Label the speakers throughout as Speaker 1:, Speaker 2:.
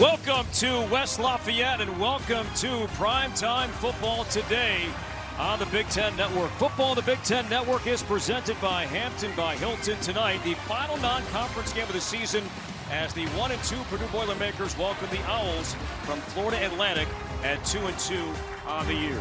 Speaker 1: Welcome to West Lafayette and welcome to Primetime Football today on the Big Ten Network. Football on the Big Ten Network is presented by Hampton by Hilton tonight. The final non-conference game of the season as the 1 and 2 Purdue Boilermakers welcome the Owls from Florida Atlantic at 2 and 2 on the year.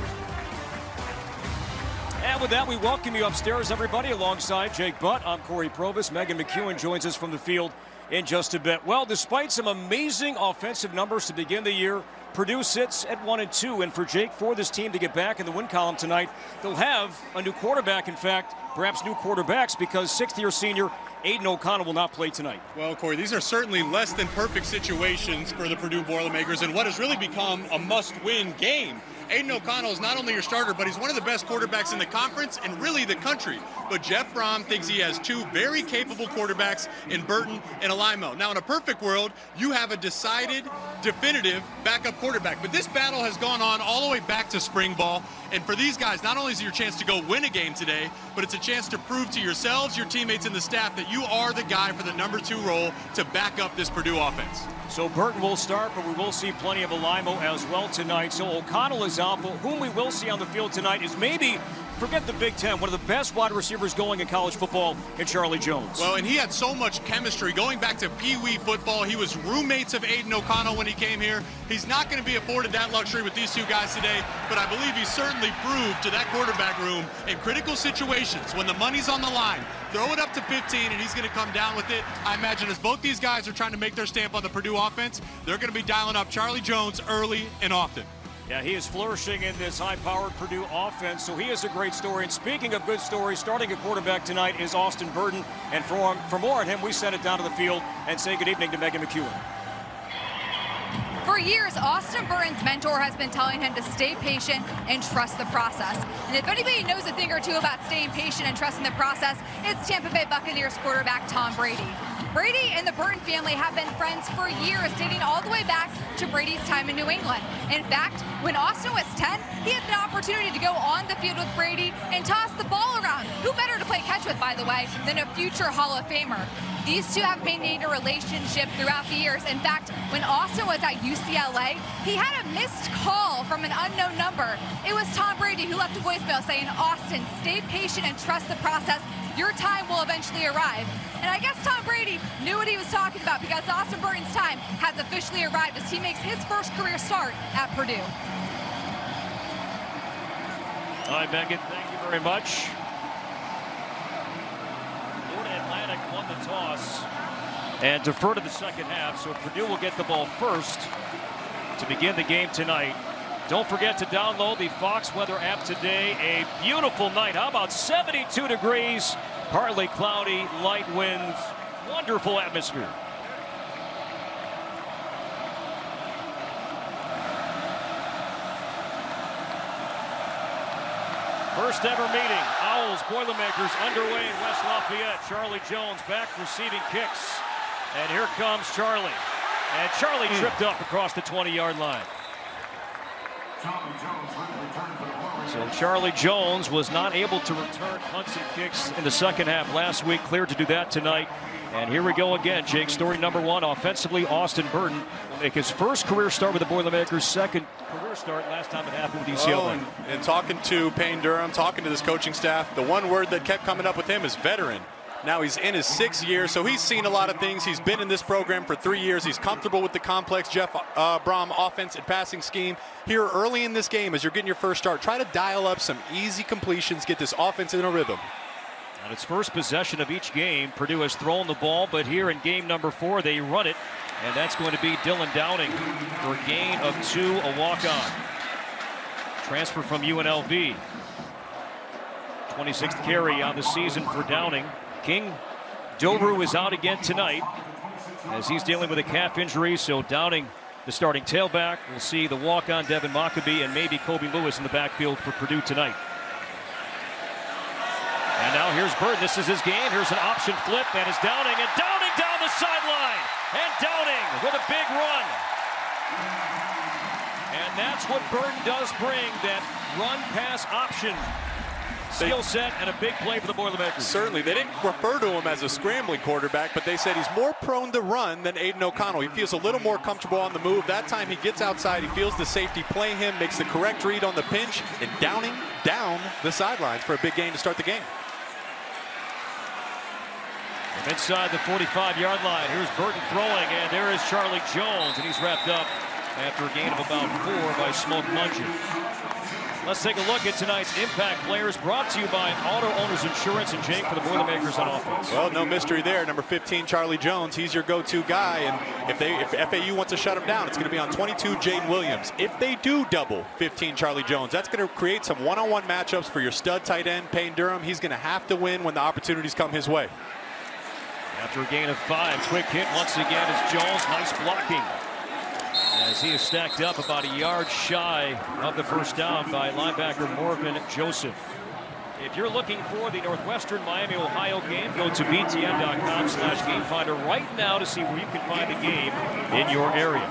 Speaker 1: And with that, we welcome you upstairs, everybody, alongside Jake Butt. I'm Cory Provus. Meghan McKeown joins us from the field in just a bit. Well, despite some amazing offensive numbers to begin the year, Purdue sits at one and two, and for Jake, for this team to get back in the win column tonight, they'll have a new quarterback. In fact, perhaps new quarterbacks because sixth-year senior Aidan O'Connell will not play tonight.
Speaker 2: Well, Corey, these are certainly less than perfect situations for the Purdue Boilermakers and what has really become a must-win game. Aidan O'Connell is not only your starter, but he's one of the best quarterbacks in the conference and really the country. But Jeff Brohm thinks he has two very capable quarterbacks in Burton and Alaimo. Now, in a perfect world, you have a decided, definitive backup quarterback. But this battle has gone on all the way back to spring ball. And for these guys, not only is it your chance to go win a game today, but it's a chance to prove to yourselves, your teammates, and the staff that you are the guy for the number two role to back up this Purdue offense.
Speaker 1: So Burton will start, but we will see plenty of Alaimo as well tonight. So O'Connell is but whom we will see on the field tonight is maybe forget the Big Ten, one of the best wide receivers going in college football in Charlie Jones.
Speaker 2: Well, and he had so much chemistry going back to Pee Wee football. He was roommates of Aidan O'Connell when he came here. He's not going to be afforded that luxury with these two guys today, but I believe he certainly proved to that quarterback room in critical situations when the money's on the line. Throw it up to 15, and he's going to come down with it. I imagine as both these guys are trying to make their stamp on the Purdue offense, they're going to be dialing up Charlie Jones early and often.
Speaker 1: Yeah, he is flourishing in this high-powered Purdue offense, so he is a great story. And speaking of good stories, starting at quarterback tonight is Austin Burton. And for, for more on him, we send it down to the field and say good evening to Meghan McKeown.
Speaker 3: For years, Austin Burton's mentor has been telling him to stay patient and trust the process. And if anybody knows a thing or two about staying patient and trusting the process, it's Tampa Bay Buccaneers quarterback Tom Brady. Brady and the Burton family have been friends for years, dating all the way back to Brady's time in New England. In fact, when Austin was 10, he had the opportunity to go on the field with Brady and toss the ball around. Who better to play catch with, by the way, than a future Hall of Famer? These two have maintained a relationship throughout the years. In fact, when Austin was at UCLA, he had a missed call from an unknown number. It was Tom Brady who left a voicemail saying, Austin, stay patient and trust the process. Your time will eventually arrive. And I guess Tom Brady knew what he was talking about because Austin Burton's time has officially arrived as he makes his first career start at Purdue.
Speaker 1: All right, Megan, thank you very much. Atlantic won the toss and defer to the second half. So Purdue will get the ball first to begin the game tonight. Don't forget to download the Fox Weather app today. A beautiful night. How about 72 degrees, partly cloudy, light winds, wonderful atmosphere. First ever meeting. Owls, Boilermakers underway in West Lafayette. Charlie Jones back receiving kicks. And here comes Charlie. And Charlie hmm. tripped up across the 20-yard line. So Charlie Jones was not able to return punts and kicks in the second half last week. Cleared to do that tonight. And here we go again. Jake, story number one. Offensively, Austin Burton will make his first career start with the Boilermakers, second career start last time it happened with UCLA. Oh,
Speaker 4: and, and talking to Payne Durham, talking to this coaching staff, the one word that kept coming up with him is veteran. Now he's in his sixth year, so he's seen a lot of things. He's been in this program for three years. He's comfortable with the complex Jeff uh, Brohm offense and passing scheme. Here early in this game, as you're getting your first start, try to dial up some easy completions, get this offense in a rhythm.
Speaker 1: On its first possession of each game, Purdue has thrown the ball, but here in game number four, they run it, and that's going to be Dylan Downing for a gain of two, a walk-on. Transfer from UNLV. 26th carry on the season for Downing. King Doerue is out again tonight as he's dealing with a calf injury, so Downing the starting tailback. We'll see the walk-on Devin Mockobee and maybe Kobe Lewis in the backfield for Purdue tonight. And now here's Bird. This is his game. Here's an option flip, and it's Downing, and Downing down the sideline. And Downing with a big run. And that's what Burton does bring, that run pass option. Skill set, and a big play for the Boilermakers.
Speaker 4: Certainly. They didn't refer to him as a scrambling quarterback, but they said he's more prone to run than Aidan O'Connell. He feels a little more comfortable on the move. That time he gets outside, he feels the safety play him, makes the correct read on the pinch, and downing down the sidelines for a big gain to start the game.
Speaker 1: inside the 45-yard line, here's Burton throwing, and there is Charlie Jones, and he's wrapped up after a gain of about four by Smoke Mungeon. Let's take a look at tonight's impact players brought to you by Auto Owners Insurance and Jake for the Boilermakers on offense.
Speaker 4: Well, no mystery there. Number 15, Charlie Jones. He's your go-to guy. And if they if FAU wants to shut him down, it's going to be on 22, Jaden Williams. If they do double 15, Charlie Jones, that's going to create some one-on-one matchups for your stud tight end, Payne Durham. He's going to have to win when the opportunities come his way.
Speaker 1: After a gain of five, quick hit once again is Jones. Nice blocking as he is stacked up about a yard shy of the first down by linebacker Morgan Joseph. If you're looking for the Northwestern Miami Ohio game, go to btn.com slash gamefinder right now to see where you can find the game in your area.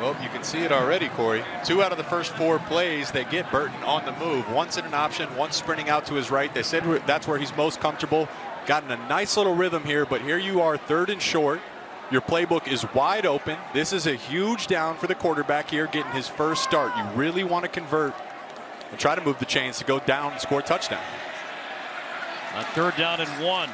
Speaker 4: Well, you can see it already, Corey. Two out of the first four plays, they get Burton on the move. Once in an option, once sprinting out to his right. They said that's where he's most comfortable. Gotten a nice little rhythm here, but here you are, third and short. Your playbook is wide open. This is a huge down for the quarterback here, getting his first start. You really want to convert and try to move the chains to go down and score a touchdown.
Speaker 1: On third down and one,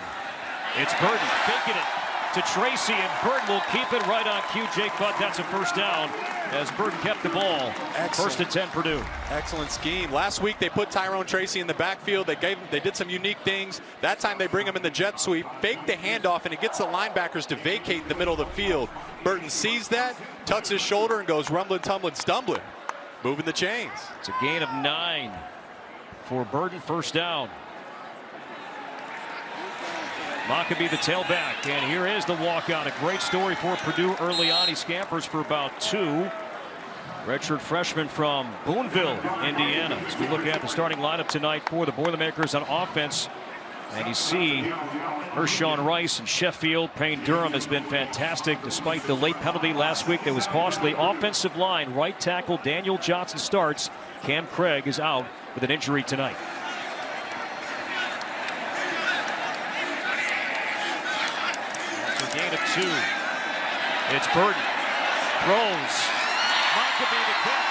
Speaker 1: it's Burton faking it to Tracy, and Burton will keep it right on cue. Jake that's a first down as Burton kept the ball. Excellent. First and 10 Purdue.
Speaker 4: Excellent scheme. Last week they put Tyrone Tracy in the backfield. They gave they did some unique things. That time they bring him in the jet sweep, fake the handoff, and it gets the linebackers to vacate the middle of the field. Burton sees that, tucks his shoulder, and goes rumbling, tumbling, stumbling, moving the chains.
Speaker 1: It's a gain of nine for Burton, first down. Mockobee the tailback, and here is the walkout. A great story for Purdue early on. He scampers for about two. Redshirt freshman from Boonville, Indiana. As we look at the starting lineup tonight for the Boilermakers on offense, and you see Mershawn Rice and Sheffield. Payne Durham has been fantastic despite the late penalty last week that was costly. Offensive line, right tackle Daniel Johnson starts. Cam Craig is out with an injury tonight. Two. It's Burton. Throws. Mockobee the catch.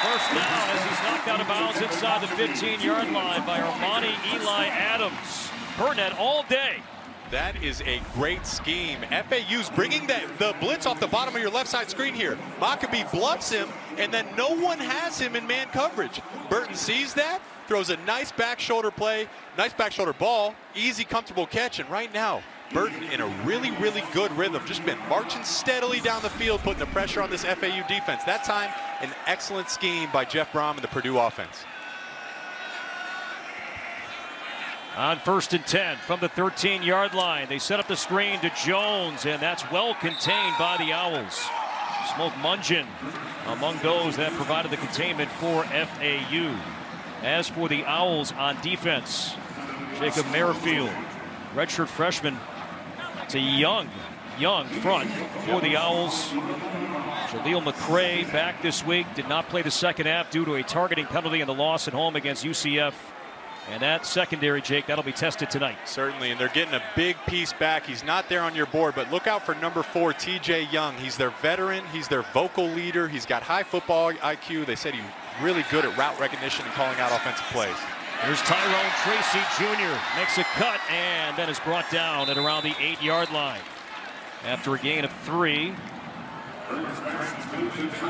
Speaker 1: First down as he's knocked out of bounds inside the 15-yard line by Armani Eli Adams. Burnett all day.
Speaker 4: That is a great scheme. FAU's bringing the, the blitz off the bottom of your left side screen here. Mockobee bluffs him, and then no one has him in man coverage. Burton sees that, throws a nice back shoulder play, nice back shoulder ball, easy, comfortable catch, and right now, Burton in a really, really good rhythm. Just been marching steadily down the field, putting the pressure on this FAU defense. That time, an excellent scheme by Jeff Brohm and the Purdue offense.
Speaker 1: On first and 10 from the 13 yard line, they set up the screen to Jones, and that's well contained by the Owls. Smoke Mungeon among those that provided the containment for FAU. As for the Owls on defense, Jacob Merrifield, redshirt freshman, it's a young, young front for the Owls. Jaleel McRae back this week. Did not play the second half due to a targeting penalty in the loss at home against UCF. And that secondary, Jake, that'll be tested tonight.
Speaker 4: Certainly, and they're getting a big piece back. He's not there on your board, but look out for number four, TJ Young. He's their veteran. He's their vocal leader. He's got high football IQ. They said he's really good at route recognition and calling out offensive plays.
Speaker 1: Here's Tyrone Tracy Jr. Makes a cut and then is brought down at around the eight yard line. After a gain of three.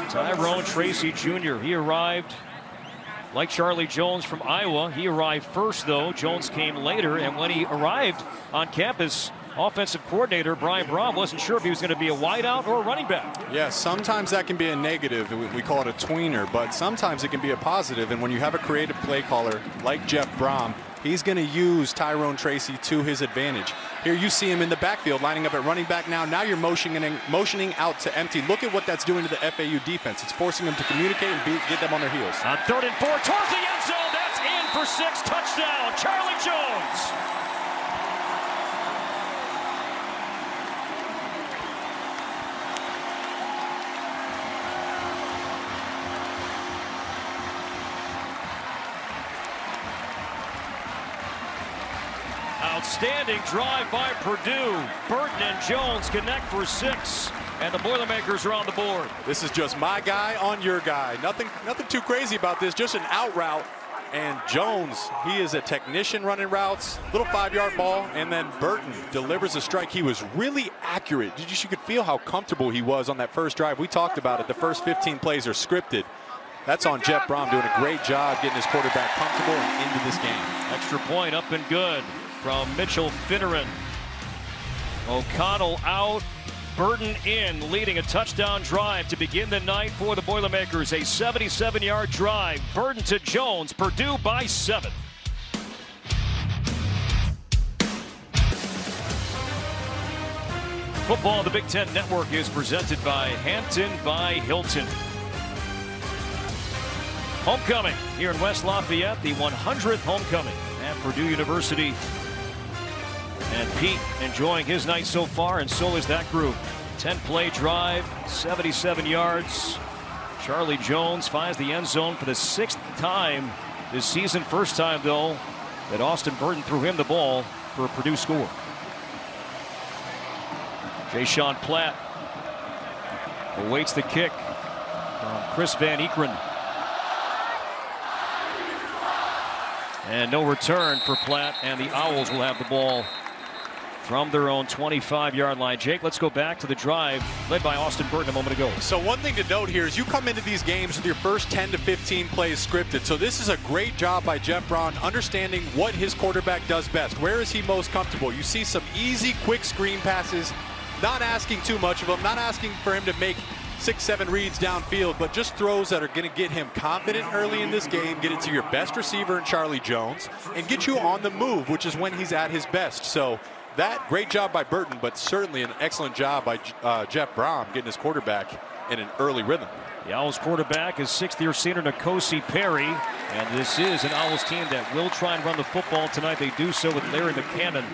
Speaker 1: Tyrone Tracy Jr. He arrived like Charlie Jones from Iowa. He arrived first, though. Jones came later, and when he arrived on campus, offensive coordinator Brian Brohm wasn't sure if he was going to be a wideout or a running back.
Speaker 4: Yeah, sometimes that can be a negative. We call it a tweener, but sometimes it can be a positive. And when you have a creative play caller like Jeff Brohm, he's going to use Tyrone Tracy to his advantage. Here you see him in the backfield lining up at running back now. Now you're motioning, motioning out to empty. Look at what that's doing to the FAU defense. It's forcing them to communicate and beat, get them on their heels.
Speaker 1: On third and four towards the end zone. That's in for six. Touchdown, Charlie Jones. Outstanding drive by Purdue. Burton and Jones connect for six. And the Boilermakers are on the board.
Speaker 4: This is just my guy on your guy. Nothing, nothing too crazy about this. Just an out route. And Jones, he is a technician running routes. Little five-yard ball, and then Burton delivers a strike. He was really accurate. You, you could feel how comfortable he was on that first drive. We talked about it. The first 15 plays are scripted. That's on Jeff Brohm doing a great job getting his quarterback comfortable and into this game.
Speaker 1: Extra point up and good from Mitchell Fineran. O'Connell out. Burton in, leading a touchdown drive to begin the night for the Boilermakers. A 77-yard drive. Burton to Jones. Purdue by seven. Football the Big Ten Network is presented by Hampton by Hilton. Homecoming here in West Lafayette, the 100th homecoming at Purdue University. And Pete enjoying his night so far, and so is that group. 10 play drive, 77 yards. Charlie Jones finds the end zone for the sixth time this season. First time, though, that Austin Burton threw him the ball for a Purdue score. Jay Sean Platt awaits the kick from Chris Van Ekeren. And no return for Platt, and the Owls will have the ball from their own 25-yard line. Jake, let's go back to the drive led by Austin Burton a moment ago.
Speaker 4: So one thing to note here is you come into these games with your first 10 to 15 plays scripted. So this is a great job by Jeff Brohm understanding what his quarterback does best. Where is he most comfortable? You see some easy, quick screen passes not asking too much of him, not asking for him to make six, seven reads downfield, but just throws that are going to get him confident early in this game, get it to your best receiver in Charlie Jones, and get you on the move, which is when he's at his best. So that great job by Burton, but certainly an excellent job by uh, Jeff Brohm getting his quarterback in an early rhythm.
Speaker 1: The Owls quarterback is sixth-year senior N'Kosi Perry, and this is an Owls team that will try and run the football tonight. They do so with Larry McCammon,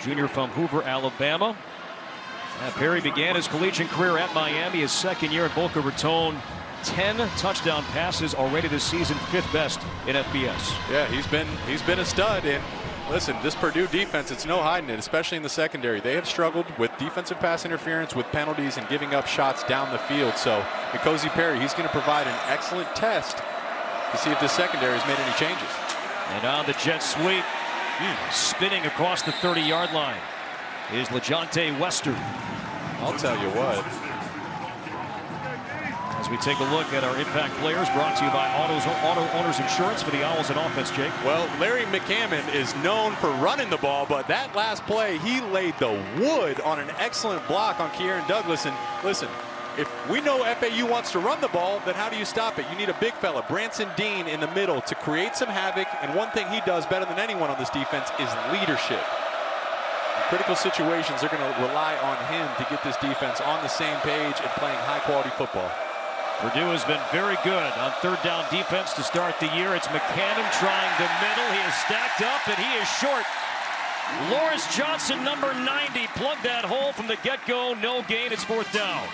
Speaker 1: junior from Hoover, Alabama. Perry began his collegiate career at Miami, his second year at Boca Raton. 10 touchdown passes already this season, fifth best in FBS.
Speaker 4: Yeah, he's been he's been a stud. And listen, this Purdue defense, it's no hiding it, especially in the secondary. They have struggled with defensive pass interference, with penalties, and giving up shots down the field. So N'Kosi Perry, he's going to provide an excellent test to see if the secondary has made any changes.
Speaker 1: And on the jet sweep, spinning across the 30-yard line is LaJohntay Wester.
Speaker 4: I'll tell you what.
Speaker 1: As we take a look at our impact players brought to you by Autos, Auto Owners Insurance for the Owls and offense, Jake.
Speaker 4: Well, Larry McCammon is known for running the ball, but that last play, he laid the wood on an excellent block on Kieren Douglas. And listen, if we know FAU wants to run the ball, then how do you stop it? You need a big fella, Branson Deen, in the middle to create some havoc. And one thing he does better than anyone on this defense is leadership critical situations, they're going to rely on him to get this defense on the same page and playing high-quality football.
Speaker 1: Purdue has been very good on third down defense to start the year. It's McCammon trying the middle. He is stacked up, and he is short. Lawrence Johnson, number 90, plugged that hole from the get-go. No gain. It's fourth down.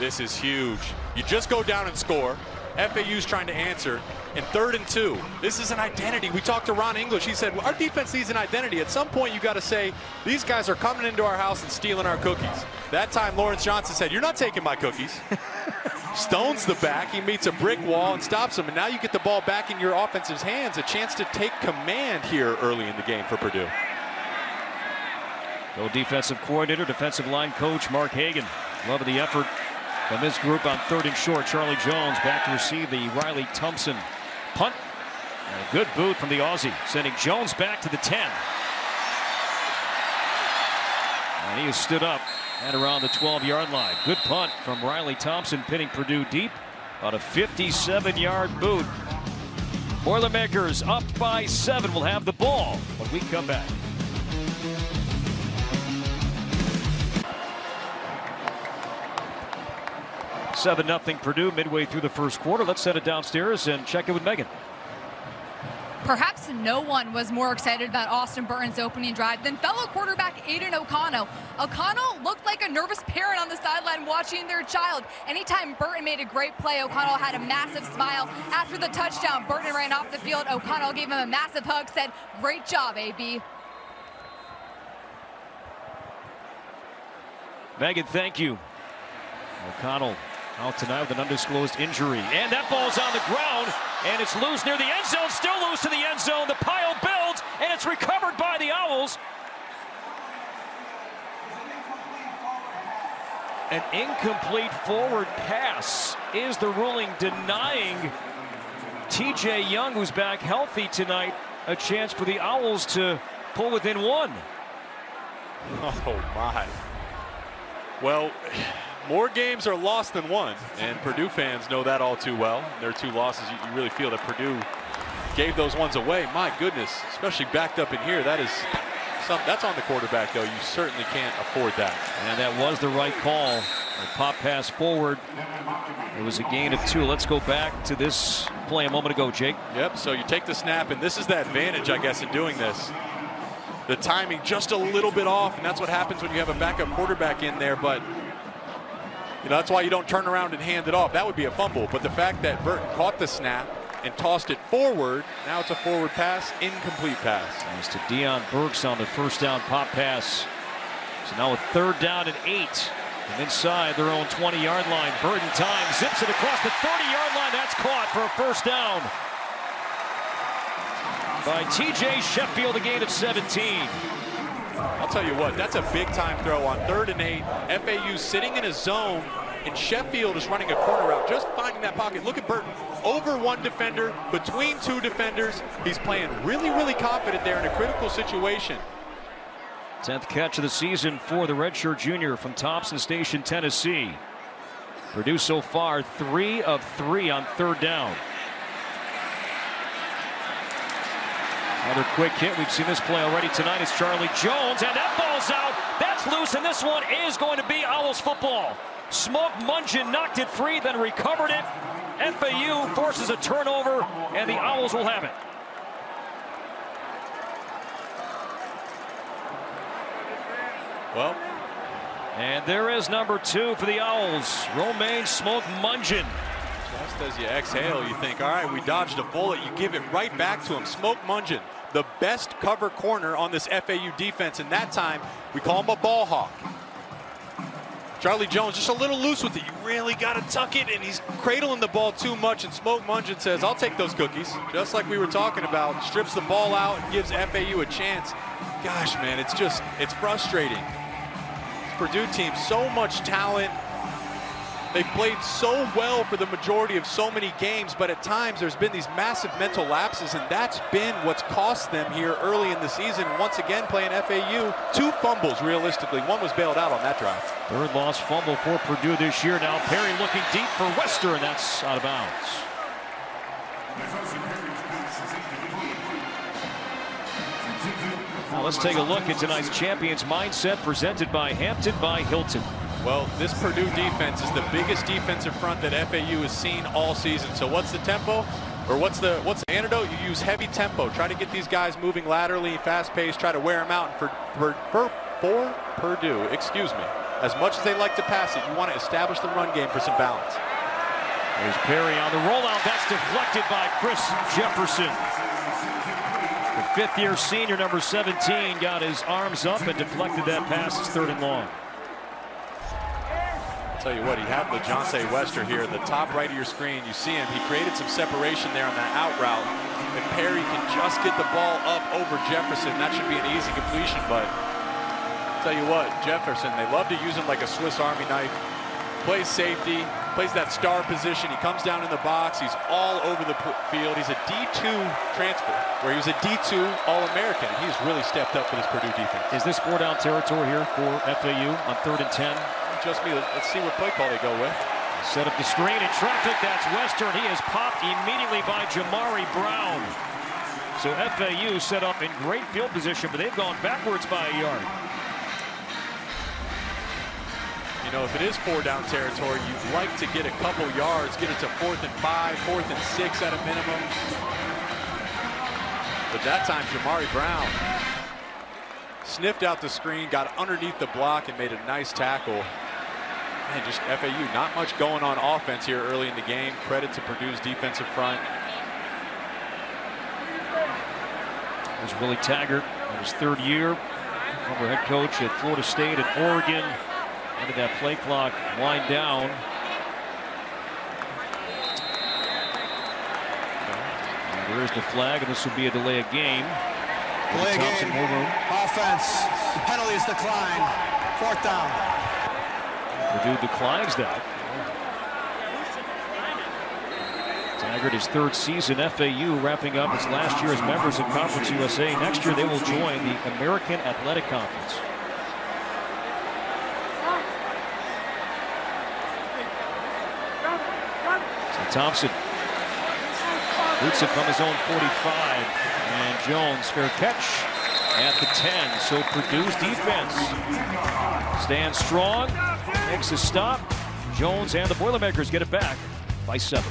Speaker 4: This is huge. You just go down and score. FAU's trying to answer. And third and two. This is an identity. We talked to Ron English. He said, well, our defense needs an identity. At some point, you got to say, these guys are coming into our house and stealing our cookies. That time, Lawrence Johnson said, you're not taking my cookies. Stones the back. He meets a brick wall and stops him. And now you get the ball back in your offensive's hands. A chance to take command here early in the game for Purdue.
Speaker 1: No defensive coordinator, defensive line coach Mark Hagen. Love the effort from this group on third and short. Charlie Jones back to receive the Riley Thompson punt. And a good boot from the Aussie, sending Jones back to the 10. And he has stood up at around the 12-yard line. Good punt from Riley Thompson, pinning Purdue deep. About a 57-yard boot. Boilermakers up by seven will have the ball when we come back. 7 0 Purdue midway through the first quarter. Let's set it downstairs and check it with Megan.
Speaker 3: Perhaps no one was more excited about Austin Burton's opening drive than fellow quarterback Aidan O'Connell. O'Connell looked like a nervous parent on the sideline watching their child. Anytime Burton made a great play, O'Connell had a massive smile. After the touchdown, Burton ran off the field. O'Connell gave him a massive hug, said, great job, AB.
Speaker 1: Megan, thank you. O'Connell out tonight with an undisclosed injury. And that ball's on the ground, and it's loose near the end zone. Still loose to the end zone. The pile builds, and it's recovered by the Owls. An incomplete forward pass is the ruling denying TJ Young, who's back healthy tonight, a chance for the Owls to pull within one.
Speaker 4: Oh, my. Well, more games are lost than won, and Purdue fans know that all too well. Their two losses, you, you really feel that Purdue gave those ones away. My goodness, especially backed up in here. That is some, that's on the quarterback, though. You certainly can't afford that.
Speaker 1: And that was the right call. A pop pass forward. It was a gain of two. Let's go back to this play a moment ago, Jake.
Speaker 4: Yep, so you take the snap, and this is the advantage, I guess, in doing this. The timing just a little bit off, and that's what happens when you have a backup quarterback in there. But you know that's why you don't turn around and hand it off. That would be a fumble. But the fact that Burton caught the snap and tossed it forward, now it's a forward pass, incomplete pass.
Speaker 1: Thanks to Deion Burks on the first down pop pass. So now a third down and eight. And inside their own 20-yard line, Burton time zips it across the 30-yard line. That's caught for a first down by TJ Sheffield, a gain of 17.
Speaker 4: I'll tell you what, that's a big time throw on third and eight. FAU sitting in a zone, and Sheffield is running a corner route, just finding that pocket. Look at Burton, over one defender, between two defenders. He's playing really, really confident there in a critical situation.
Speaker 1: 10th catch of the season for the redshirt junior from Thompson Station, Tennessee. Purdue so far three of three on third down. Another quick hit. We've seen this play already tonight. It's Charlie Jones, and that ball's out. That's loose, and this one is going to be Owls football. Smoke Mungeon knocked it free, then recovered it. FAU forces a turnover, and the Owls will have it.
Speaker 4: Well,
Speaker 1: and there is number two for the Owls, Romaine Smoke Mungeon.
Speaker 4: Just as you exhale, you think, all right, we dodged a bullet. You give it right back to him. Smoke Mungeon, the best cover corner on this FAU defense. And that time, we call him a ball hawk. Charlie Jones just a little loose with it. You really got to tuck it, and he's cradling the ball too much. And Smoke Mungeon says, I'll take those cookies. Just like we were talking about, strips the ball out and gives FAU a chance. Gosh, man, it's just, it's frustrating. Purdue team, so much talent. They've played so well for the majority of so many games, but at times there's been these massive mental lapses, and that's been what's cost them here early in the season. Once again, playing FAU, two fumbles realistically. One was bailed out on that drive.
Speaker 1: Third lost fumble for Purdue this year. Now Perry looking deep for Wester, and that's out of bounds. Now let's take a look at tonight's champions mindset presented by Hampton by Hilton.
Speaker 4: Well, this Purdue defense is the biggest defensive front that FAU has seen all season. So what's the tempo? Or what's the what's the antidote? You use heavy tempo. Try to get these guys moving laterally, fast-paced. Try to wear them out. And for, for, for, for Purdue, excuse me, as much as they like to pass it, you want to establish the run game for some balance.
Speaker 1: There's Perry on the rollout. That's deflected by Chris Jefferson. The fifth-year senior, number 17, got his arms up and deflected that pass. It's third and long.
Speaker 4: Tell you what, he had LaJohntay Wester here at the top right of your screen. You see him. He created some separation there on that out route. If Perry can just get the ball up over Jefferson, that should be an easy completion. But tell you what, Jefferson, they love to use him like a Swiss Army knife. Plays safety, plays that star position. He comes down in the box. He's all over the field. He's a D2 transfer, where he was a D2 All-American. He's really stepped up for this Purdue defense.
Speaker 1: Is this four down territory here for FAU on third and 10?
Speaker 4: Just me. Let's see what play call they go with.
Speaker 1: Set up the screen in traffic. That's Wester. He is popped immediately by Jamari Brown. So FAU set up in great field position, but they've gone backwards by a yard.
Speaker 4: You know, if it is four down territory, you'd like to get a couple yards, get it to fourth and five, fourth and six at a minimum. But that time, Jamari Brown sniffed out the screen, got underneath the block, and made a nice tackle. Man, just FAU, not much going on offense here early in the game. Credit to Purdue's defensive front.
Speaker 1: There's Willie Taggart in his third year, former head coach at Florida State and Oregon. How did that play clock wind down? And there's the flag, and this will be a delay of game.
Speaker 5: Delay
Speaker 1: Thompson,
Speaker 5: game.
Speaker 1: more room.
Speaker 5: Offense. Penalties decline. Fourth down.
Speaker 1: Purdue declines that. Taggart, his third season, FAU wrapping up its last year as members of Conference USA. Next year, they will join the American Athletic Conference. So Thompson boots it from his own 45. And Jones, fair catch at the 10. So Purdue's defense stands strong, makes a stop. Jones and the Boilermakers get it back by seven.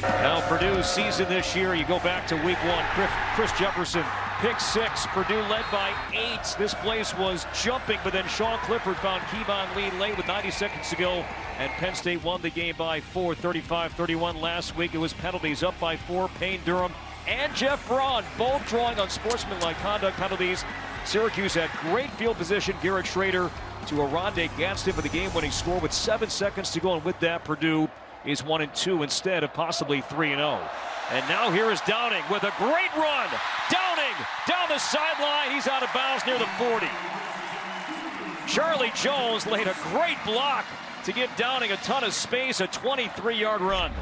Speaker 1: Now Purdue's season this year, you go back to week one. Chris, Jefferson, pick six. Purdue led by eight. This place was jumping, but then Sean Clifford found Kevon Lee late with 90 seconds to go. And Penn State won the game by four, 35-31 last week. It was penalties up by four. Payne Durham and Jeff Brohm both drawing on sportsmanlike conduct penalties. Syracuse had great field position. Garrett Shrader to Oronde Gadsden for the game-winning score with seven seconds to go. And with that, Purdue is one and two instead of possibly three and zero. And now here is Downing with a great run. Downing down the sideline. He's out of bounds near the 40. Charlie Jones laid a great block to give Downing a ton of space. A 23-yard run.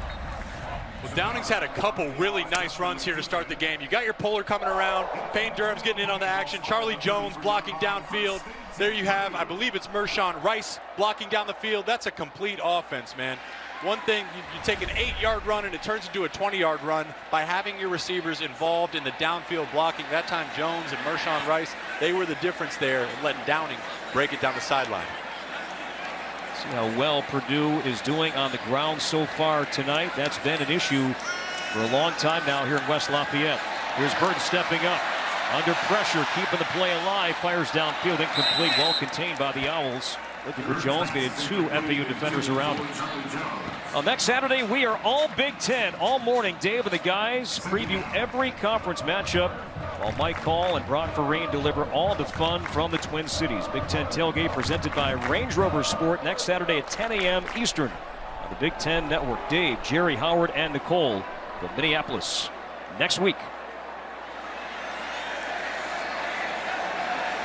Speaker 4: Well, Downing's had a couple really nice runs here to start the game. You got your Polar coming around. Payne Durham's getting in on the action. Charlie Jones blocking downfield. There you have, I believe it's Mershawn Rice blocking down the field. That's a complete offense, man. One thing, you, you take an eight-yard run and it turns into a 20-yard run by having your receivers involved in the downfield blocking. That time, Jones and Mershawn Rice, they were the difference there in letting Downing break it down the sideline.
Speaker 1: See how well Purdue is doing on the ground so far tonight. That's been an issue for a long time now here in West Lafayette. Here's Burton stepping up. Under pressure, keeping the play alive. Fires downfield, incomplete, well contained by the Owls. Looking for Jones, getting two FAU defenders around him. Well, next Saturday, we are all Big Ten all morning. Dave and the guys preview every conference matchup while Mike Hall and Brock Vereen deliver all the fun from the Twin Cities. Big Ten tailgate presented by Range Rover Sport next Saturday at 10 a.m. Eastern on the Big Ten Network. Dave, Jerry, Howard, and Nicole from Minneapolis next week.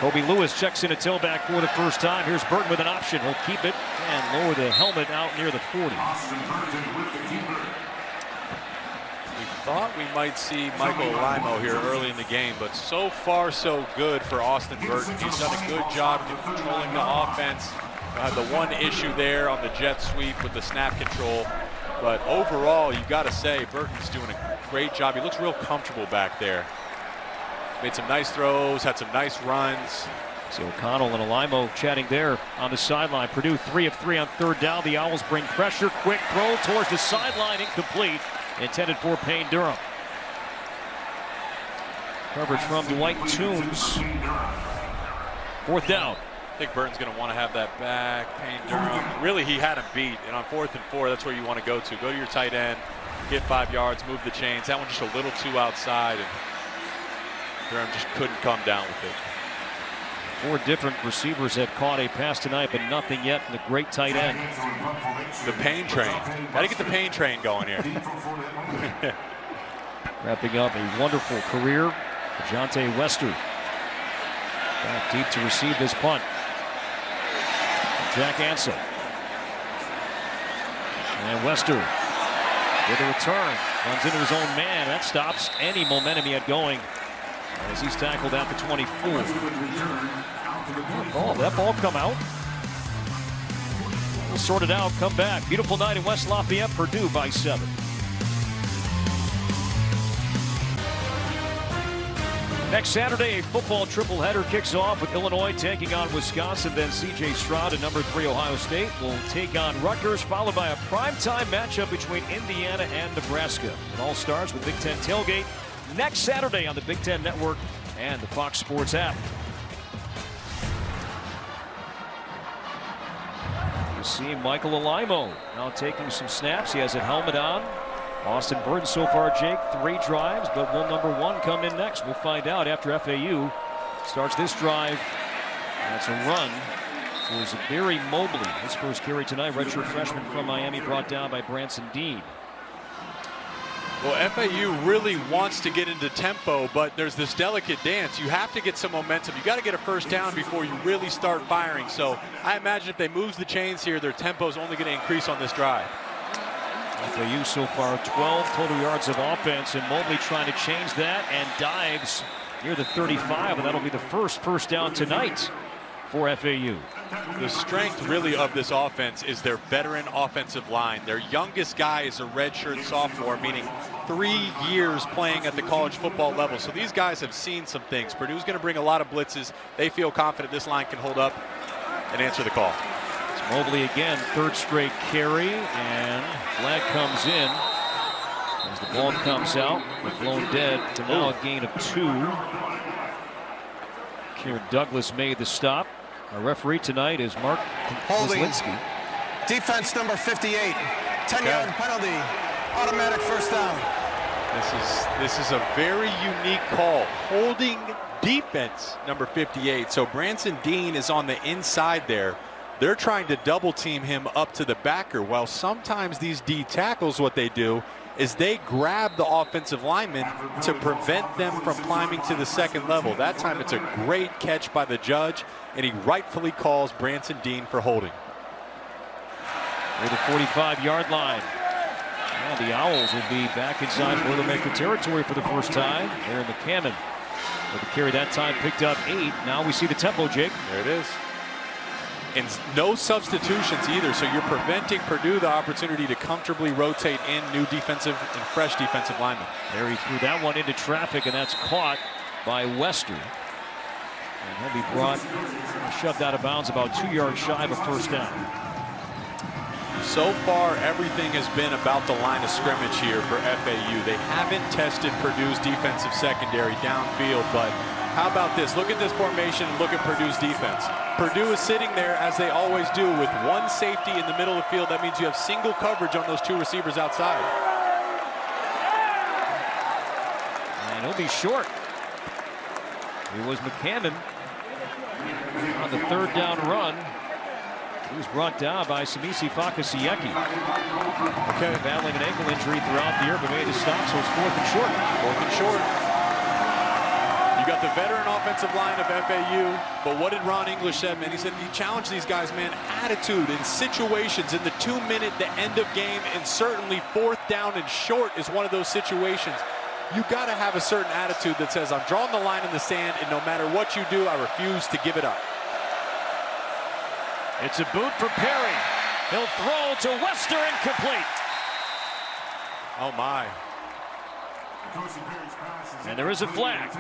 Speaker 1: Kobe Lewis checks in a tailback for the first time. Here's Burton with an option. He'll keep it and lower the helmet out near the 40.
Speaker 4: We thought we might see Michael Alaimo here early in the game, but so far so good for Austin Burton. He's done a good job controlling the offense. Uh, the one issue there on the jet sweep with the snap control. But overall, you've got to say, Burton's doing a great job. He looks real comfortable back there. Made some nice throws, had some nice runs.
Speaker 1: So O'Connell and Alaimo chatting there on the sideline. Purdue three of three on third down. The Owls bring pressure. Quick throw towards the sideline. Incomplete. Intended for Payne Durham. Coverage from Dwight Toombs. Fourth down.
Speaker 4: I think Burton's going to want to have that back. Payne Durham. Really, he had him beat. And on fourth and four, that's where you want to go to. Go to your tight end, get five yards, move the chains. That one just a little too outside. And Durham just couldn't come down with it.
Speaker 1: Four different receivers have caught a pass tonight, but nothing yet from the great tight end.
Speaker 4: The pain train. Got to get the pain train going here.
Speaker 1: Wrapping up a wonderful career for Jonte Wester. Back deep to receive this punt. Jack Ansel. And Wester with a return. Runs into his own man. That stops any momentum he had going as he's tackled at the 24. That ball, that ball come out. We'll sort it out, come back. Beautiful night in West Lafayette, Purdue by seven. Next Saturday, a football triple-header kicks off with Illinois taking on Wisconsin. Then C.J. Stroud and number three Ohio State will take on Rutgers, followed by a primetime matchup between Indiana and Nebraska. It all starts with Big Ten Tailgate next Saturday on the Big Ten Network and the Fox Sports app. You see Michael Alaimo now taking some snaps. He has a helmet on. Austin Burton so far, Jake, three drives, but will number one come in next? We'll find out after FAU starts this drive. That's a run. So Barry Mobley. His first carry tonight. Redshirt freshman from Miami brought down by Branson Deen.
Speaker 4: Well, FAU really wants to get into tempo, but there's this delicate dance. You have to get some momentum. You got to get a first down before you really start firing. So I imagine if they move the chains here, their tempo is only going to increase on this drive.
Speaker 1: FAU so far 12 total yards of offense, and Mobley trying to change that and dives near the 35, and that'll be the first first down tonight for FAU.
Speaker 4: The strength really of this offense is their veteran offensive line. Their youngest guy is a redshirt sophomore, meaning three years playing at the college football level. So these guys have seen some things. Purdue's going to bring a lot of blitzes. They feel confident this line can hold up and answer the call.
Speaker 1: It's Mobley again, third straight carry, and flag comes in. As the ball comes out, blown dead for now a gain of two. Kieren Douglas made the stop. Our referee tonight is Mark
Speaker 5: Holding.
Speaker 1: Kozlinski.
Speaker 5: Defense number 58. 10-yard penalty. Automatic first down.
Speaker 4: This is this is a very unique call. Holding defense number 58. So Branson Deen is on the inside there. They're trying to double team him up to the backer. While sometimes these D tackles, what they do is they grab the offensive lineman to prevent them from climbing to the second level. That time it's a great catch by the judge, and he rightfully calls Branson Deen for holding.
Speaker 1: Near the 45-yard line. Now the Owls will be back inside Boilermaker territory for the first time. Aaron McCammon with the carry that time picked up eight. Now we see the tempo, Jake.
Speaker 4: There it is. And no substitutions either, so you're preventing Purdue the opportunity to comfortably rotate in new defensive and fresh defensive linemen.
Speaker 1: There he threw that one into traffic, and that's caught by Wester. And he'll be brought, shoved out of bounds about two yards shy of a first down.
Speaker 4: So far, everything has been about the line of scrimmage here for FAU. They haven't tested Purdue's defensive secondary downfield, but how about this? Look at this formation and look at Purdue's defense. Purdue is sitting there, as they always do, with one safety in the middle of the field. That means you have single coverage on those two receivers outside.
Speaker 1: And he'll be short. It was McCammon on the third down run. He was brought down by Semisi Fakasiieiki.
Speaker 4: Okay.
Speaker 1: Battling an ankle injury throughout the year, but made a stop, so it's fourth and short.
Speaker 4: Fourth and short. You got the veteran offensive line of FAU, but what did Ron English say, man? He said he challenged these guys, man, attitude in situations in the two minute, the end of game, and certainly fourth down and short is one of those situations. You got to have a certain attitude that says, I'm drawing the line in the sand, and no matter what you do, I refuse to give it up.
Speaker 1: It's a boot for Perry. He'll throw to Wester incomplete.
Speaker 4: Oh my.
Speaker 1: And there is a flag.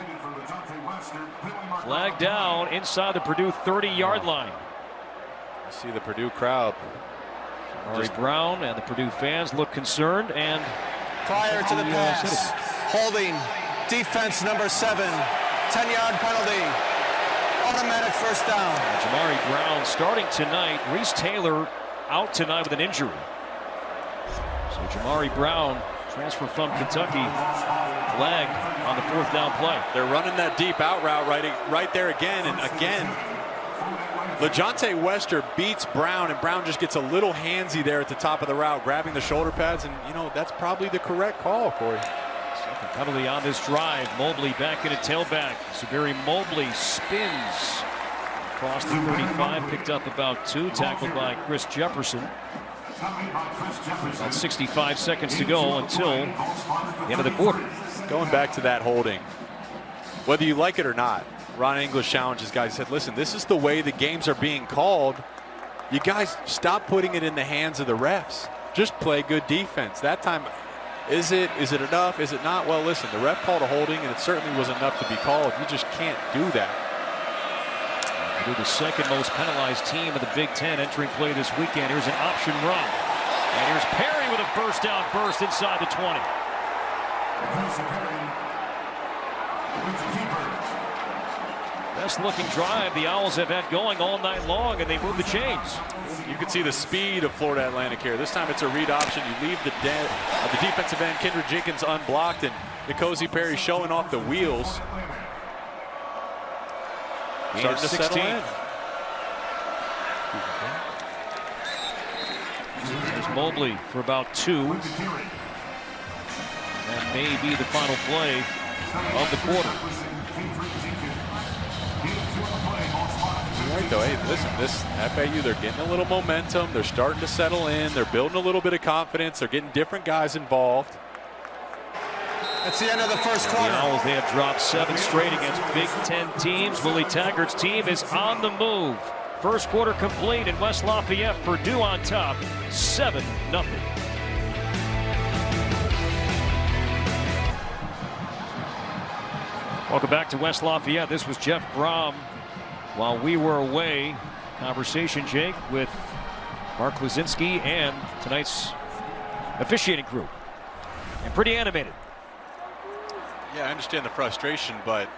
Speaker 1: Flag down inside the Purdue 30-yard line.
Speaker 4: You see the Purdue crowd.
Speaker 1: Ari Brown and the Purdue fans look concerned and
Speaker 5: Prior to the uh, pass. Holding. Defense number seven. 10-yard penalty. Automatic first down.
Speaker 1: Jamari Brown starting tonight. Reese Taylor out tonight with an injury. So Jamari Brown, transfer from Kentucky, flag on the fourth down play.
Speaker 4: They're running that deep out route right, right there again and again. LaJohntay Wester beats Brown, and Brown just gets a little handsy there at the top of the route, grabbing the shoulder pads, and, you know, that's probably the correct call, Corey.
Speaker 1: Penalty on this drive. Mobley back in a tailback. Zuberi Mobley spins across the 35, picked up about two, tackled by Chris Jefferson. About 65 seconds to go until the end of the quarter.
Speaker 4: Going back to that holding, whether you like it or not, Ron English challenges guys, said, listen, this is the way the games are being called. You guys stop putting it in the hands of the refs. Just play good defense. That time, is it is it enough? Is it not? Well, listen, the ref called a holding, and it certainly was enough to be called. You just can't do that.
Speaker 1: They're the second most penalized team of the Big Ten entering play this weekend. Here's an option run. And here's Perry with a first down burst inside the 20. Best looking drive the Owls have had going all night long, and they move the chains.
Speaker 4: You can see the speed of Florida Atlantic here. This time it's a read option. You leave the, de uh, the defensive end, Kydran Jenkins, unblocked, and N'Kosi Perry showing off the wheels. Starting to
Speaker 1: 16.
Speaker 4: settle in.
Speaker 1: There's Mobley for about two. That may be the final play of the quarter.
Speaker 4: You're right, though. Hey, listen, this FAU, they're getting a little momentum. They're starting to settle in. They're building a little bit of confidence. They're getting different guys involved.
Speaker 5: That's the end of the first
Speaker 1: The
Speaker 5: quarter.
Speaker 1: Owls, they have dropped seven straight against Big Ten teams. Willie Taggart's team is on the move. First quarter complete in West Lafayette. Purdue on top, 7 nothing. Welcome back to West Lafayette. This was Jeff Brohm while we were away. Conversation, Jake, with Mark Kluzinski and tonight's officiating crew. And pretty animated.
Speaker 4: Yeah, I understand the frustration, but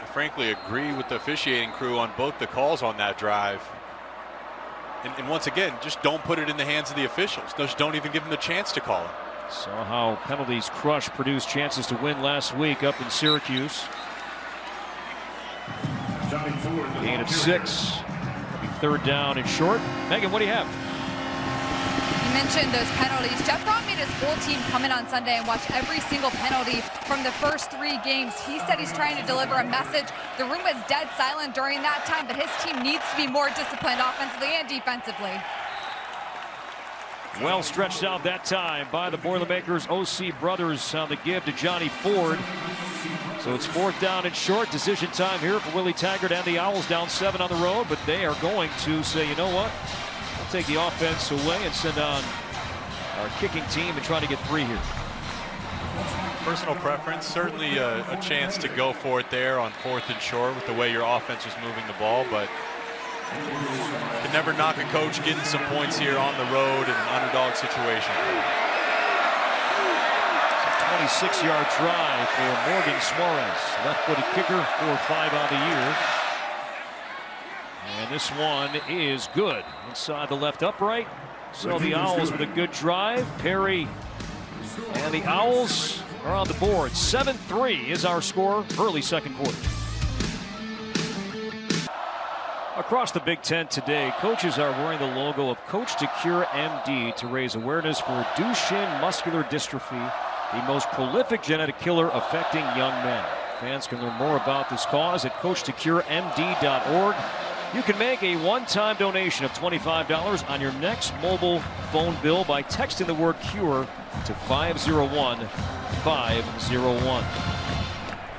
Speaker 4: I frankly agree with the officiating crew on both the calls on that drive. And, and once again, just don't put it in the hands of the officials. Just don't even give them the chance to call it.
Speaker 1: Saw how penalties crush produced chances to win last week up in Syracuse. Gain of six. Third down and short. Meghan, what do you have?
Speaker 3: You mentioned those penalties. Jeff Brohm made his whole team come in on Sunday and watch every single penalty from the first three games. He said he's trying to deliver a message. The room was dead silent during that time, but his team needs to be more disciplined offensively and defensively.
Speaker 1: Well stretched out that time by the Boilermakers. OC brothers on the give to Johnny Ford. So it's fourth down and short. Decision time here for Willie Taggart and the Owls down seven on the road, but they are going to say, you know what? We'll take the offense away and send on our kicking team and try to get three here.
Speaker 4: Personal preference, certainly a, a chance to go for it there on fourth and short with the way your offense is moving the ball, but can never knock a coach getting some points here on the road in an underdog situation.
Speaker 1: 26 yard try for Morgan Suarez. Left footed kicker, 4 5 on the year. And this one is good. Inside the left upright. So the Owls with a good drive. Perry and the Owls are on the board. 7 3 is our score, early second quarter. Across the Big Ten today, coaches are wearing the logo of Coach to Cure MD to raise awareness for Duchenne muscular dystrophy, the most prolific genetic killer affecting young men. Fans can learn more about this cause at CoachToCureMD.org. You can make a one-time donation of $25 on your next mobile phone bill by texting the word CURE to 501-501.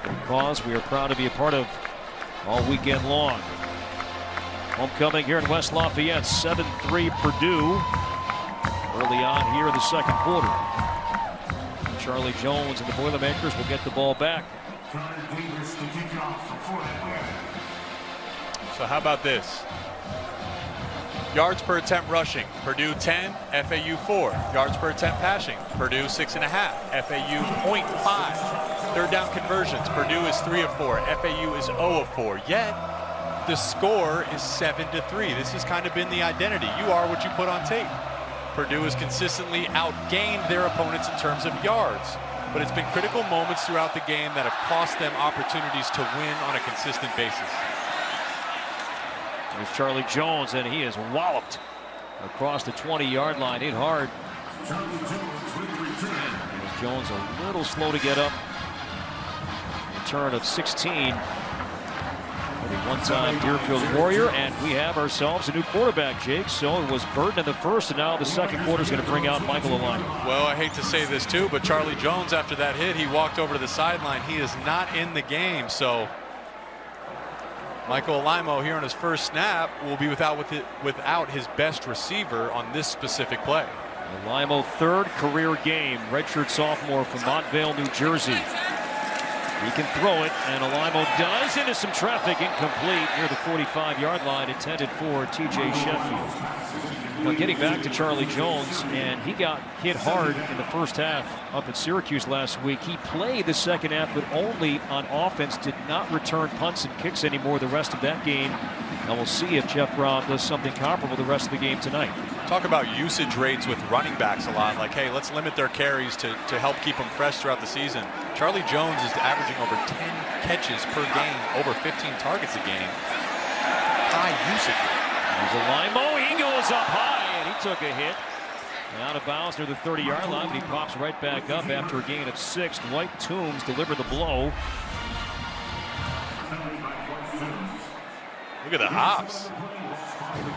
Speaker 1: Because we are proud to be a part of all weekend long. Homecoming here in West Lafayette, 7-3 Purdue. Early on here in the second quarter. Charlie Jones and the Boilermakers will get the ball back.
Speaker 4: So how about this? Yards per attempt rushing, Purdue 10, FAU 4. Yards per attempt passing, Purdue 6.5, FAU 0.5. Third down conversions, Purdue is 3 of 4, FAU is 0 of 4. Yet, the score is 7 to 3. This has kind of been the identity. You are what you put on tape. Purdue has consistently outgained their opponents in terms of yards. But it's been critical moments throughout the game that have cost them opportunities to win on a consistent basis.
Speaker 1: There's Charlie Jones, and he is walloped across the 20-yard line. Hit hard. Jones a little slow to get up. Return of 16. One-time Deerfield Warrior, and we have ourselves a new quarterback, Jake. So it was Burton in the first, and now the second quarter is going to bring out Michael Alaimo.
Speaker 4: Well, I hate to say this too, but Charlie Jones, after that hit, he walked over to the sideline. He is not in the game, so Michael Alaimo here on his first snap will be without with it, without his best receiver on this specific play.
Speaker 1: Limo third career game, redshirt sophomore from Montvale, New Jersey. He can throw it, and Alaimo does into some traffic, incomplete near the 45-yard line, intended for T.J. Sheffield. But getting back to Charlie Jones, and he got hit hard in the first half up at Syracuse last week. He played the second half, but only on offense, did not return punts and kicks anymore the rest of that game. And we'll see if Jeff Brohm does something comparable the rest of the game tonight.
Speaker 4: Talk about usage rates with running backs a lot. Like, hey, let's limit their carries to, to help keep them fresh throughout the season. Charlie Jones is averaging over 10 catches per game, over 15 targets a game. High usage
Speaker 1: There's Alaimo. He goes up high, and he took a hit. Out of bounds near the 30-yard line, but he pops right back up after a gain of six. Dwight Toombs delivered the blow.
Speaker 4: Look at the hops.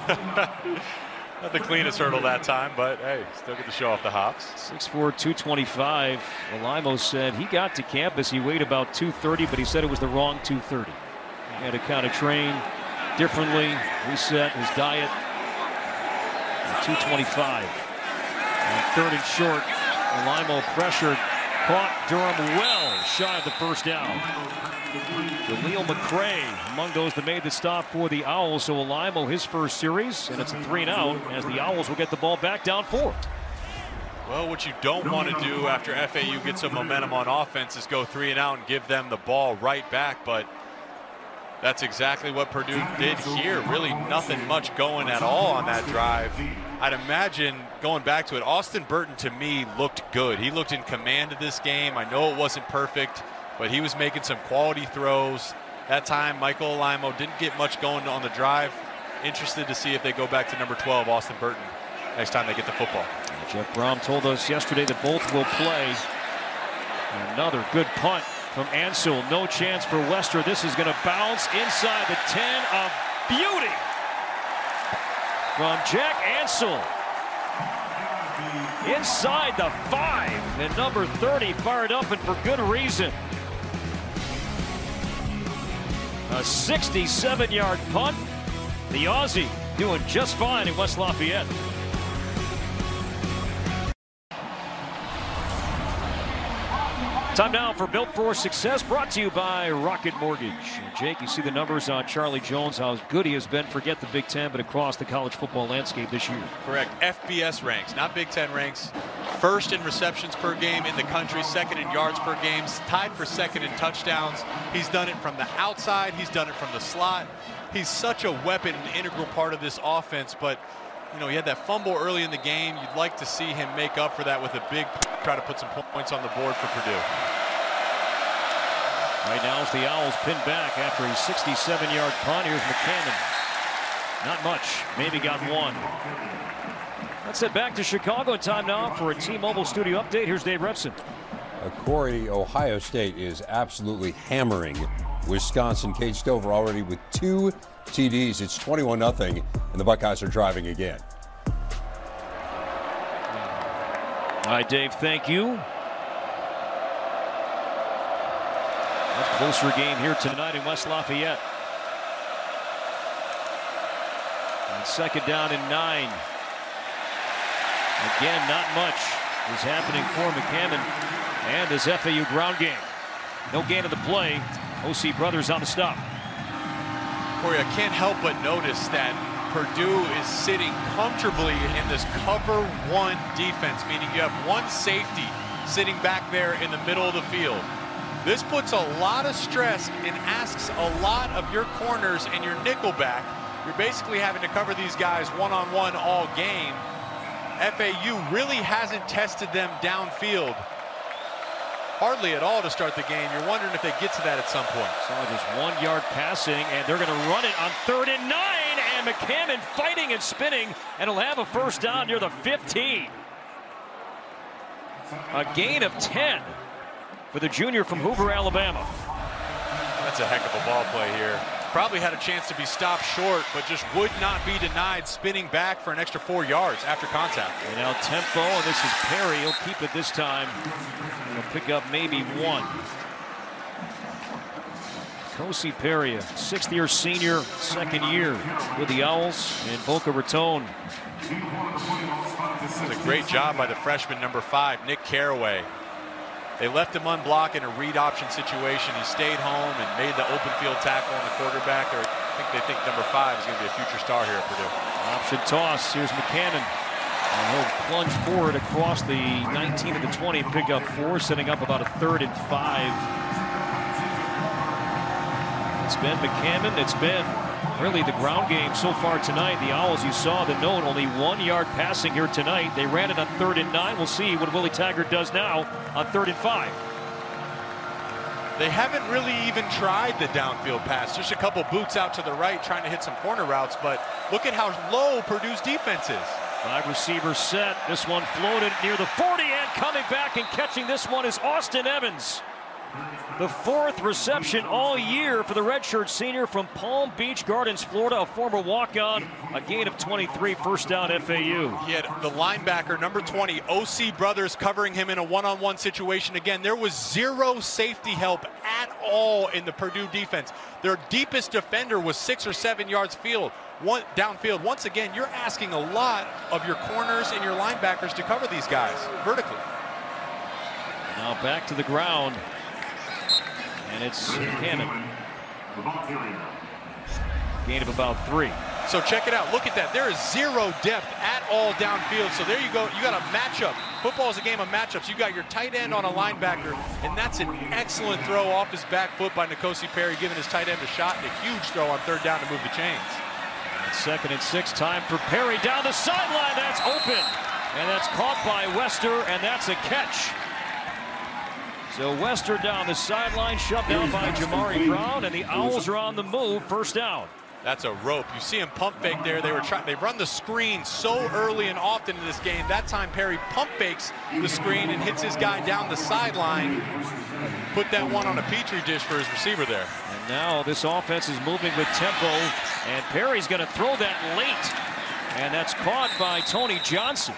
Speaker 4: Not the cleanest hurdle that time, but hey, still get to show off the hops.
Speaker 1: 6'4", 225. Alaimo said he got to campus. He weighed about 230, but he said it was the wrong 230. He had to kind of train differently, reset his diet. 225. And third and short, Alaimo pressured, caught Durham well shot of the first down. Jaleel McRae among those that made the stop for the Owls. So Alaimo his first series, and it's a three and out as the Owls will get the ball back down four.
Speaker 4: Well, what you don't want to do after FAU gets some momentum on offense is go three and out and give them the ball right back. But that's exactly what Purdue did here. Really nothing much going at all on that drive. I'd imagine going back to it, Austin Burton to me looked good. He looked in command of this game. I know it wasn't perfect but he was making some quality throws. That time, Michael Alaimo didn't get much going on the drive. Interested to see if they go back to number 12, Austin Burton, next time they get the football.
Speaker 1: Jeff Brohm told us yesterday that both will play. Another good punt from Ansell. No chance for Wester. This is going to bounce inside the 10 of beauty from Jack Ansell. Inside the five, and number 30 fired up and for good reason. A 67 yard punt. The Aussie doing just fine in West Lafayette. Time now for Built for Success, brought to you by Rocket Mortgage. Jake, you see the numbers on Charlie Jones, how good he has been, forget the Big Ten, but across the college football landscape this year.
Speaker 4: Correct. FBS ranks, not Big Ten ranks. First in receptions per game in the country, second in yards per game, tied for second in touchdowns. He's done it from the outside, he's done it from the slot. He's such a weapon, an integral part of this offense, but you know, he had that fumble early in the game. You'd like to see him make up for that with a big try to put some points on the board for Purdue.
Speaker 1: Right now it's the Owls pinned back after a 67-yard punt. Here's McCammon. Not much. Maybe got one. Let's head back to Chicago in time now for a T-Mobile studio update. Here's Dave Revsine.
Speaker 6: Uh, Cory, Ohio State is absolutely hammering Wisconsin. Cade Stover already with two TDs. It's 21 0 and the Buckeyes are driving again.
Speaker 1: All right, Dave, thank you. Much closer game here tonight in West Lafayette. And second down and nine. Again, not much is happening for McCammon and his FAU ground game. No gain of the play. OC Brothers on the stop.
Speaker 4: Cory, I can't help but notice that Purdue is sitting comfortably in this cover one defense, meaning you have one safety sitting back there in the middle of the field. This puts a lot of stress and asks a lot of your corners and your nickel back. You're basically having to cover these guys one-on-one -on -one all game. FAU really hasn't tested them downfield hardly at all to start the game. You're wondering if they get to that at some point.
Speaker 1: So just one yard passing, and they're going to run it on third and nine. And McCammon fighting and spinning, and he'll have a first down near the 15. A gain of 10 for the junior from Hoover, Alabama.
Speaker 4: That's a heck of a ball play here. Probably had a chance to be stopped short, but just would not be denied spinning back for an extra four yards after contact.
Speaker 1: And now tempo, and this is Perry. He'll keep it this time. He'll pick up maybe one. Kosi Perry, a sixth year senior, second year with the Owls and Boca Raton.
Speaker 4: Is a great job by the freshman number five, Nick Caraway. They left him unblocked in a read option situation. He stayed home and made the open field tackle on the quarterback. I think they think number five is going to be a future star here at Purdue.
Speaker 1: Option toss. Here's McCammon. And he'll plunge forward across the 19 to the 20 pick up four, setting up about a third and five. It's been McCammon. It's been really the ground game so far tonight. The Owls, you saw the note, only one yard passing here tonight. They ran it on third and nine. We'll see what Willie Taggart does now on third and five.
Speaker 4: They haven't really even tried the downfield pass. Just a couple boots out to the right trying to hit some corner routes, but look at how low Purdue's defense is.
Speaker 1: Five receivers set. This one floated near the 40 and coming back and catching this one is Austin Evans. The fourth reception all year for the redshirt senior from Palm Beach Gardens, Florida, a former walk-on, a gain of 23, first down FAU.
Speaker 4: He had the linebacker, number 20, OC Brothers, covering him in a one-on-one situation. Again, there was zero safety help at all in the Purdue defense. Their deepest defender was six or seven yards field, one downfield. Once again, you're asking a lot of your corners and your linebackers to cover these guys vertically.
Speaker 1: Now back to the ground. And it's Cannon. Gain of about three.
Speaker 4: So check it out. Look at that. There is zero depth at all downfield. So there you go. You got a matchup. Football is a game of matchups. You got your tight end on a linebacker, and that's an excellent throw off his back foot by N'Kosi Perry, giving his tight end a shot and a huge throw on third down to move the chains.
Speaker 1: And second and six, time for Perry down the sideline. That's open. And that's caught by Wester, and that's a catch. So Wester down the sideline, shut down by Jamari Brown, and the Owls are on the move, first down.
Speaker 4: That's a rope. You see him pump fake there. They were trying. They run the screen so early and often in this game. That time Perry pump fakes the screen and hits his guy down the sideline. Put that one on a petri dish for his receiver there.
Speaker 1: And now this offense is moving with tempo, and Perry's going to throw that late, and that's caught by Tony Johnson.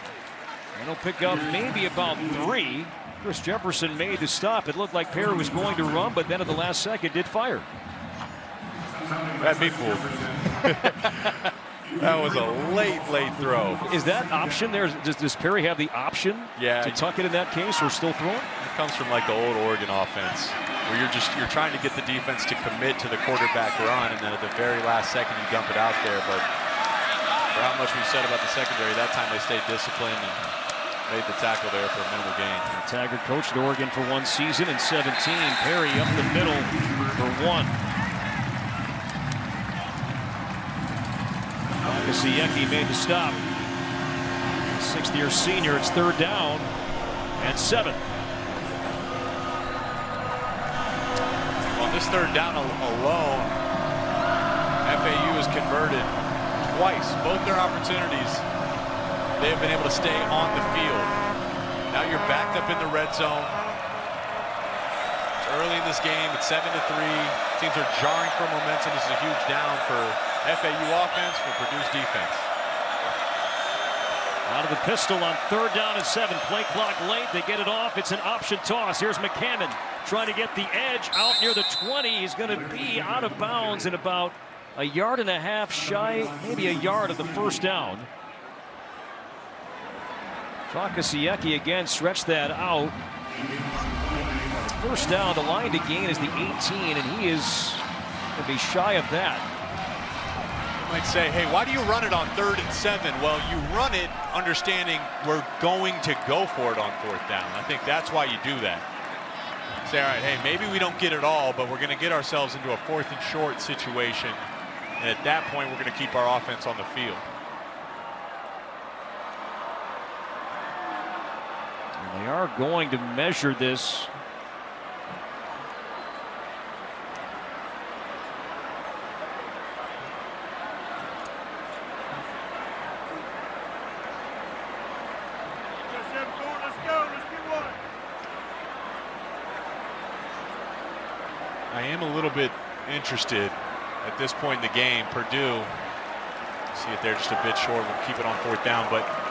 Speaker 1: And he'll pick up maybe about three. Chris Jefferson made the stop. It looked like Perry was going to run, but then at the last second did fire.
Speaker 4: That'd be fooled. that was a late, late throw.
Speaker 1: Is that option there? Does, does Perry have the option
Speaker 4: yeah,
Speaker 1: to tuck it in that case or still throw it?
Speaker 4: It comes from like the old Oregon offense where you're just you're trying to get the defense to commit to the quarterback run and then at the very last second you dump it out there. But for how much we said about the secondary, that time they stayed disciplined and made the tackle there for a minimal gain.
Speaker 1: Taggart coached Oregon for one season and 17. Perry up the middle for one. Kasiecki made the stop. Sixth year senior, it's third down and seven.
Speaker 4: On this third down alone, FAU has converted twice, both their opportunities. They have been able to stay on the field. Now you're backed up in the red zone. It's early in this game, it's seven to three. Teams are jarring for momentum. This is a huge down for FAU offense, for Purdue's defense.
Speaker 1: Out of the pistol on third down and seven. Play clock late. They get it off. It's an option toss. Here's McCammon trying to get the edge out near the 20. He's going to be out of bounds in about a yard and a half shy, maybe a yard of the first down. Fakasiieiki again stretched that out. First down, the line to gain is the 18, and he is going to be shy of that.
Speaker 4: You might say, hey, why do you run it on third and seven? Well, you run it understanding we're going to go for it on fourth down. I think that's why you do that. Say, all right, hey, maybe we don't get it all, but we're going to get ourselves into a fourth and short situation. And at that point, we're going to keep our offense on the field.
Speaker 1: They are going to measure this.
Speaker 4: I am a little bit interested at this point in the game. Purdue, see it there just a bit short. We'll keep it on fourth down, but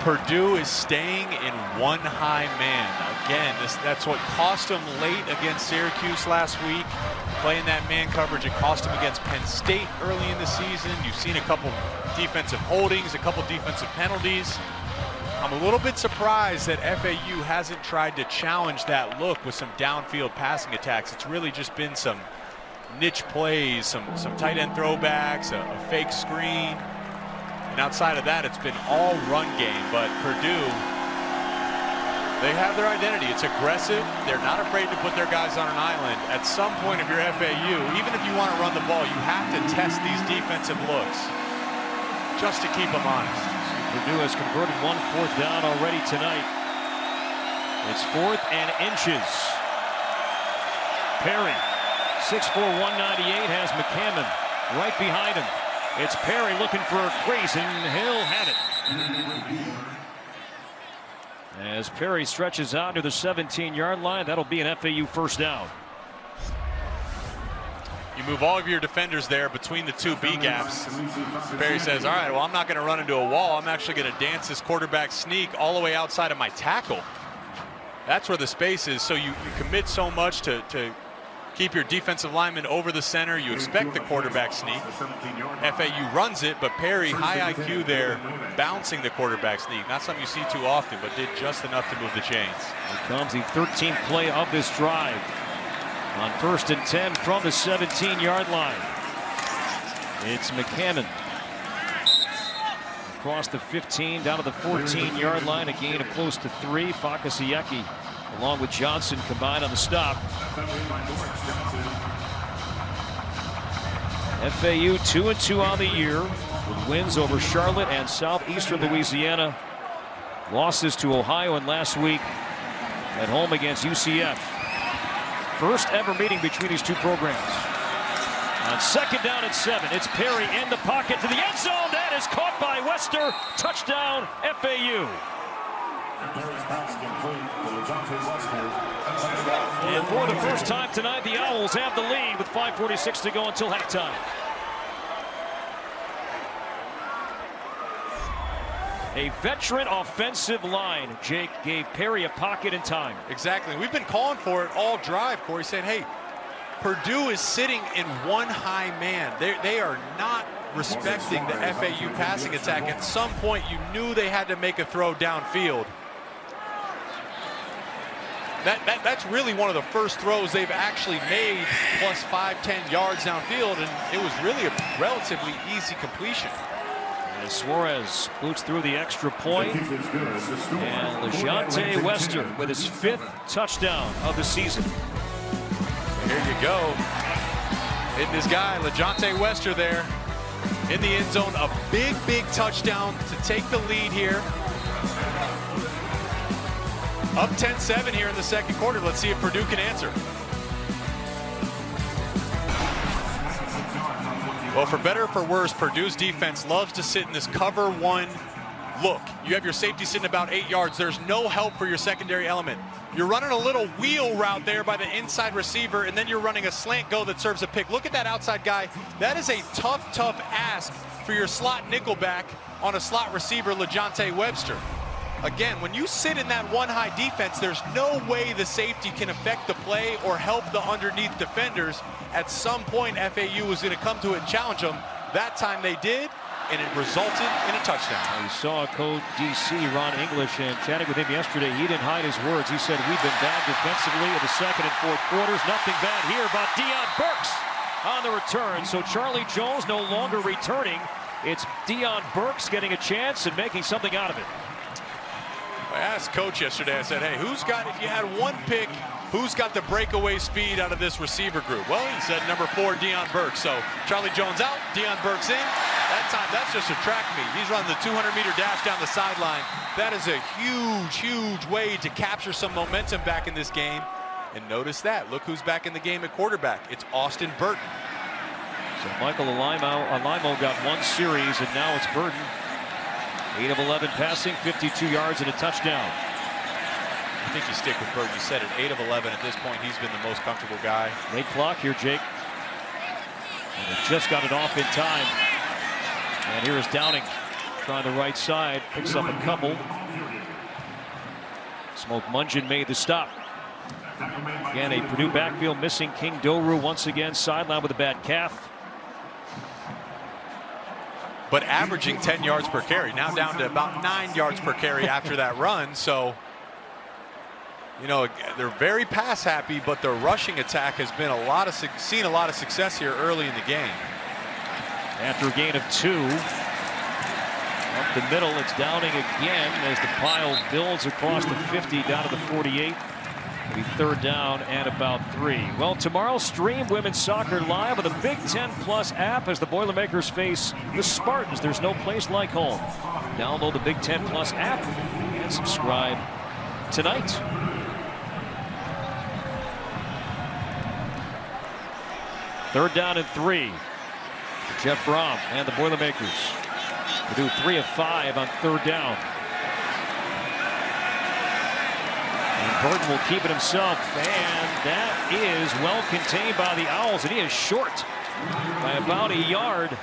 Speaker 4: Purdue is staying in one high man. Again, this, that's what cost them late against Syracuse last week. Playing that man coverage, it cost them against Penn State early in the season. You've seen a couple defensive holdings, a couple defensive penalties. I'm a little bit surprised that FAU hasn't tried to challenge that look with some downfield passing attacks. It's really just been some niche plays, some, some tight end throwbacks, a, a fake screen. And outside of that, it's been all run game. But Purdue They have their identity. It's aggressive. They're not afraid to put their guys on an island. At some point, if you're FAU, even if you want to run the ball, you have to test these defensive looks just to keep them honest.
Speaker 1: Purdue has converted one fourth down already tonight. It's fourth and inches. Perry, 6'4", 198, has McCammon right behind him. It's Perry looking for a crease, and he'll have it. As Perry stretches out to the 17-yard line, that'll be an FAU first down.
Speaker 4: You move all of your defenders there between the two B gaps. Perry says, all right, well, I'm not going to run into a wall. I'm actually going to dance this quarterback sneak all the way outside of my tackle. That's where the space is. So you, you commit so much to, to keep your defensive lineman over the center. You expect the quarterback sneak. FAU runs it, but Perry, high IQ there, bouncing the quarterback sneak. Not something you see too often, but did just enough to move the chains.
Speaker 1: Here comes the 13th play of this drive. On first and 10 from the 17-yard line. It's McCammon. Across the 15, down to the 14-yard line, a gain of close to three. Fakasiieiki along with Johnson combined on the stop. FAU 2 and 2 on the year with wins over Charlotte and Southeastern Louisiana. Losses to Ohio and last week at home against UCF. First ever meeting between these two programs. On second down at seven, it's Perry in the pocket to the end zone. That is caught by Wester. Touchdown, FAU. And for the first time tonight, the Owls have the lead with 5.46 to go until halftime. A veteran offensive line, Jake, gave Perry a pocket in time.
Speaker 4: Exactly. We've been calling for it all drive, Cory, saying, hey, Purdue is sitting in one high man. They, they are not respecting the FAU passing attack. At some point, you knew they had to make a throw downfield. That, that, that's really one of the first throws they've actually made plus five, ten yards downfield, and it was really a relatively easy completion.
Speaker 1: As Suarez boots through the extra point, and LaJohntay Wester with his fifth touchdown of the season.
Speaker 4: Here you go. Hitting this guy, LaJohntay Wester there in the end zone. A big, big touchdown to take the lead here. Up 10-7 here in the second quarter. Let's see if Purdue can answer. Well, for better or for worse, Purdue's defense loves to sit in this cover one look. You have your safety sitting about eight yards. There's no help for your secondary element. You're running a little wheel route there by the inside receiver, and then you're running a slant go that serves a pick. Look at that outside guy. That is a tough, tough ask for your slot nickelback on a slot receiver, LaJohntay Wester. Again, when you sit in that one high defense, there's no way the safety can affect the play or help the underneath defenders. At some point, FAU was going to come to it and challenge them. That time they did, and it resulted in a touchdown.
Speaker 1: We saw code DC Ron English and chatting with him yesterday. He didn't hide his words. He said, we've been bad defensively in the second and fourth quarters. Nothing bad here about Deion Burks on the return. So Charlie Jones no longer returning. It's Deion Burks getting a chance and making something out of it.
Speaker 4: I asked coach yesterday, I said, hey, who's got, if you had one pick, who's got the breakaway speed out of this receiver group? Well, he said number four, Deion Burks. So Charlie Jones out, Deion Burks in. That time, that's just a track meet. He's running the 200-meter dash down the sideline. That is a huge, huge way to capture some momentum back in this game. And notice that. Look who's back in the game at quarterback. It's Austin Burton.
Speaker 1: So Michael Alaimo, Alaimo got one series, and now it's Burton 8 of 11 passing, 52 yards and a touchdown.
Speaker 4: I think you stick with Burton. You said it, 8 of 11. At this point, he's been the most comfortable guy.
Speaker 1: Late clock here, Jake. And they just got it off in time. And here is Downing trying the right side, picks up a couple. Smoke Mungeon made the stop. Again, a Purdue backfield missing King Doerue once again, sideline with a bad calf
Speaker 4: but averaging 10 yards per carry. Now down to about nine yards per carry after that run. So, you know, they're very pass happy, but their rushing attack has been a lot of seen a lot of success here early in the game.
Speaker 1: After a gain of two, Up the middle, it's Downing again as the pile builds across the 50 down to the 48. Be third down and about three. Well, tomorrow, stream women's soccer live on the Big Ten Plus app as the Boilermakers face the Spartans. There's no place like home. Download the Big Ten Plus app and subscribe tonight. Third down and three. Jeff Brohm and the Boilermakers. To do three of five on third down. And Burton will keep it himself, and that is well contained by the Owls, and he is short by about a yard.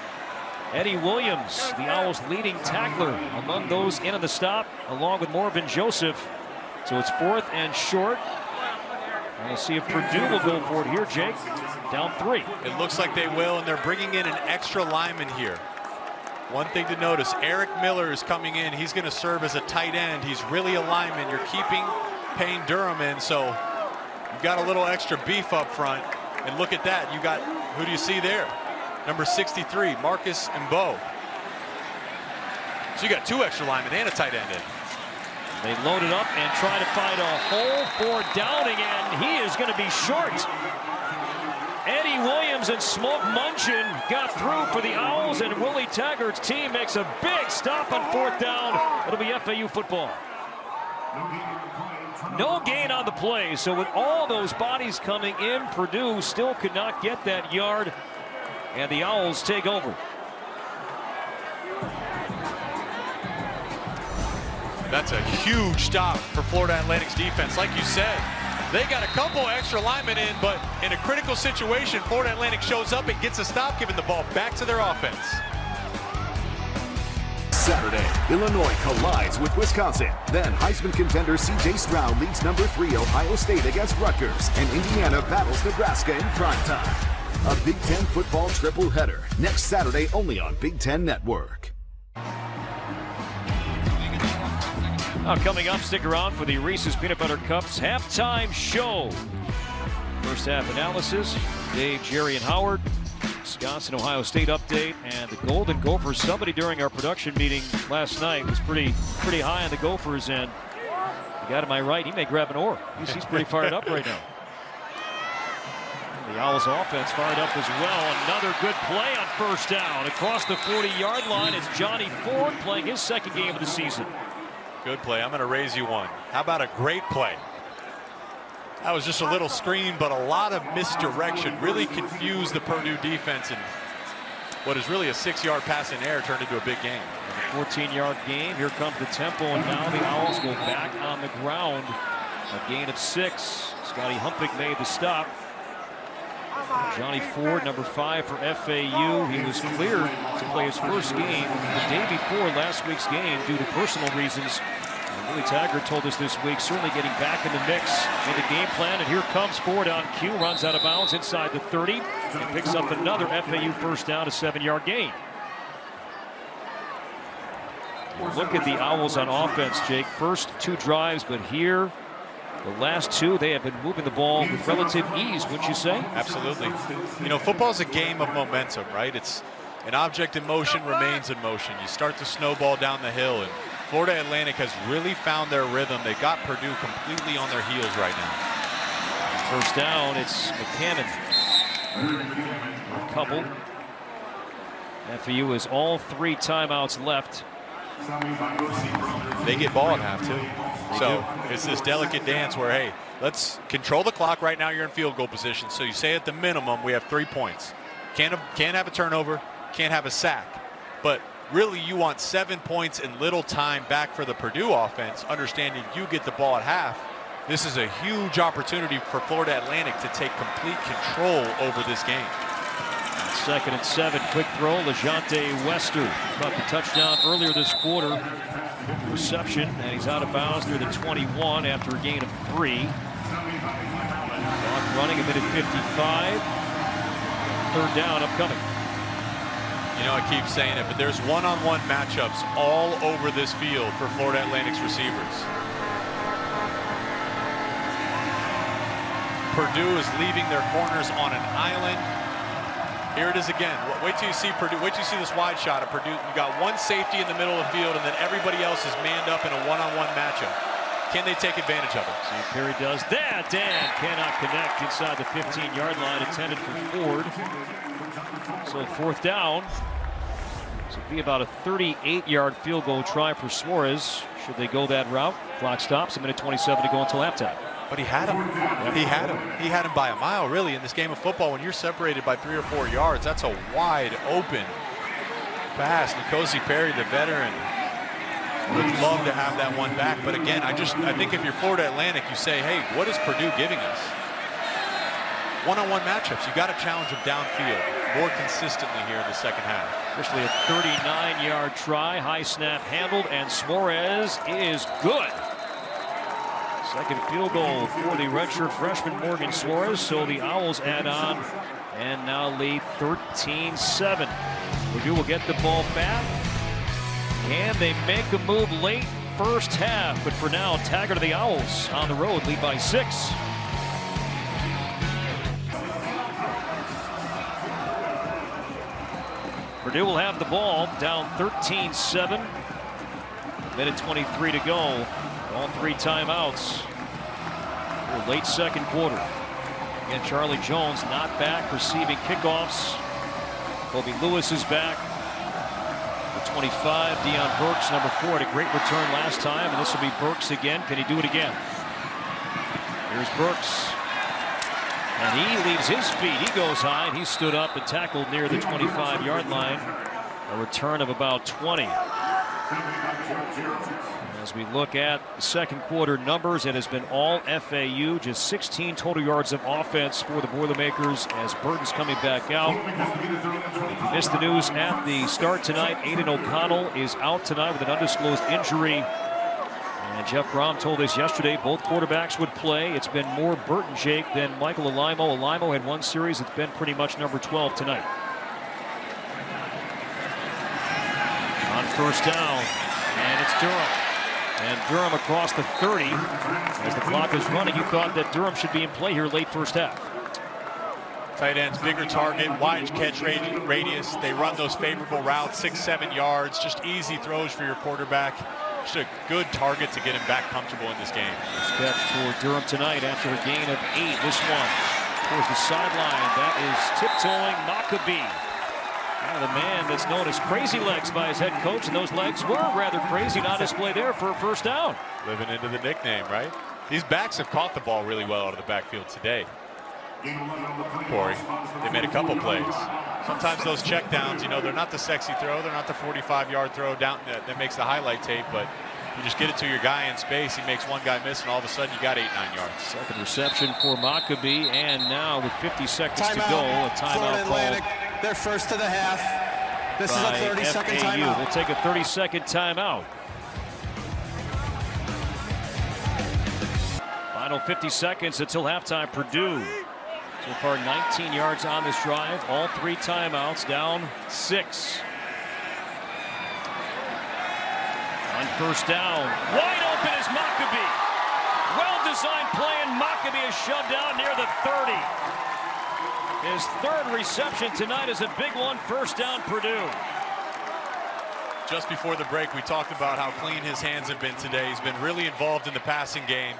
Speaker 1: Eddie Williams, the Owls' leading tackler among those in on the stop, along with Morven Joseph. So it's fourth and short. And we'll see if Purdue will go for it here, Jake. Down three.
Speaker 4: It looks like they will, and they're bringing in an extra lineman here. One thing to notice, Eric Miller is coming in. He's going to serve as a tight end. He's really a lineman. You're keeping Payne Durham in, so you've got a little extra beef up front. And look at that. You got, who do you see there? Number 63, Marcus Mbow. So you got two extra linemen and a tight end in.
Speaker 1: They load it up and try to find a hole for Downing, and he is going to be short. Eddie Williams and Smoke Munchin got through for the Owls, and Willie Taggart's team makes a big stop on fourth down. It'll be FAU football. No gain on the play, so with all those bodies coming in, Purdue still could not get that yard, and the Owls take over.
Speaker 4: That's a huge stop for Florida Atlantic's defense. Like you said, they got a couple extra linemen in, but in a critical situation, Florida Atlantic shows up and gets a stop, giving the ball back to their offense.
Speaker 7: Saturday, Illinois collides with Wisconsin. Then Heisman contender C.J. Stroud leads number three Ohio State against Rutgers, and Indiana battles Nebraska in prime time. A Big Ten football triple header next Saturday only on Big Ten Network.
Speaker 1: Now coming up, stick around for the Reese's Peanut Butter Cups halftime show. First half analysis, Dave, Jerry, and Howard. Wisconsin, Ohio State update, and the Golden Gophers. Somebody during our production meeting last night was pretty pretty high on the Gophers, and the guy to my right, he may grab an oar. He's, he's pretty fired up right now. The Owls offense fired up as well. Another good play on first down. Across the 40-yard line, it's Johnny Ford playing his second game of the season.
Speaker 4: Good play. I'm going to raise you one. How about a great play? That was just a little screen, but a lot of misdirection. Really confused the Purdue defense, and what is really a six-yard pass in air turned into a big game—a
Speaker 1: 14-yard game. Here comes the tempo, and now the Owls go back on the ground. A gain of six. Scotty Humpich made the stop. Johnny Ford, number five for FAU. He was cleared to play his first game the day before last week's game due to personal reasons. Willie Taggart told us this week, certainly getting back in the mix in the game plan. And here comes Ford on cue, runs out of bounds inside the 30, and picks up another FAU first down, a seven-yard gain. Look at the Owls on offense, Jake. First two drives, but here the last two, they have been moving the ball with relative ease, wouldn't you say?
Speaker 4: Absolutely. You know, football is a game of momentum, right? It's an object in motion remains in motion. You start to snowball down the hill, and Florida Atlantic has really found their rhythm. They got Purdue completely on their heels right now.
Speaker 1: First down, it's McCammon. A couple. FAU is all three timeouts left.
Speaker 4: They get ball at half, too. So it's this delicate dance where, hey, let's control the clock. Right now, you're in field goal position. So you say at the minimum, we have three points. Can't can't have a turnover, can't have a sack. But really, you want seven points in little time back for the Purdue offense, understanding you get the ball at half. This is a huge opportunity for Florida Atlantic to take complete control over this game.
Speaker 1: Second and seven, quick throw. LaJohntay Wester caught the touchdown earlier this quarter. Reception, and he's out of bounds near the 21 after a gain of three. Clock running a minute 55. Third down upcoming.
Speaker 4: You know, I keep saying it, but there's one-on-one -on -one matchups all over this field for Florida Atlantic's receivers. Purdue is leaving their corners on an island. Here it is again. Wait till you see Purdue. Wait till you see this wide shot of Purdue. You got one safety in the middle of the field, and then everybody else is manned up in a one-on-one matchup. Can they take advantage of it?
Speaker 1: See, Perry does that. Dan cannot connect inside the 15-yard line, intended for Ford. So fourth down. So it'd be about a 38-yard field goal try for Suarez. Should they go that route? Clock stops. A minute 27 to go until halftime.
Speaker 4: But he had him. He had him. He had him by a mile, really, in this game of football. When you're separated by three or four yards, that's a wide open pass. N'Kosi Perry, the veteran, would love to have that one back. But again, I just I think if you're Florida Atlantic, you say, hey, what is Purdue giving us? One-on-one matchups. You got to challenge them downfield more consistently here in the second half.
Speaker 1: Officially a 39-yard try, high snap handled, and Suarez is good. Second field goal for the redshirt freshman Morgan Suarez. So the Owls add on and now lead 13-7. Purdue will get the ball back. And they make a move late first half. But for now, Taggart to the Owls on the road, lead by six. Purdue will have the ball down 13-7. Minute 23 to go. All three timeouts. Late second quarter. Again, Charlie Jones not back receiving kickoffs. Kobe Lewis is back. The 25, Deion Burks, number four, had a great return last time, and this will be Burks again. Can he do it again? Here's Burks. And he leaves his feet. He goes high, and he stood up and tackled near the 25-yard line. A return of about 20. As we look at second quarter numbers, it has been all FAU, just 16 total yards of offense for the Boilermakers as Burton's coming back out. If you missed the news at the start tonight, Aidan O'Connell is out tonight with an undisclosed injury. And Jeff Brohm told us yesterday both quarterbacks would play. It's been more Burton Jake than Michael Alaimo. Alaimo had one series. It's been pretty much number 12 tonight. On first down, and it's Durham. And Durham across the 30. As the clock is running, you thought that Durham should be in play here late first half.
Speaker 4: Tight ends, bigger target, wide catch radius. They run those favorable routes, six, seven yards, just easy throws for your quarterback. Just a good target to get him back comfortable in this game.
Speaker 1: Step for Durham tonight after a gain of eight. This one towards the sideline. That is tiptoeing Mockobee. Yeah, the man that's known as Crazy Legs by his head coach, and those legs were rather crazy, not display there for a first down.
Speaker 4: Living into the nickname, right? These backs have caught the ball really well out of the backfield today. Cory, they made a couple plays. Sometimes those checkdowns, you know, they're not the sexy throw, they're not the 45-yard throw down that, that makes the highlight tape, but you just get it to your guy in space. He makes one guy miss, and all of a sudden you got eight, nine yards.
Speaker 1: Second reception for Mockobee, and now with 50 seconds timeout. to go, a timeout
Speaker 5: Atlantic. They're first to the half. This is a 30-second timeout.
Speaker 1: We'll take a 30-second timeout. Final 50 seconds until halftime. Purdue. So far, 19 yards on this drive. All three timeouts, down six. On first down, wide open is Mockobee. Well-designed play, and Mockobee is shoved down near the 30. His third reception tonight is a big one, first down Purdue.
Speaker 4: Just before the break, we talked about how clean his hands have been today. He's been really involved in the passing game.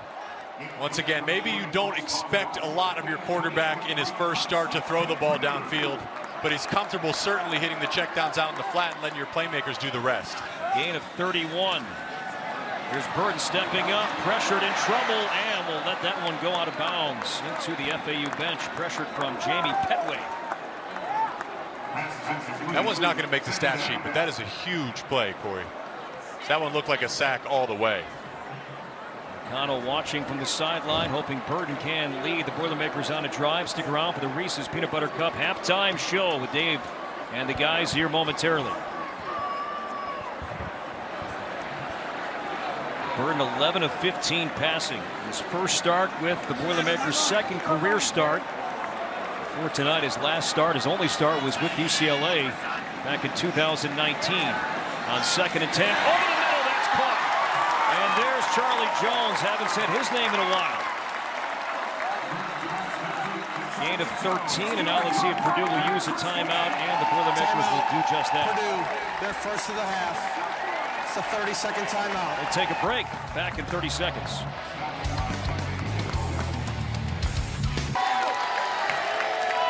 Speaker 4: Once again, maybe you don't expect a lot of your quarterback in his first start to throw the ball downfield, but he's comfortable certainly hitting the checkdowns out in the flat and letting your playmakers do the rest.
Speaker 1: Gain of 31. Here's Burton stepping up, pressured in trouble, and will let that one go out of bounds into the FAU bench. Pressured from Jamie Petway.
Speaker 4: That one's not going to make the stat sheet, but that is a huge play, Cory. That one looked like a sack all the way.
Speaker 1: O'Connell watching from the sideline, hoping Burton can lead the Boilermakers on a drive. Stick around for the Reese's Peanut Butter Cup halftime show with Dave and the guys here momentarily. Burton 11 of 15 passing. His first start with the Boilermakers' second career start. For tonight, his last start, his only start was with UCLA back in 2019. On second and 10, over the middle, that's caught. And there's Charlie Jones, haven't said his name in a while. Gain of 13, and now let's see if Purdue will use a timeout, and the Boilermakers will do just that.
Speaker 5: Purdue, their first of the half. It's a 30-second timeout.
Speaker 1: We'll take a break. Back in 30 seconds.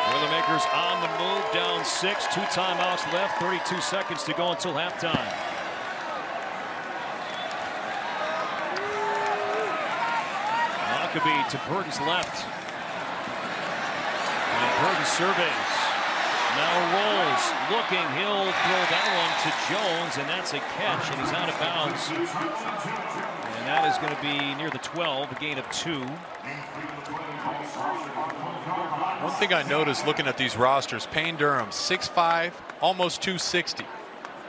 Speaker 1: Boilermakers on the move, down six, two timeouts left, 32 seconds to go until halftime. Mockobee to Burton's left. And Burton surveys. Now rolls, looking, he'll throw that one to Jones, and that's a catch, and he's out of bounds. And that is going to be near the 12, a gain of two.
Speaker 4: One thing I noticed looking at these rosters, Payne Durham, 6'5", almost 260.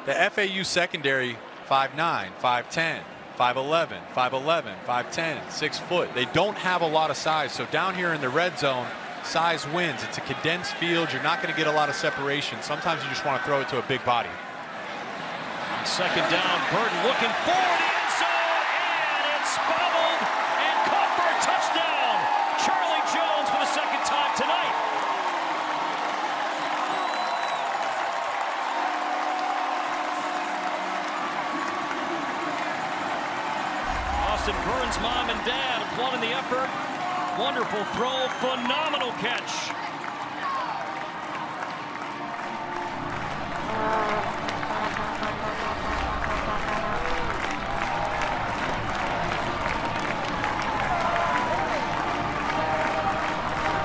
Speaker 4: The FAU secondary, 5'9", 5'10", 5'11", 5'11", 5'10", 6 foot. They don't have a lot of size, so down here in the red zone, size wins. It's a condensed field. You're not going to get a lot of separation. Sometimes you just want to throw it to a big body.
Speaker 1: Second down, Burton looking forward, Wonderful throw, phenomenal catch.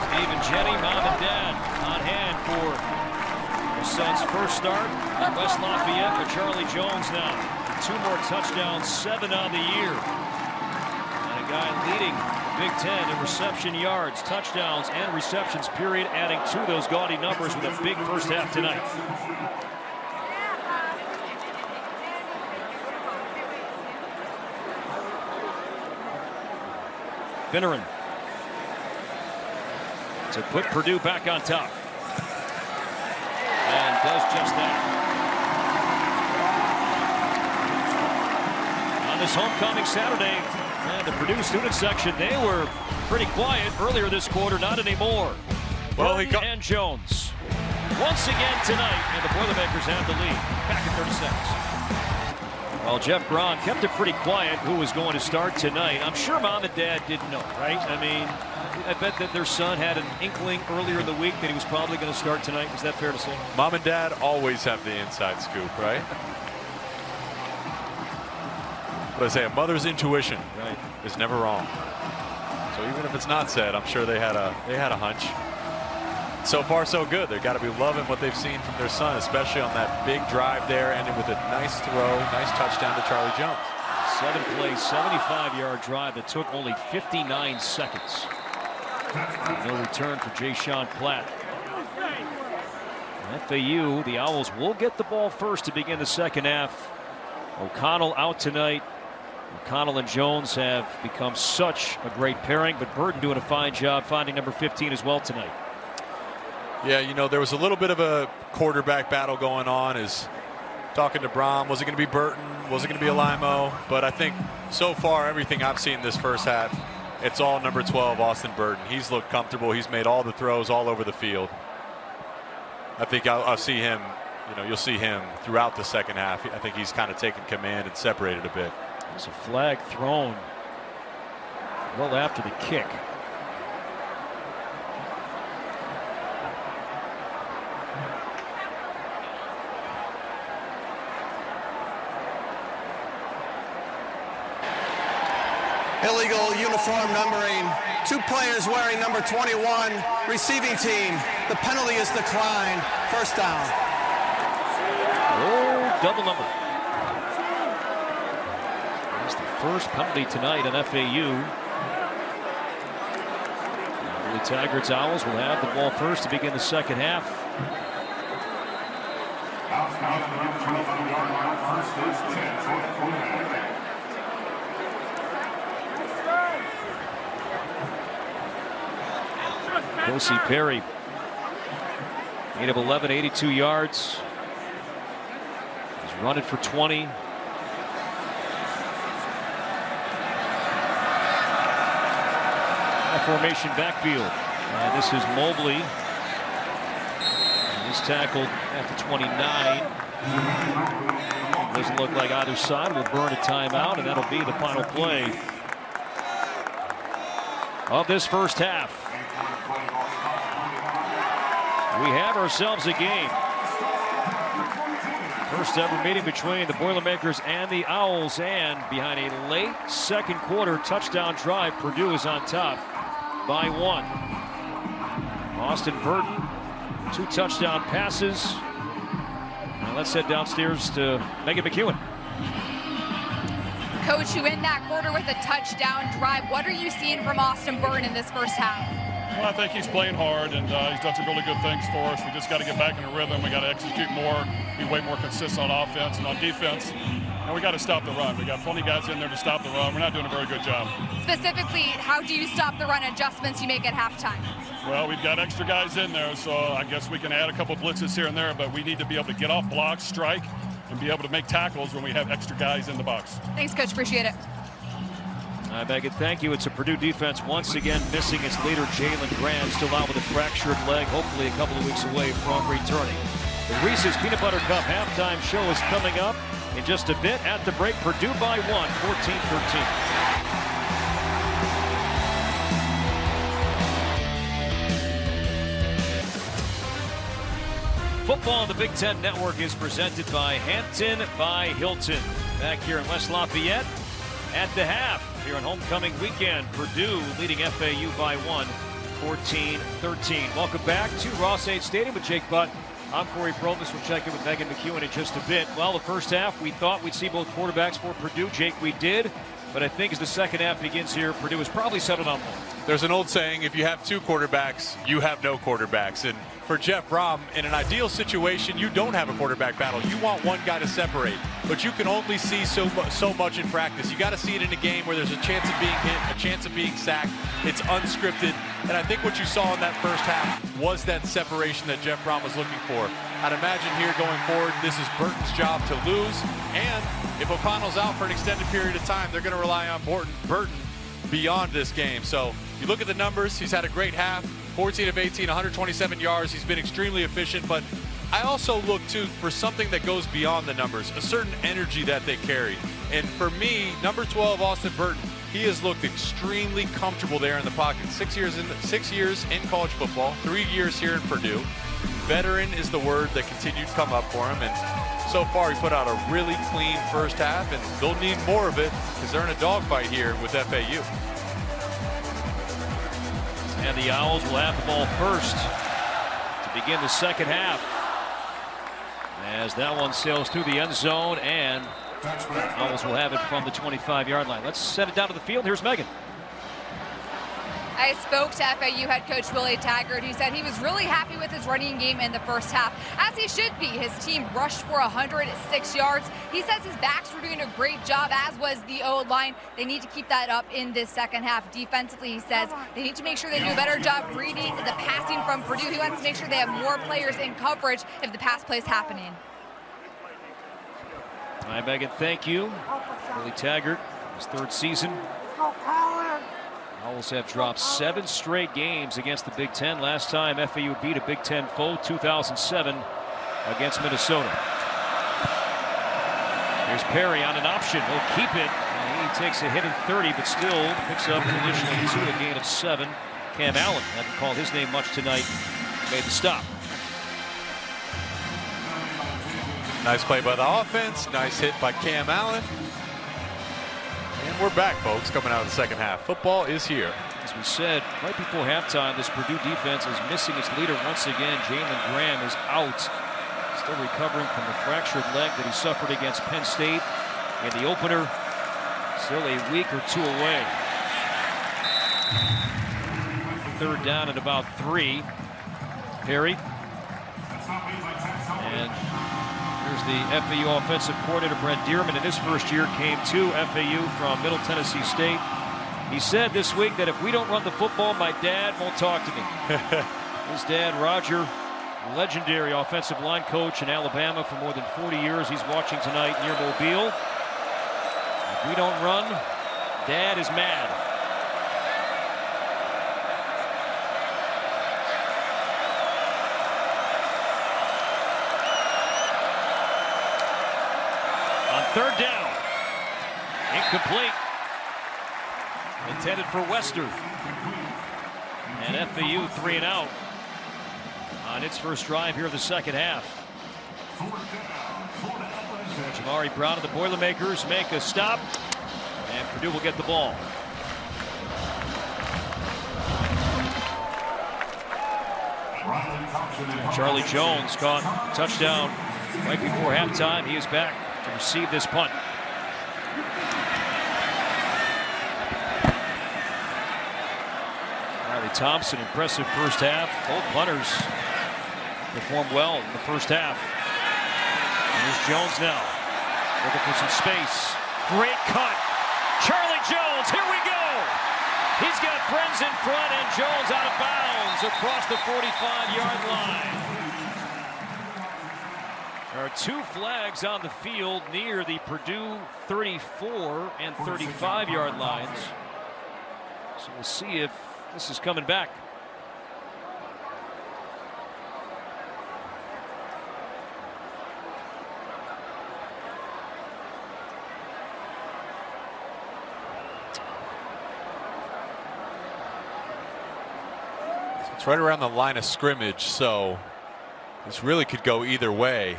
Speaker 1: Steve and Jenny, mom and dad, on hand for their son's first start at West Lafayette for Charlie Jones now. Two more touchdowns, seven on the year. And a guy leading the Big Ten in reception yards, touchdowns, and receptions, period, adding to those gaudy numbers with a big first half tonight. Fineran to put Purdue back on top. And does just that. On this homecoming Saturday, and the Purdue student section, they were pretty quiet earlier this quarter, not anymore.
Speaker 4: Well, he
Speaker 1: Burton
Speaker 4: got-
Speaker 1: and Jones. Once again tonight, and the Boilermakers have the lead. Back in 30 seconds. Well, Jeff Brohm kept it pretty quiet who was going to start tonight. I'm sure mom and dad didn't know, right? I mean, I bet that their son had an inkling earlier in the week that he was probably going to start tonight. Is that fair to say?
Speaker 4: Mom and dad always have the inside scoop, right? But I say a mother's intuition. Is never wrong. So even if it's not said, I'm sure they had a they had a hunch. So far, so good. They've got to be loving what they've seen from their son, especially on that big drive there, ending with a nice throw, nice touchdown to Charlie Jones.
Speaker 1: Seven play, 75 yard drive that took only 59 seconds. No return for Jay Sean Platt. FAU, the Owls will get the ball first to begin the second half. O'Connell out tonight. O'Connell and Jones have become such a great pairing, but Burton doing a fine job finding number 15 as well tonight.
Speaker 4: Yeah, you know, there was a little bit of a quarterback battle going on as talking to Brohm. Was it going to be Burton? Was it going to be Alaimo? But I think so far, everything I've seen this first half, it's all number 12, Austin Burton. He's looked comfortable. He's made all the throws all over the field. I think I'll, I'll see him, you know, you'll see him throughout the second half. I think he's kind of taken command and separated a bit.
Speaker 1: There's a flag thrown well after the kick.
Speaker 5: Illegal uniform numbering. Two players wearing number 21. Receiving team. The penalty is declined. First down.
Speaker 1: Oh, double number. That's the first penalty tonight on FAU. The Tigers Owls will have the ball first to begin the second half. N'Kosi Perry, 8 of 11, 82 yards. He's running for 20. Formation backfield. And this is Mobley. And he's tackled at the 29. Doesn't look like either side will burn a timeout, and that'll be the final play of this first half. We have ourselves a game. First ever meeting between the Boilermakers and the Owls, and behind a late second quarter touchdown drive, Purdue is on top by one. Austin Burton, two touchdown passes. Now let's head downstairs to Meghan McKeown.
Speaker 3: Coach, you end that quarter with a touchdown drive. What are you seeing from Austin Burton in this first half?
Speaker 8: Well, I think he's playing hard and uh, he's done some really good things for us. We just got to get back in a rhythm. We got to execute more, be way more consistent on offense and on defense. And we got to stop the run. We got plenty of guys in there to stop the run. We're not doing a very good job.
Speaker 3: Specifically, how do you stop the run adjustments you make at halftime?
Speaker 8: Well, we've got extra guys in there, so I guess we can add a couple blitzes here and there, but we need to be able to get off blocks, strike, and be able to make tackles when we have extra guys in the box.
Speaker 3: Thanks, Coach. Appreciate it.
Speaker 1: I beg it. Thank you. It's a Purdue defense once again missing its leader, Jalen Graham, still out with a fractured leg, hopefully a couple of weeks away from returning. The Reese's Peanut Butter Cup halftime show is coming up in just a bit. At the break, Purdue by one, 14-13. Football on the Big Ten Network is presented by Hampton by Hilton. Back here in West Lafayette at the half here on homecoming weekend. Purdue leading FAU by one, 14-13. Welcome back to Ross-Ade Stadium with Jake Butt. I'm Cory Provus. We'll check in with Meghan McKeown in just a bit. Well, the first half, we thought we'd see both quarterbacks for Purdue. Jake, we did. But I think as the second half begins here, Purdue has probably settled on one.
Speaker 4: There's an old saying, if you have two quarterbacks, you have no quarterbacks. And for Jeff Brohm, in an ideal situation, you don't have a quarterback battle. You want one guy to separate. But you can only see so, so much in practice. You got to see it in a game where there's a chance of being hit, a chance of being sacked. It's unscripted. And I think what you saw in that first half was that separation that Jeff Brohm was looking for. I'd imagine here going forward, this is Burton's job to lose. And if O'Connell's out for an extended period of time, they're going to rely on Burton, Burton beyond this game. So you look at the numbers, he's had a great half, 14 of 18, 127 yards. He's been extremely efficient, but I also look too for something that goes beyond the numbers, a certain energy that they carry. And for me, number 12, Austin Burton, he has looked extremely comfortable there in the pocket. Six years in six years in college football, three years here in Purdue. Veteran is the word that continued to come up for him, and so far he put out a really clean first half, and they'll need more of it because they're in a dogfight here with FAU.
Speaker 1: And the Owls will have the ball first to begin the second half. As that one sails through the end zone, and Owls will have it from the 25-yard line. Let's set it down to the field. Here's Meghan.
Speaker 3: I spoke to FAU head coach Willie Taggart, who said he was really happy with his running game in the first half, as he should be. His team rushed for 106 yards. He says his backs were doing a great job, as was the O-line. They need to keep that up in this second half. Defensively, he says they need to make sure they do a better job reading the passing from Purdue. He wants to make sure they have more players in coverage if the pass play is happening.
Speaker 1: Hi, Meghan. Thank you. Willie Taggart, his third season. Owls have dropped seven straight games against the Big Ten. Last time FAU beat a Big Ten foe, 2007, against Minnesota. Here's Perry on an option. He'll keep it. He takes a hit in 30, but still picks up an additional two, a gain of seven. Cam Allen hadn't called his name much tonight. Made the stop.
Speaker 4: Nice play by the offense. Nice hit by Cam Allen. And we're back, folks, coming out of the second half. Football is here.
Speaker 1: As we said right before halftime, this Purdue defense is missing its leader once again. Jalen Graham is out. Still recovering from the fractured leg that he suffered against Penn State in the opener. Still a week or two away. Third down at about three. Perry. And Here's the FAU offensive coordinator, Brent Dearmon. In his first year came to FAU from Middle Tennessee State. He said this week that if we don't run the football, my dad won't talk to me. his dad, Roger, legendary offensive line coach in Alabama for more than 40 years. He's watching tonight near Mobile. If we don't run, dad is mad. Third down. Incomplete. Intended for Wester. And FAU three and out on its first drive here of the second half. Jamari Brown and the Boilermakers make a stop, and Purdue will get the ball. Charlie Jones caught touchdown right before halftime. He is back to receive this punt. Riley Thompson, impressive first half. Both punters performed well in the first half. And here's Jones now, looking for some space. Great cut. Charlie Jones, here we go. He's got friends in front, and Jones out of bounds across the 45-yard line. There are two flags on the field near the Purdue 34 and 35 yard lines. So we'll see if this is coming back.
Speaker 4: It's right around the line of scrimmage, so this really could go either way.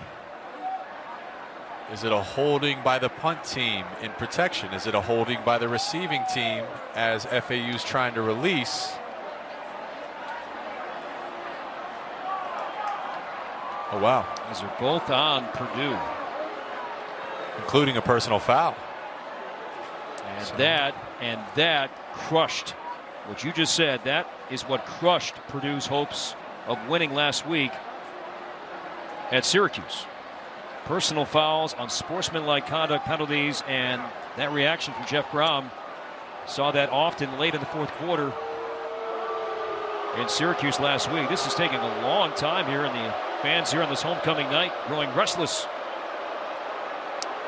Speaker 4: Is it a holding by the punt team in protection? Is it a holding by the receiving team as FAU's trying to release? Oh, wow.
Speaker 1: These are both on Purdue.
Speaker 4: Including a personal foul.
Speaker 1: And so. that, and that crushed what you just said. That is what crushed Purdue's hopes of winning last week at Syracuse personal fouls on sportsmanlike conduct penalties, and that reaction from Jeff Brohm saw that often late in the fourth quarter in Syracuse last week. This is taking a long time here, and the fans here on this homecoming night growing restless.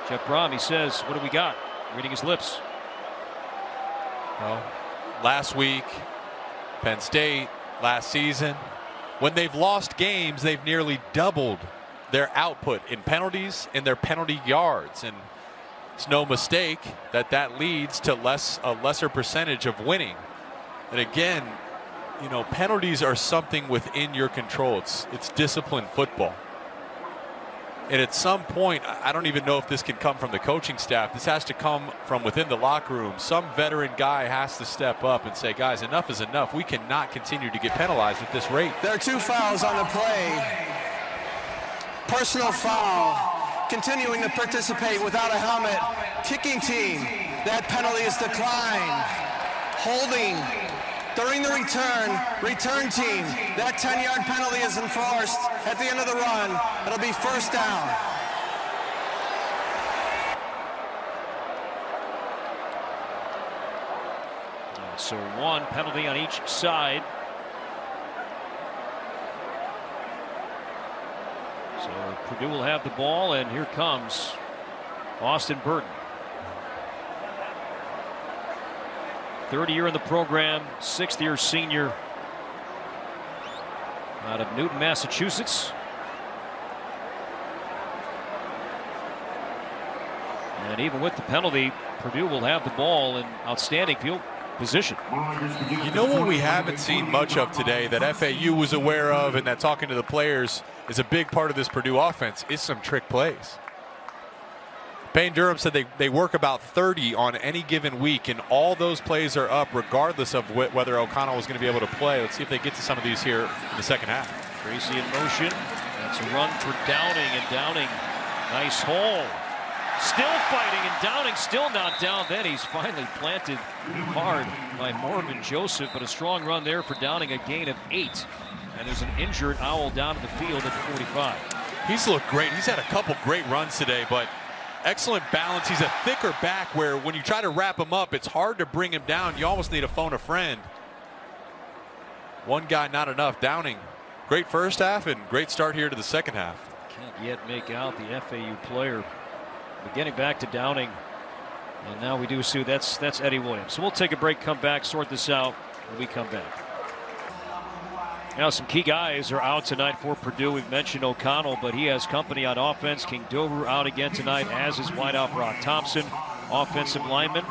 Speaker 1: Jeff Brohm, he says, What do we got? Reading his lips.
Speaker 4: Well, last week, Penn State, last season, when they've lost games, they've nearly doubled their output in penalties and their penalty yards. And it's no mistake that that leads to less a lesser percentage of winning. And again, you know, penalties are something within your control. It's it's disciplined football. And at some point, I don't even know if this can come from the coaching staff. This has to come from within the locker room. Some veteran guy has to step up and say, guys, enough is enough. We cannot continue to get penalized at this rate.
Speaker 5: There are two fouls on the play personal foul, continuing to participate without a helmet, kicking team, that penalty is declined, holding during the return, return team, that 10-yard penalty is enforced at the end of the run. It'll be first down.
Speaker 1: So one penalty on each side. So uh, Purdue will have the ball, and here comes Austin Burton. Third year in the program, sixth year senior out of Newton, Massachusetts. And even with the penalty, Purdue will have the ball in outstanding field position.
Speaker 4: You know what we haven't seen much of today that FAU was aware of and that talking to the players is a big part of this Purdue offense is some trick plays. Payne Durham said they, they work about 30 on any given week, and all those plays are up regardless of wh whether O'Connell is going to be able to play. Let's see if they get to some of these here in the second half.
Speaker 1: Tracy in motion. That's a run for Downing, and Downing, nice hole. Still fighting, and Downing still not down. Then he's finally planted hard by Morven Joseph, but a strong run there for Downing, a gain of eight. And there's an injured Owl down to the field at the 45.
Speaker 4: He's looked great. He's had a couple great runs today, but excellent balance. He's a thicker back where when you try to wrap him up, it's hard to bring him down. You almost need to phone a friend. One guy, not enough. Downing, great first half and great start here to the second half.
Speaker 1: Can't yet make out the FAU player. But getting back to Downing, and now we do see that's that's Eddie Williams. So we'll take a break, come back, sort this out when we come back. Now, some key guys are out tonight for Purdue. We've mentioned O'Connell, but he has company on offense. King Doerue out again tonight, as is wideout Broc Thompson. Offensive lineman,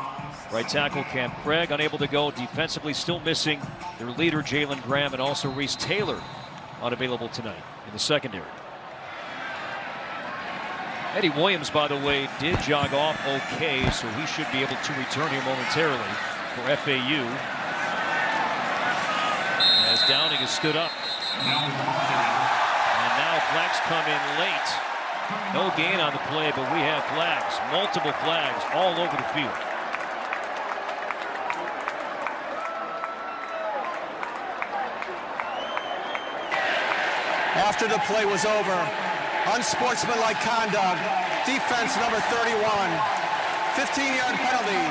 Speaker 1: right tackle Cam Craig, unable to go. Defensively, still missing their leader, Jalen Graham, and also Reese Taylor, unavailable tonight in the secondary. Eddie Williams, by the way, did jog off okay, so he should be able to return here momentarily for FAU has stood up. And now flags come in late. No gain on the play, but we have flags, multiple flags all over the field.
Speaker 5: After the play was over, unsportsmanlike conduct, defense number 31, 15-yard penalty,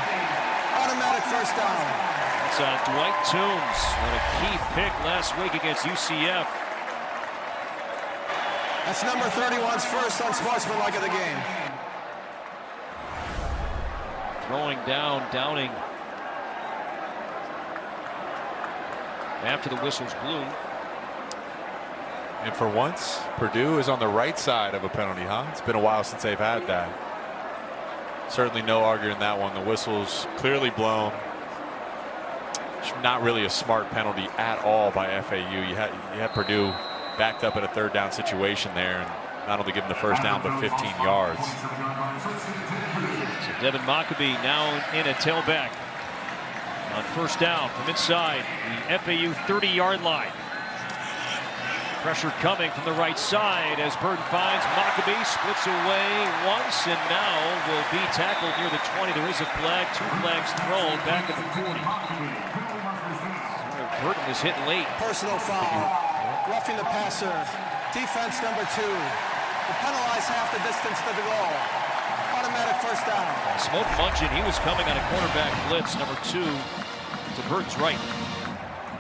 Speaker 5: automatic first down.
Speaker 1: It's uh, Dwight Toombs on a key pick last week against UCF.
Speaker 5: That's number 31's first on unsportsmanlike of the game.
Speaker 1: Throwing down, Downing. After the whistle's blew.
Speaker 4: And for once, Purdue is on the right side of a penalty, huh? It's been a while since they've had that. Certainly no arguing that one. The whistle's clearly blown not really a smart penalty at all by FAU. You had you had Purdue backed up in a third down situation there and not only give them the first down but 15 yards.
Speaker 1: So Devin Mockobee now in a tailback on first down from inside the FAU 30 yard line. Pressure coming from the right side as Burton finds Mockobee, splits away once, and now will be tackled near the 20. There is a flag, two flags thrown back at the 40. Burton was hit late.
Speaker 5: Personal foul. Roughing the passer. Defense number two. Will penalize half the distance to the goal. Automatic first down.
Speaker 1: Smoke Mungeon, he was coming on a quarterback blitz, number two, to Burton's right.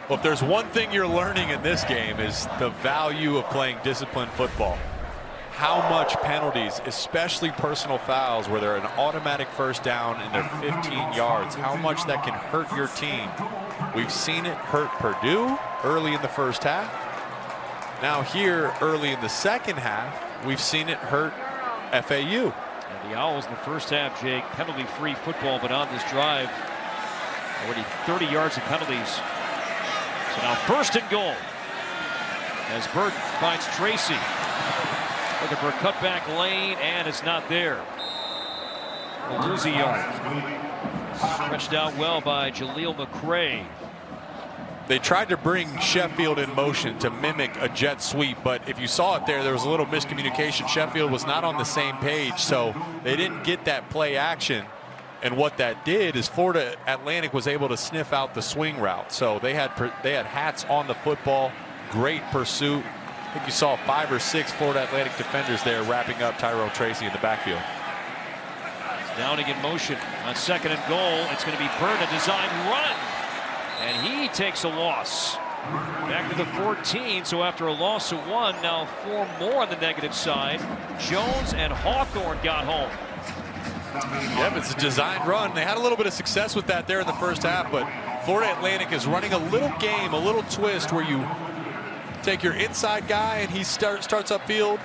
Speaker 4: Well, if there's one thing you're learning in this game is the value of playing disciplined football. How much penalties, especially personal fouls, where they're an automatic first down and they're 15 yards, how much that can hurt your team We've seen it hurt Purdue early in the first half. Now here early in the second half, we've seen it hurt FAU.
Speaker 1: And the Owls in the first half, Jake, penalty-free football, but on this drive, already 30 yards of penalties. So now first and goal as Burton finds Tracy. Looking for a cutback lane, and it's not there. Lose a yard. Stretched out well by Jaleel McRae.
Speaker 4: They tried to bring Sheffield in motion to mimic a jet sweep, but if you saw it there, there was a little miscommunication. Sheffield was not on the same page, so they didn't get that play action. And what that did is Florida Atlantic was able to sniff out the swing route. So they had they had hats on the football, great pursuit. I think you saw five or six Florida Atlantic defenders there wrapping up Tyrone Tracy in the backfield.
Speaker 1: Downing in motion on second and goal. It's going to be Burn, a design run. And he takes a loss. Back to the 14, so after a loss of one, now four more on the negative side. Jones and Hawthorne got home.
Speaker 4: Yep, it's a design run. They had a little bit of success with that there in the first half, but Florida Atlantic is running a little game, a little twist where you take your inside guy and he start, starts upfield,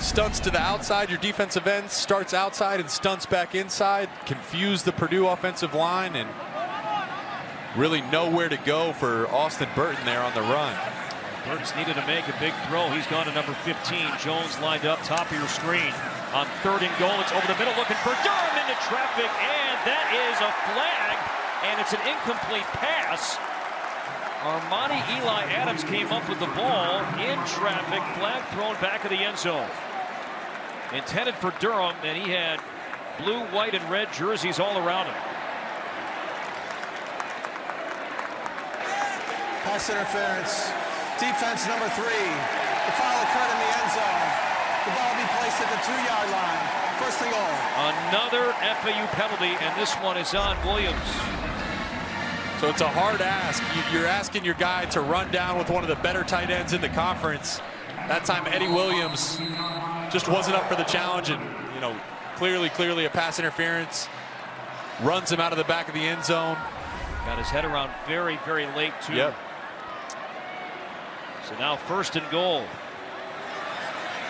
Speaker 4: Stunts to the outside. Your defensive end starts outside and stunts back inside. Confuse the Purdue offensive line and really nowhere to go for Austin Burton there on the run.
Speaker 1: Burton's needed to make a big throw. He's gone to number 15. Jones lined up top of your screen. On third and goal, it's over the middle looking for Durham into traffic, and that is a flag, and it's an incomplete pass. Armani Eli Adams came up with the ball in traffic, flag thrown back of the end zone intended for Durham, and he had blue, white, and red jerseys all around him.
Speaker 5: Pass interference. Defense number three. The foul occurred in the end zone. The ball will be placed at the two-yard line. First and goal.
Speaker 1: Another FAU penalty, and this one is on Williams.
Speaker 4: So it's a hard ask. You're asking your guy to run down with one of the better tight ends in the conference. That time, Eddie Williams just wasn't up for the challenge and, you know, clearly, clearly a pass interference. Runs him out of the back of the end zone.
Speaker 1: Got his head around very, very late, too.
Speaker 4: Yep.
Speaker 1: So now first and goal.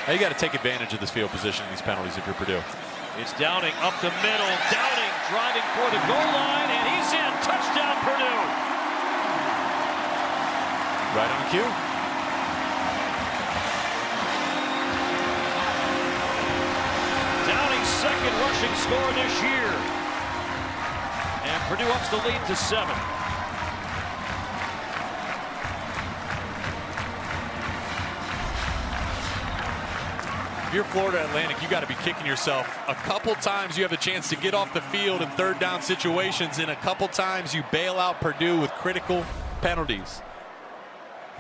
Speaker 4: Now you got to take advantage of this field position in these penalties if you're Purdue.
Speaker 1: It's Downing up the middle. Downing driving for the goal line, and he's in. Touchdown, Purdue.
Speaker 4: Right on cue.
Speaker 1: Second rushing score this year. And Purdue ups the lead to seven.
Speaker 4: If you're Florida Atlantic, you got to be kicking yourself. A couple times you have a chance to get off the field in third down situations, and a couple times you bail out Purdue with critical penalties.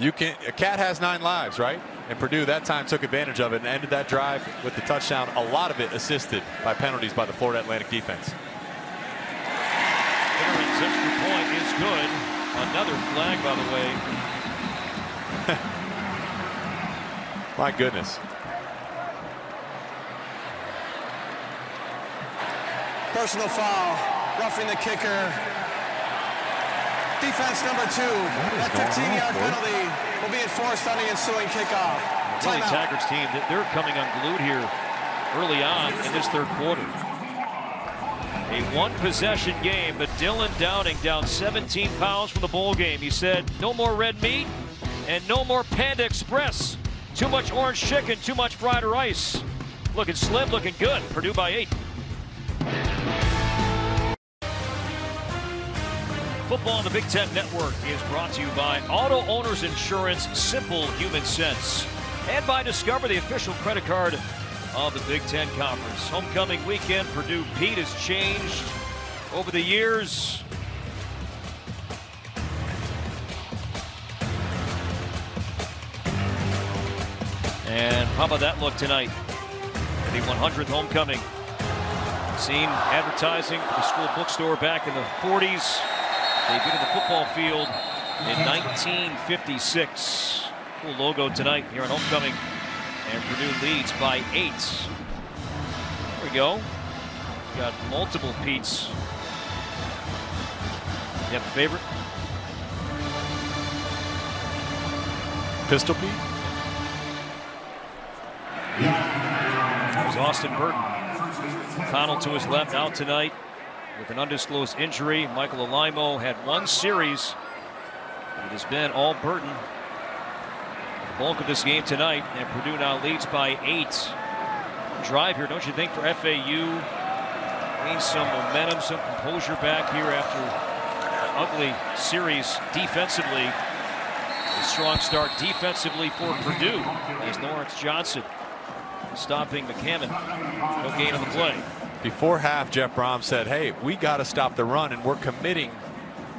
Speaker 4: You can. A cat has nine lives, right? And Purdue that time took advantage of it and ended that drive with the touchdown. A lot of it assisted by penalties by the Florida Atlantic defense.
Speaker 1: Bitterman's extra point is good. Another flag, by the
Speaker 4: way. My goodness.
Speaker 5: Personal foul, roughing the kicker. Defense number two. That 15-yard penalty will be enforced on the ensuing kickoff.
Speaker 1: Willie Taggart's team, they're coming unglued here early on in this third quarter. A one-possession game, but Dylan Downing down 17 pounds from the bowl game. He said, no more red meat and no more Panda Express. Too much orange chicken, too much fried rice. Looking slim, looking good. Purdue by eight. Football on the Big Ten Network is brought to you by Auto Owners Insurance Simple Human Sense and by Discover, the official credit card of the Big Ten Conference. Homecoming weekend, Purdue Pete has changed over the years. And how about that look tonight? The 100th homecoming. Seen advertising for the school bookstore back in the 40s. They've been in the football field in 1956. Cool logo tonight here on homecoming. And Purdue leads by eight. There we go. Got multiple Pete's. You have a favorite?
Speaker 4: Pistol Pete?
Speaker 1: was Austin Burton. Connell to his left out tonight with an undisclosed injury. Michael Alaimo had one series. It has been all Burton. The bulk of this game tonight, and Purdue now leads by eight. Drive here, don't you think, for FAU? Gain some momentum, some composure back here after an ugly series defensively. A strong start defensively for Purdue as Lawrence Johnson stopping McCammon. No gain on the play.
Speaker 4: Before half, Jeff Brohm said, hey, we got to stop the run, and we're committing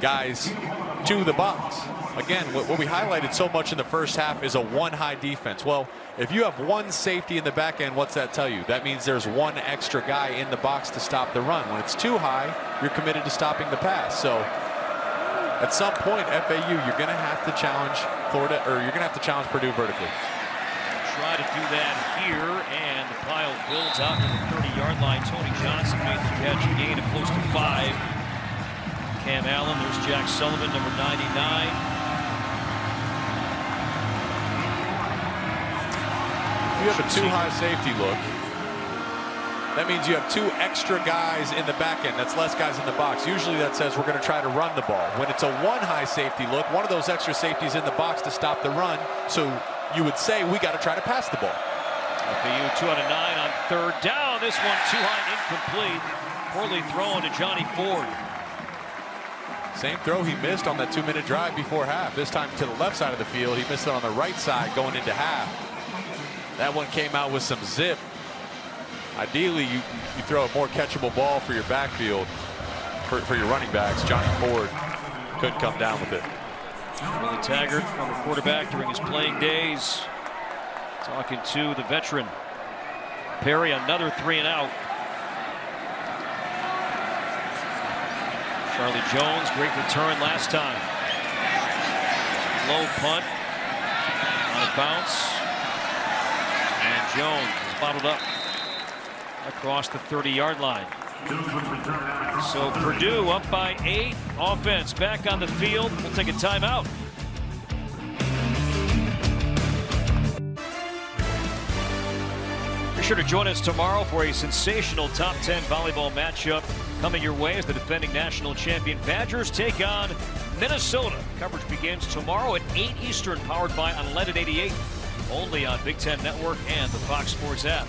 Speaker 4: guys to the box. Again, what, what we highlighted so much in the first half is a one-high defense. Well, if you have one safety in the back end, what's that tell you? That means there's one extra guy in the box to stop the run. When it's too high, you're committed to stopping the pass. So at some point, FAU, you're going to have to challenge Florida, or you're going to have to challenge Purdue vertically
Speaker 1: try to do that here, and the pile builds out to the 30-yard line. Tony Johnson made the catch, a gain of close to five. Cam Allen, there's Jack Sullivan, number 99.
Speaker 4: If you have a too high safety look, that means you have two extra guys in the back end. That's less guys in the box. Usually that says we're going to try to run the ball. When it's a one high safety look, one of those extra safeties in the box to stop the run. So you would say we got to try to pass the ball.
Speaker 1: FAU two out of nine on third down. This one too high, incomplete. Poorly thrown to Johnny Ford.
Speaker 4: Same throw he missed on that two-minute drive before half. This time to the left side of the field. He missed it on the right side going into half. That one came out with some zip. Ideally, you, you throw a more catchable ball for your backfield, for, for your running backs. Johnny Ford couldn't come down with it.
Speaker 1: Willie Taggart, former quarterback during his playing days, talking to the veteran. Perry, another three and out. Charlie Jones, great return last time. Low punt on a bounce. And Jones bottled up across the 30-yard line. So Purdue up by eight. Offense back on the field. We'll take a timeout. Be sure to join us tomorrow for a sensational top 10 volleyball matchup coming your way as the defending national champion Badgers take on Minnesota. Coverage begins tomorrow at 8 Eastern, powered by Unleaded 88, only on Big Ten Network and the Fox Sports app.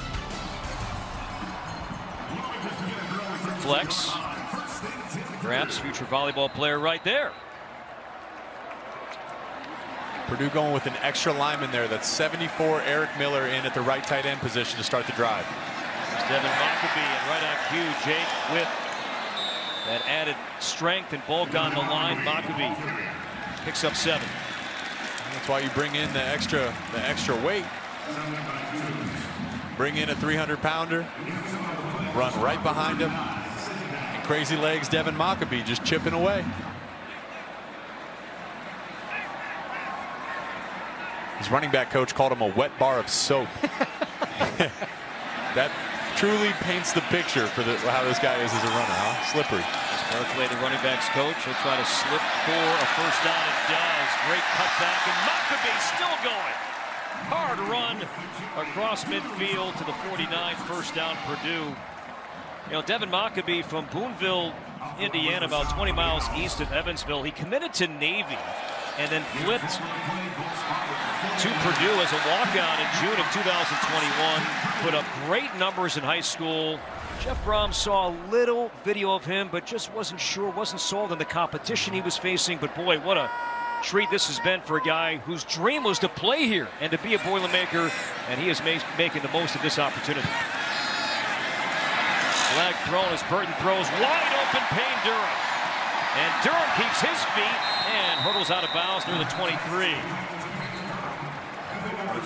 Speaker 1: Flex grabs future volleyball player right there.
Speaker 4: Purdue going with an extra lineman there. That's 74 Eric Miller in at the right tight end position to start the drive.
Speaker 1: There's Devin Mockobee and right on cue, Jake with that added strength and bulk on the line. Mockobee picks up seven.
Speaker 4: That's why you bring in the extra the extra weight. Bring in a 300 pounder. Run right behind him. And crazy legs Devin Mockobee just chipping away. His running back coach called him a wet bar of soap. that truly paints the picture for the, how this guy is as a runner, huh? Slippery.
Speaker 1: Barclay, the running backs coach, will try to slip for a first down. It does. Great cutback, and Mockobee still going. Hard run across midfield to the 49, first down Purdue. You know, Devin Mockobee from Boonville, Indiana, about 20 miles east of Evansville. He committed to Navy and then flipped to Purdue as a walk-on in June of 2021. Put up great numbers in high school. Jeff Brohm saw a little video of him, but just wasn't sure, wasn't sold on the competition he was facing. But boy, what a treat this has been for a guy whose dream was to play here and to be a Boilermaker, and he is making the most of this opportunity. Flag thrown as Burton throws wide open Payne Durham. And Durham keeps his feet and hurdles out of bounds near the 23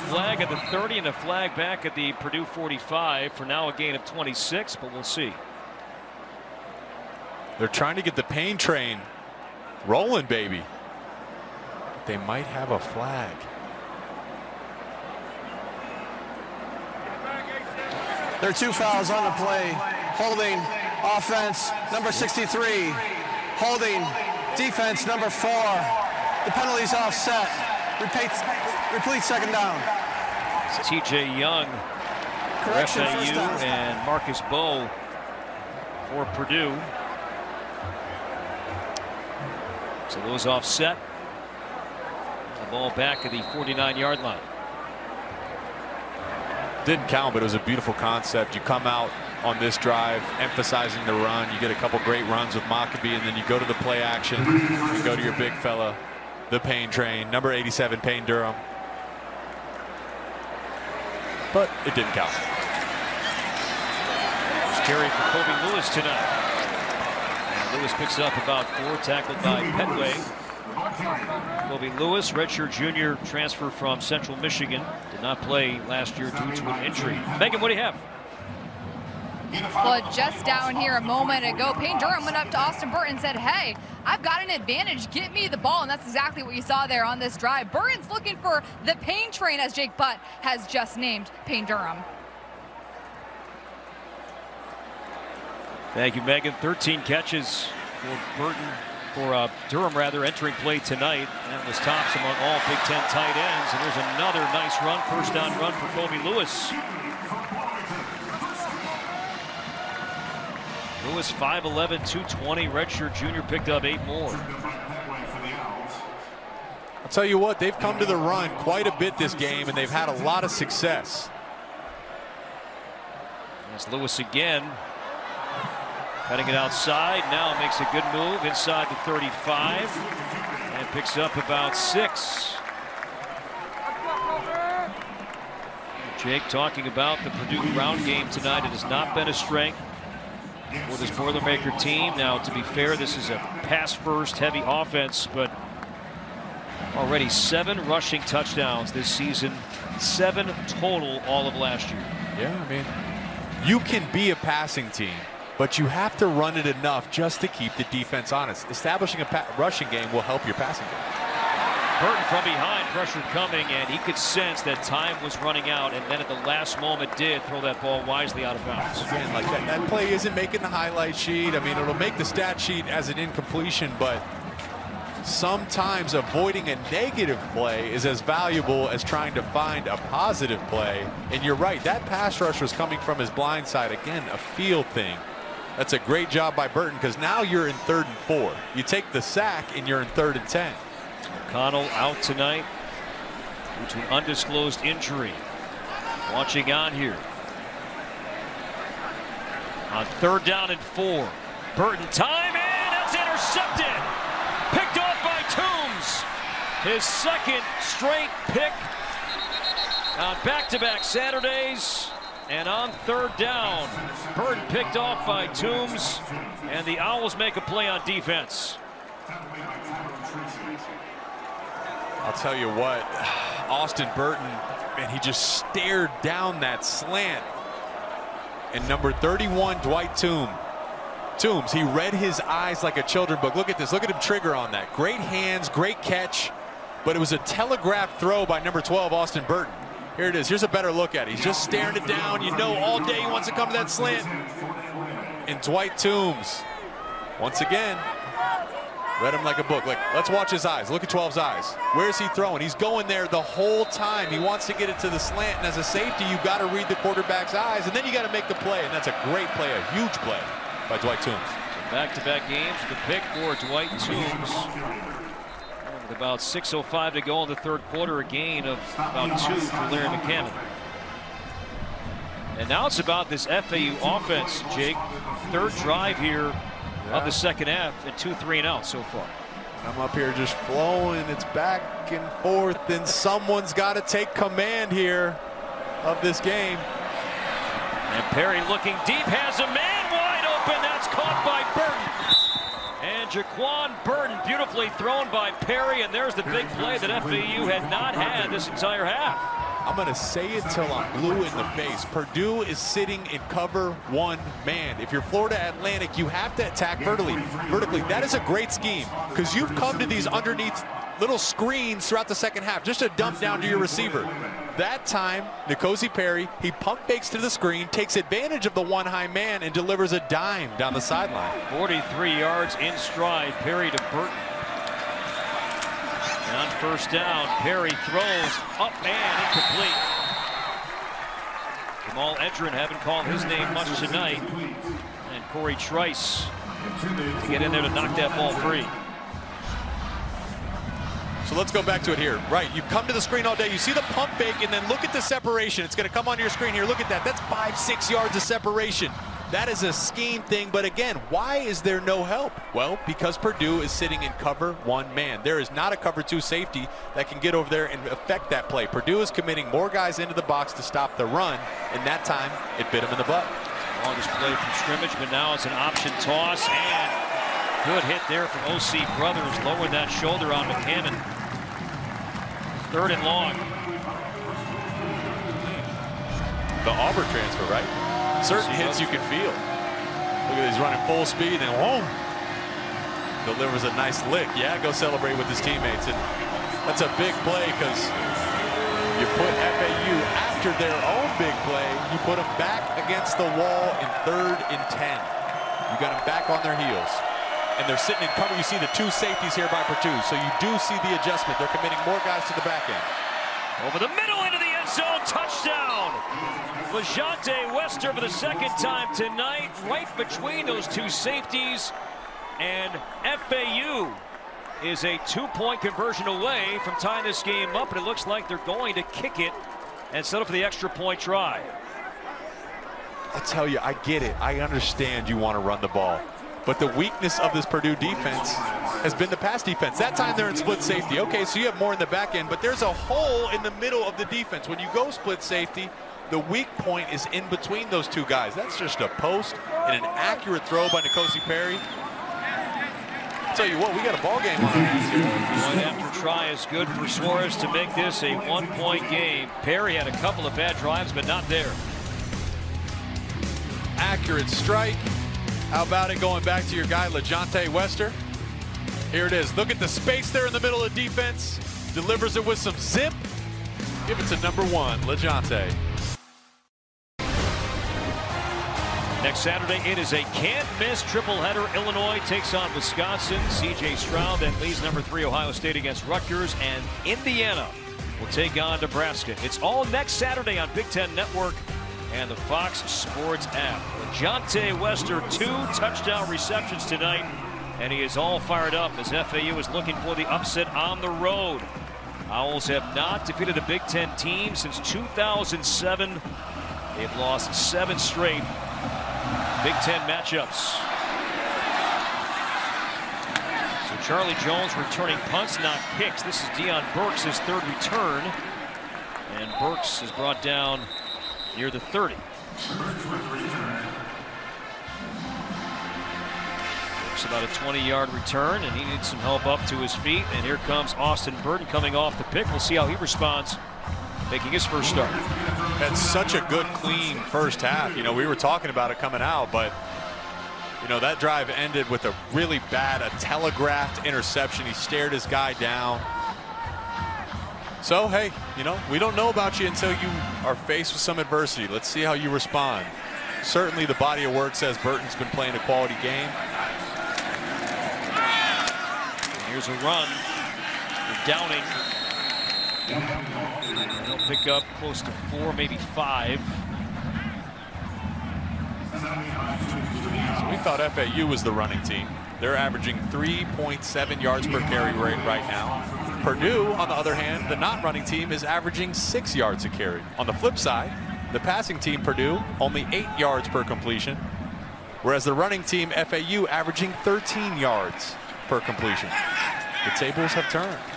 Speaker 1: flag at the 30 and a flag back at the Purdue 45 for now a gain of 26, but we'll see.
Speaker 4: They're trying to get the Payne train rolling, baby. They might have a flag.
Speaker 5: There are two fouls on the play. Holding offense number 63. Holding defense number four. The penalty's offset. Repeat, repeat second down.
Speaker 1: TJ Young for FAU and Marcus Mbow for Purdue. So those offset. The ball back at the 49 yard line.
Speaker 4: Didn't count, but it was a beautiful concept. You come out on this drive, emphasizing the run. You get a couple great runs with Mockobee, and then you go to the play action. You go to your big fella, the Payne train, number 87, Payne Durham. But it didn't count.
Speaker 1: Carry for Kobe Lewis tonight. And Lewis picks it up about four, tackled by Petway. Kobe Lewis, redshirt junior, transfer from Central Michigan. Did not play last year due to an injury. Meghan, what do you have?
Speaker 3: Well, just down here a moment ago, Payne Durham went up to Austin Burton and said, hey, I've got an advantage. Get me the ball. And that's exactly what you saw there on this drive. Burton's looking for the Payne train, as Jake Butt has just named Payne Durham.
Speaker 1: Thank you, Meghan. 13 catches for Burton, for uh, Durham rather, entering play tonight. That was tops among all Big Ten tight ends. And there's another nice run, first down run for Kobe Lewis. Lewis 5'11", 220, redshirt junior picked up eight more.
Speaker 4: I'll tell you what, they've come to the run quite a bit this game, and they've had a lot of success.
Speaker 1: That's Lewis again. Cutting it outside, now makes a good move inside the 35, and picks up about six. Jake talking about the Purdue ground game tonight. It has not been a strength for this Boilermaker team. Now, to be fair, this is a pass-first heavy offense, but already seven rushing touchdowns this season, seven total all of last year.
Speaker 4: Yeah, I mean, you can be a passing team, but you have to run it enough just to keep the defense honest. Establishing a rushing game will help your passing game.
Speaker 1: Burton from behind, pressure coming, and he could sense that time was running out, and then at the last moment did throw that ball wisely out of bounds.
Speaker 4: Again, like that, that play isn't making the highlight sheet. I mean, it'll make the stat sheet as an incompletion, but sometimes avoiding a negative play is as valuable as trying to find a positive play. And you're right, that pass rush was coming from his blind side. Again, a field thing. That's a great job by Burton because now you're in third and four. You take the sack and you're in third and 10.
Speaker 1: O'Connell out tonight due to an undisclosed injury. Watching on here. On third down and four. Burton time and that's intercepted. Picked off by Toombs. His second straight pick on back-to-back Saturdays. And on third down, Burton picked off by Toombs. And the Owls make a play on defense.
Speaker 4: I'll tell you what, Austin Burton, man, he just stared down that slant. And number 31, Dwight Toom. Toombs, he read his eyes like a children book. Look at this. Look at him trigger on that. Great hands, great catch. But it was a telegraph throw by number 12, Austin Burton. Here it is. Here's a better look at it. He's just staring it down. You know all day he wants to come to that slant. And Dwight Toombs, once again, read him like a book. Like, let's watch his eyes. Look at 12's eyes. Where's he throwing? He's going there the whole time. He wants to get it to the slant. And as a safety, you've got to read the quarterback's eyes. And then you got to make the play. And that's a great play, a huge play by Dwight Toombs.
Speaker 1: Back-to-back games, the pick for Dwight Toombs. With about 6.05 to go in the third quarter, a gain of about two for Larry McCammon. And now it's about this FAU offense, Jake. Third drive here
Speaker 4: Yeah.
Speaker 1: of the second half and two three and out so far.
Speaker 4: I'm up here just flowing. It's back and forth, and someone's got to take command here of this game.
Speaker 1: And Perry looking deep, has a man wide open. That's caught by Burton. Jaquan Burton beautifully thrown by Perry, and there's the big play that FAU had not had this entire half.
Speaker 4: I'm going to say it till I'm blue in the face. Purdue is sitting in cover one man. If you're Florida Atlantic, you have to attack vertically. Vertically, that is a great scheme because you've come to these underneath little screens throughout the second half just to dump down to your receiver. That time, N'Kosi Perry, he pump fakes to the screen, takes advantage of the one high man, and delivers a dime down the sideline.
Speaker 1: 43 yards in stride. Perry to Burton. On first down, Perry throws up and incomplete. Jahmal Edrine haven't called his name much tonight. And Corey Trice to get in there to knock that ball free.
Speaker 4: So let's go back to it here. Right, you've come to the screen all day. You see the pump fake, and then look at the separation. It's going to come on your screen here. Look at that. That's five, six yards of separation. That is a scheme thing, but again, why is there no help? Well, because Purdue is sitting in cover one man. There is not a cover two safety that can get over there and affect that play. Purdue is committing more guys into the box to stop the run, and that time it bit him in the butt.
Speaker 1: Longest play from scrimmage, but now it's an option toss, and good hit there from OC Brothers, lowered that shoulder on McCammon. Third and long.
Speaker 4: The Auburn transfer, right? Certain hits you can feel. Look at he's running full speed and whoa, delivers a nice lick. Yeah, go celebrate with his teammates. And that's a big play because you put FAU after their own big play. You put them back against the wall in third and 10. You got them back on their heels. And they're sitting in cover. You see the two safeties here by Purdue. So you do see the adjustment. They're committing more guys to the back end.
Speaker 1: Over the middle into the end zone, touchdown! LaJohntay Wester for the second time tonight, right between those two safeties. And FAU is a two-point conversion away from tying this game up, and it looks like they're going to kick it and settle for the extra point try.
Speaker 4: I'll tell you, I get it. I understand you want to run the ball. But the weakness of this Purdue defense has been the pass defense. That time they're in split safety. Okay, so you have more in the back end, but there's a hole in the middle of the defense. When you go split safety, the weak point is in between those two guys. That's just a post and an accurate throw by N'Kosi Perry. I'll tell you what, we got a ball game on our hands here.
Speaker 1: Point after try is good for Suarez to make this a one-point game. Perry had a couple of bad drives, but not there.
Speaker 4: accurate strike. How about it going back to your guy, LaJohntay Wester? Here it is. Look at the space there in the middle of defense. Delivers it with some zip. Give it to number one, LaJohntay.
Speaker 1: Next Saturday, it is a can't miss triple header. Illinois takes on Wisconsin. CJ Stroud then leads number three Ohio State against Rutgers, and Indiana will take on Nebraska. It's all next Saturday on Big Ten Network and the Fox Sports app. Jonte Wester, two touchdown receptions tonight, and he is all fired up as FAU is looking for the upset on the road. Owls have not defeated a Big Ten team since 2007. They've lost seven straight Big Ten matchups. So Charlie Jones returning punts, not kicks. This is Deion Burks, his third return. And Burks is brought down near the 30. It's about a 20-yard return, and he needs some help up to his feet. And here comes Austin Burton coming off the pick. We'll see how he responds, making his first start.
Speaker 4: Had such a good, clean first half. You know, we were talking about it coming out, but you know that drive ended with a really bad, a telegraphed interception. He stared his guy down. So hey, you know, we don't know about you until you are faced with some adversity. Let's see how you respond. Certainly, the body of work says Burton's been playing a quality game.
Speaker 1: Here's a run. Downing. Pick up close to four, maybe five.
Speaker 4: So we thought FAU was the running team. They're averaging 3.7 yards per carry rate right now. Purdue, on the other hand, the not running team is averaging six yards a carry. On the flip side, the passing team, Purdue, only eight yards per completion, whereas the running team, FAU, averaging 13 yards per completion. The tables have turned.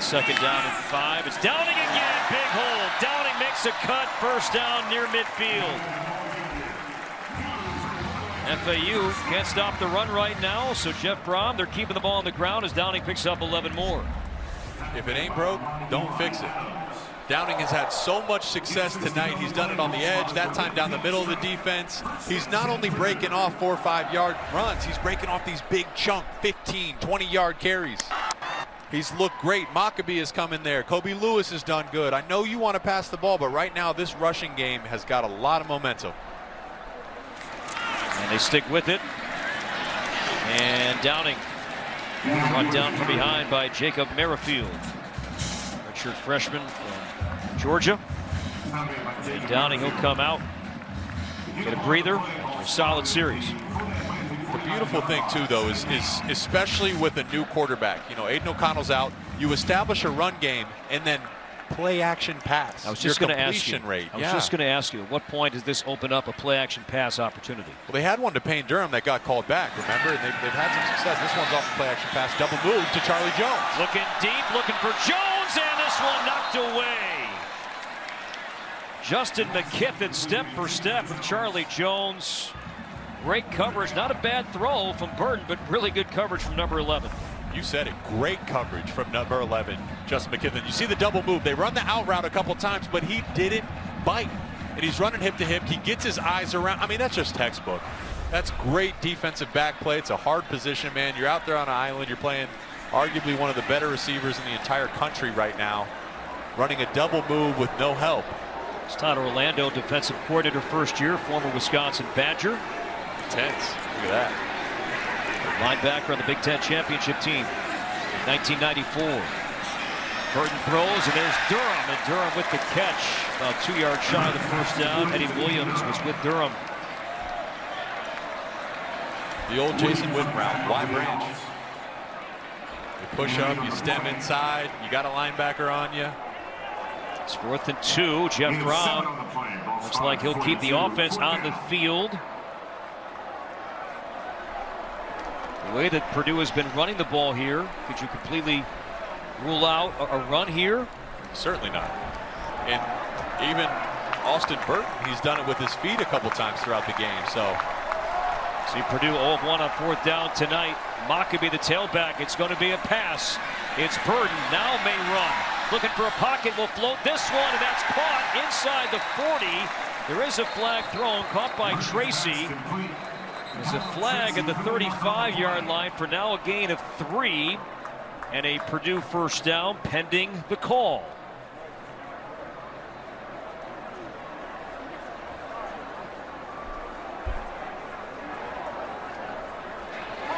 Speaker 1: Second down and five. It's Downing again. Big hole. Downing makes a cut. First down near midfield. FAU can't stop the run right now, so Jeff Brohm, they're keeping the ball on the ground as Downing picks up 11 more.
Speaker 4: If it ain't broke, don't fix it. Downing has had so much success tonight. He's done it on the edge, that time down the middle of the defense. He's not only breaking off four or five yard runs, he's breaking off these big chunk 15, 20 yard carries. He's looked great. Mockobee has come in there. Kobe Lewis has done good. I know you want to pass the ball, but right now this rushing game has got a lot of momentum.
Speaker 1: And they stick with it. And Downing brought down from behind by Jacob Merrifield. Redshirt freshman from Georgia. And Downing, he'll come out, get a breather, a solid series.
Speaker 4: The beautiful thing too, though, is, is especially with a new quarterback. You know, Aidan O'Connell's out. You establish a run game and then play action pass.
Speaker 1: I was just going to ask you.
Speaker 4: Rate.
Speaker 1: I was
Speaker 4: yeah.
Speaker 1: just going to ask you. At what point does this open up a play action pass opportunity?
Speaker 4: Well, they had one to Payne Durham that got called back. Remember, and they've, they've had some success. This one's off the play action pass, double move to Charlie Jones.
Speaker 1: Looking deep, looking for Jones, and this one knocked away. Justin McKiffin step for step with Charlie Jones. Great coverage, not a bad throw from Burton, but really good coverage from number 11.
Speaker 4: You said it. Great coverage from number 11, Justin McKiffin. You see the double move. They run the out route a couple times, but he didn't bite. And he's running hip to hip. He gets his eyes around. I mean, that's just textbook. That's great defensive back play. It's a hard position, man. You're out there on an island. You're playing arguably one of the better receivers in the entire country right now. Running a double move with no help.
Speaker 1: It's Todd Orlando, defensive coordinator first year, former Wisconsin Badger.
Speaker 4: Tense. Look at that.
Speaker 1: Linebacker on the Big Ten championship team in 1994. Burton throws, and there's Durham, and Durham with the catch. About two yards shy of the first down. Eddie Williams was with Durham.
Speaker 4: The old Jason Witten route, Y branch. You push up, you stem inside, you got a linebacker on you.
Speaker 1: It's fourth and two. Jeff Brohm looks like he'll keep the offense on the field. The way that Purdue has been running the ball here, could you completely rule out a, run here?
Speaker 4: Certainly not. And even Austin Burton, he's done it with his feet a couple times throughout the game. So,
Speaker 1: see Purdue 0 of 1 on fourth down tonight. Mockobee the tailback. It's going to be a pass. It's Burton now may run. Looking for a pocket, will float this one, and that's caught inside the 40. There is a flag thrown, caught by Tracy. There's a flag at the 35-yard line for now a gain of three and a Purdue first down pending the call.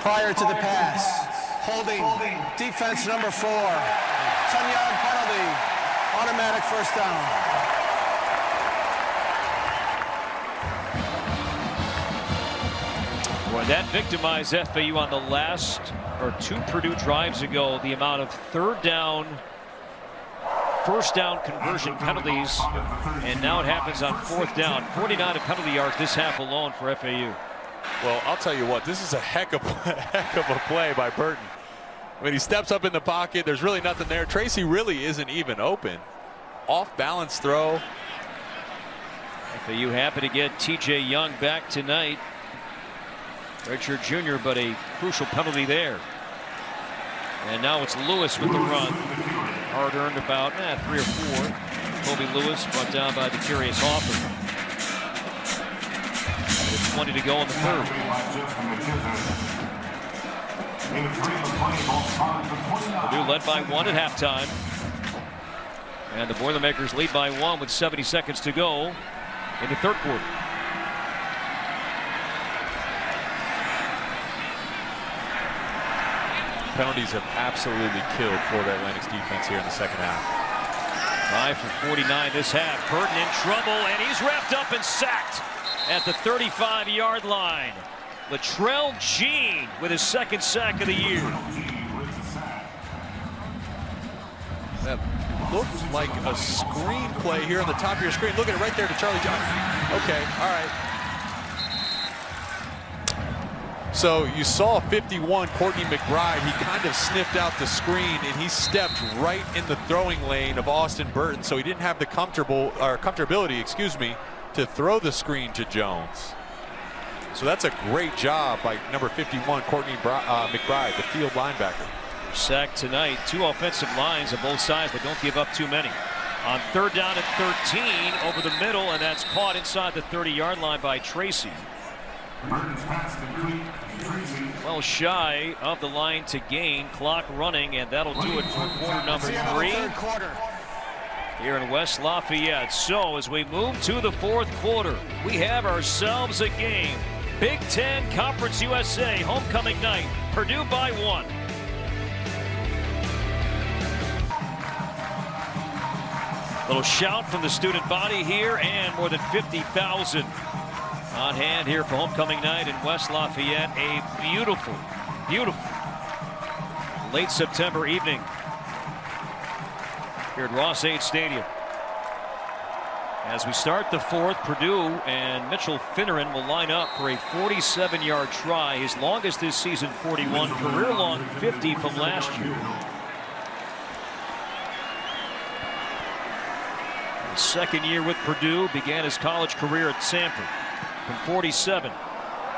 Speaker 5: Prior to the pass, holding defense number four, 10-yard penalty, automatic first down.
Speaker 1: That victimized FAU on the last or two Purdue drives ago. The amount of third down, first down conversion penalties, and now it happens on fourth down. 49 of penalty yards this half alone for FAU.
Speaker 4: Well, I'll tell you what, this is a heck of, a, heck of a play by Burton. I mean, he steps up in the pocket. There's really nothing there. Tracy really isn't even open. Off balance throw.
Speaker 1: FAU happy to get TJ Young back tonight. Richard Jr., but a crucial penalty there. And now it's Lewis with the run. Hard earned about eh, three or four. Kobe Lewis brought down by the curious Hoffman. 20 to go in the third. Purdue led by one at halftime. And the Boilermakers lead by one with 70 seconds to go in the third quarter.
Speaker 4: Penalties have absolutely killed Florida Atlantic's defense here in the second half.
Speaker 1: Five for 49 this half. Burton in trouble, and he's wrapped up and sacked at the 35-yard line. Latrell Jean with his second sack of the year.
Speaker 4: That looked like a screenplay here on the top of your screen. Look at it right there to Charlie John. Okay, all right. So you saw 51 Courtney McBride. He kind of sniffed out the screen and he stepped right in the throwing lane of Austin Burton. So he didn't have the comfortable or comfortability, excuse me, to throw the screen to Jones. So that's a great job by number 51 Courtney uh, McBride, the field linebacker.
Speaker 1: Sack tonight. Two offensive lines on both sides, but don't give up too many. On third down at 13 over the middle, and that's caught inside the 30-yard line by Tracy. Well shy of the line to gain. Clock running, and that'll do it for quarter number three. Here in West Lafayette. So as we move to the fourth quarter, we have ourselves a game. Big Ten Conference USA homecoming night. Purdue by one. Little shout from the student body here and more than 50,000 on hand here for homecoming night in West Lafayette. A beautiful, beautiful late September evening here at Ross-Ade Stadium. As we start the fourth, Purdue and Mitchell Fineran will line up for a 47-yard try, his longest this season, 41, career long 50 from last year. His second year with Purdue, began his college career at Samford from 47.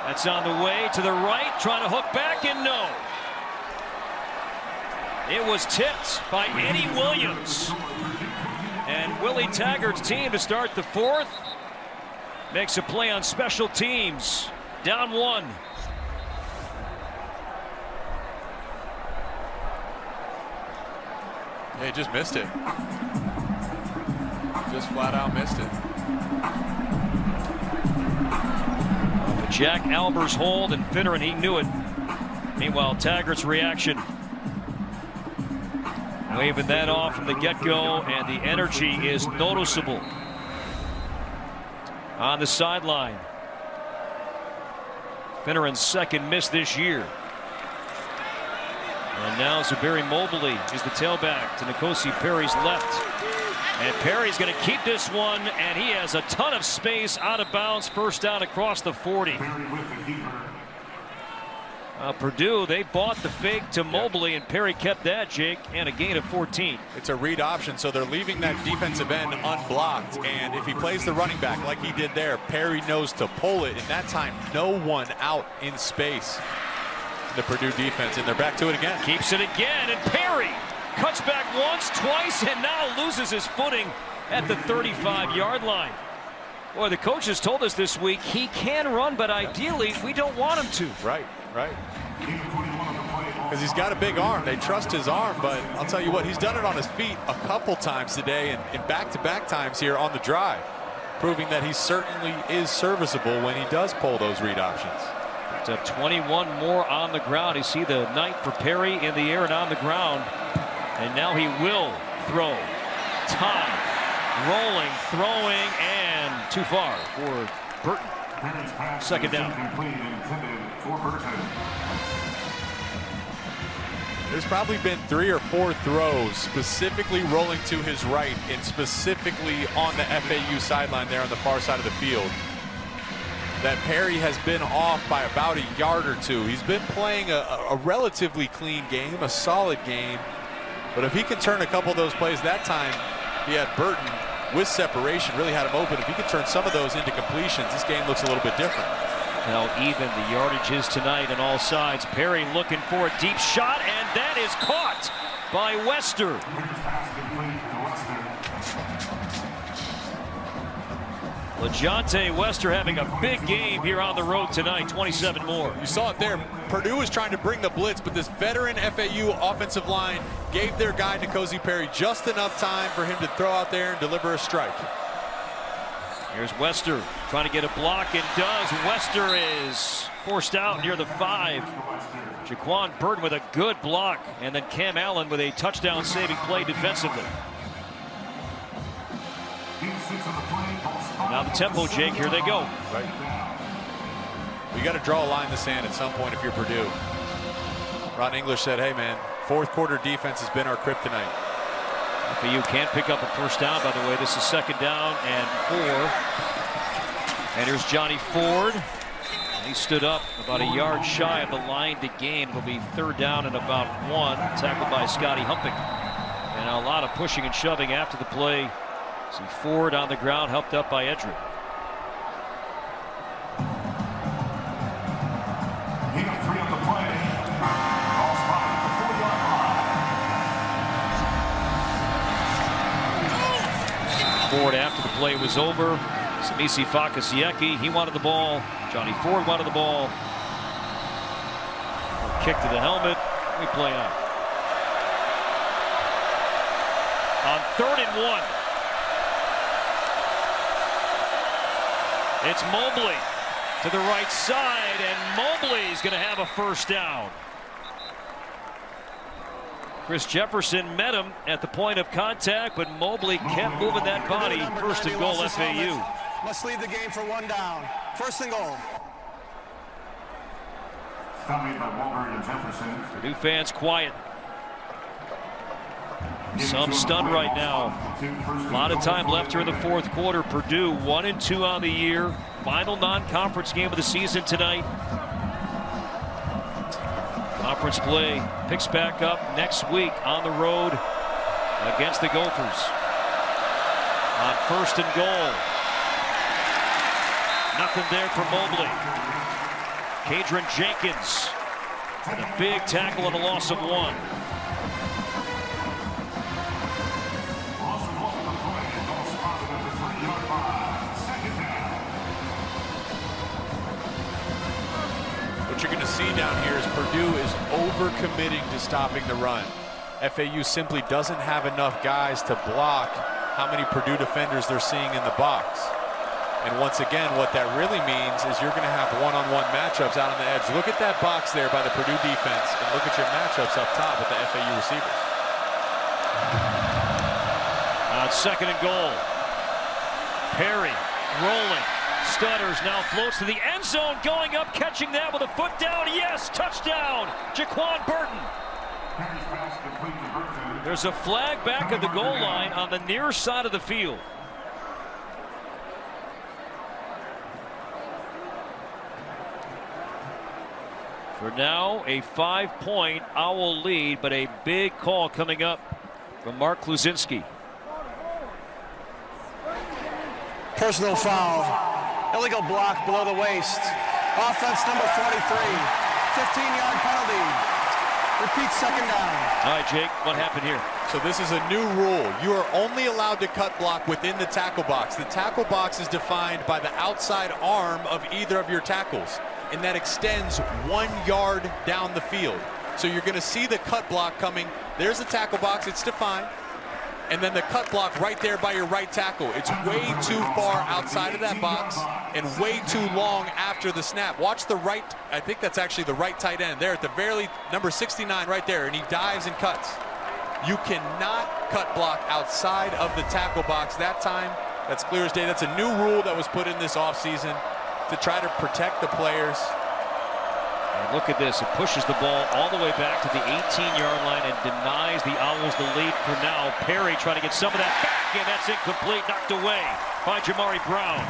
Speaker 1: That's on the way to the right, trying to hook back, and no. It was tipped by Eddie Williams. And Willie Taggart's team to start the fourth makes a play on special teams. Down one.
Speaker 4: Yeah, just missed it. Just flat out missed it.
Speaker 1: Jack Albers hold and Fineran, he knew it. Meanwhile, Taggart's reaction. Waving that off from the get-go, and the energy is noticeable on the sideline. Fineran's second miss this year. And now Zuberi Mobley is the tailback to N'Kosi Perry's left. And Perry's going to keep this one, and he has a ton of space out of bounds, first down across the 40. Uh, Purdue, they bought the fake to Mobley, and Perry kept that, Jake, and a gain of 14.
Speaker 4: It's a read option, so they're leaving that defensive end unblocked. And if he plays the running back like he did there, Perry knows to pull it. And that time, no one out in space. The Purdue defense, and they're back to it again.
Speaker 1: Keeps it again, and Perry Cuts back once, twice, and now loses his footing at the 35-yard line. Boy, the coaches told us this week he can run, but ideally we don't want him to.
Speaker 4: Right, right. Because he's got a big arm. They trust his arm, but I'll tell you what, he's done it on his feet a couple times today and in back-to-back -back times here on the drive, proving that he certainly is serviceable when he does pull those read options.
Speaker 1: Picked up 21 more on the ground. You see the night for Perry in the air and on the ground. And now he will throw. Time. Rolling, throwing, and too far for Burton. Second down.
Speaker 4: There's probably been three or four throws specifically rolling to his right and specifically on the FAU sideline there on the far side of the field that Perry has been off by about a yard or two. He's been playing a, a relatively clean game, a solid game. But if he can turn a couple of those plays that time, he had Burton with separation, really had him open. If he can turn some of those into completions, this game looks a little bit different.
Speaker 1: How even the yardage is tonight on all sides. Perry looking for a deep shot, and that is caught by Wester. LaJohntay Wester having a big game here on the road tonight, 27 more.
Speaker 4: You saw it there. Purdue was trying to bring the blitz, but this veteran FAU offensive line gave their guy, N'Kosi Perry, just enough time for him to throw out there and deliver a strike.
Speaker 1: Here's Wester trying to get a block and does. Wester is forced out near the five. Jaquan Burton with a good block, and then Cam Allen with a touchdown saving play defensively. Now the tempo, Jake, here they go.
Speaker 4: Right. You got to draw a line in the sand at some point if you're Purdue. Ron English said, hey man, fourth quarter defense has been our kryptonite.
Speaker 1: FAU can't pick up a first down, by the way. This is second down and four. And here's Johnny Ford. He stood up about a yard shy of the line to gain. It'll be third down and about one, tackled by Scotty Humpich. And a lot of pushing and shoving after the play See Ford on the ground, helped up by Edric. Ford after the play was over. Semisi Fakasiieiki, he wanted the ball. Johnny Ford wanted the ball. Kick to the helmet. We play on. On third and one. It's Mobley to the right side, and Mobley's going to have a first down. Chris Jefferson met him at the point of contact, but Mobley kept moving that body. First and goal, FAU.
Speaker 5: Must leave the game for one down. First and goal.
Speaker 1: Purdue fans quiet. Some stunned right now. A lot of time left here in the fourth quarter. Purdue one and two on the year. Final non-conference game of the season tonight. Conference play picks back up next week on the road against the Gophers. On first and goal. Nothing there for Mobley. Kydran Jenkins. And a big tackle and a loss of one.
Speaker 4: Purdue is overcommitting to stopping the run. FAU simply doesn't have enough guys to block how many Purdue defenders they're seeing in the box. And once again, what that really means is you're going to have one-on-one -on -one matchups out on the edge. Look at that box there by the Purdue defense, and look at your matchups up top with the FAU receivers.
Speaker 1: On second and goal, Perry rolling, stutters, now floats to the end zone, going up, catching that with a foot down. Yes, touchdown, Jaquan Burton. There's a flag back at the goal line on the near side of the field. For now, a five-point Owl lead, but a big call coming up from Mark Kluzinski.
Speaker 5: Personal foul. Illegal block below the waist. Offense number 43. 15-yard penalty. Repeat second down.
Speaker 1: All right, Jake, what happened here?
Speaker 4: So this is a new rule. You are only allowed to cut block within the tackle box. The tackle box is defined by the outside arm of either of your tackles, and that extends one yard down the field. So you're going to see the cut block coming. There's the tackle box. It's defined. And then the cut block right there by your right tackle. It's way too far outside of that box and way too long after the snap. Watch the right, I think that's actually the right tight end there at the very number 69 right there, and he dives and cuts. You cannot cut block outside of the tackle box that time. That's clear as day. That's a new rule that was put in this offseason to try to protect the players.
Speaker 1: And look at this. It pushes the ball all the way back to the 18-yard line and denies the Owls the lead for now. Perry trying to get some of that back, and that's incomplete. Knocked away by Jamari Brown.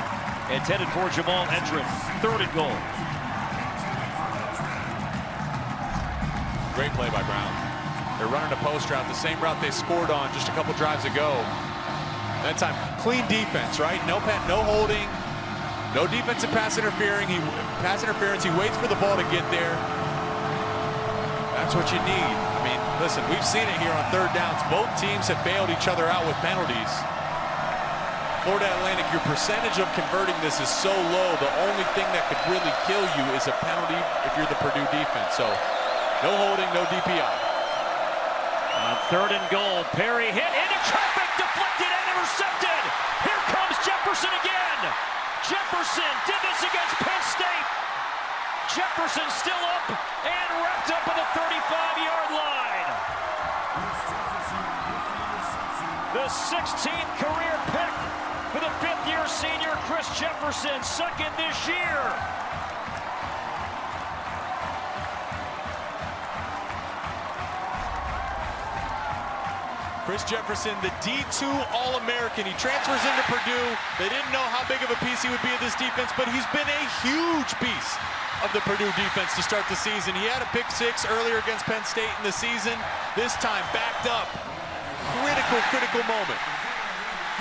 Speaker 1: Intended for Jahmal Edrine. Third and goal.
Speaker 4: Great play by Brown. They're running a post route, the same route they scored on just a couple drives ago. That time, clean defense, right? No pen, no holding, no defensive pass interfering. He pass interference. He waits for the ball to get there. That's what you need. I mean, listen, we've seen it here on third downs. Both teams have bailed each other out with penalties. Florida Atlantic, your percentage of converting this is so low. The only thing that could really kill you is a penalty if you're the Purdue defense. So, no holding, no DPI.
Speaker 1: On third and goal, Perry hit into traffic, deflected and intercepted. Here comes Jefferson again. Jefferson did this against Penn State. Jefferson still up and wrapped up at the 35-yard line. The 16th career pick for the fifth-year senior Chris Jefferson, second this year.
Speaker 4: Chris Jefferson, the D2 All-American. He transfers into Purdue. They didn't know how big of a piece he would be of this defense, but he's been a huge piece of the Purdue defense to start the season. He had a pick six earlier against Penn State in the season. This time backed up. Critical, critical moment.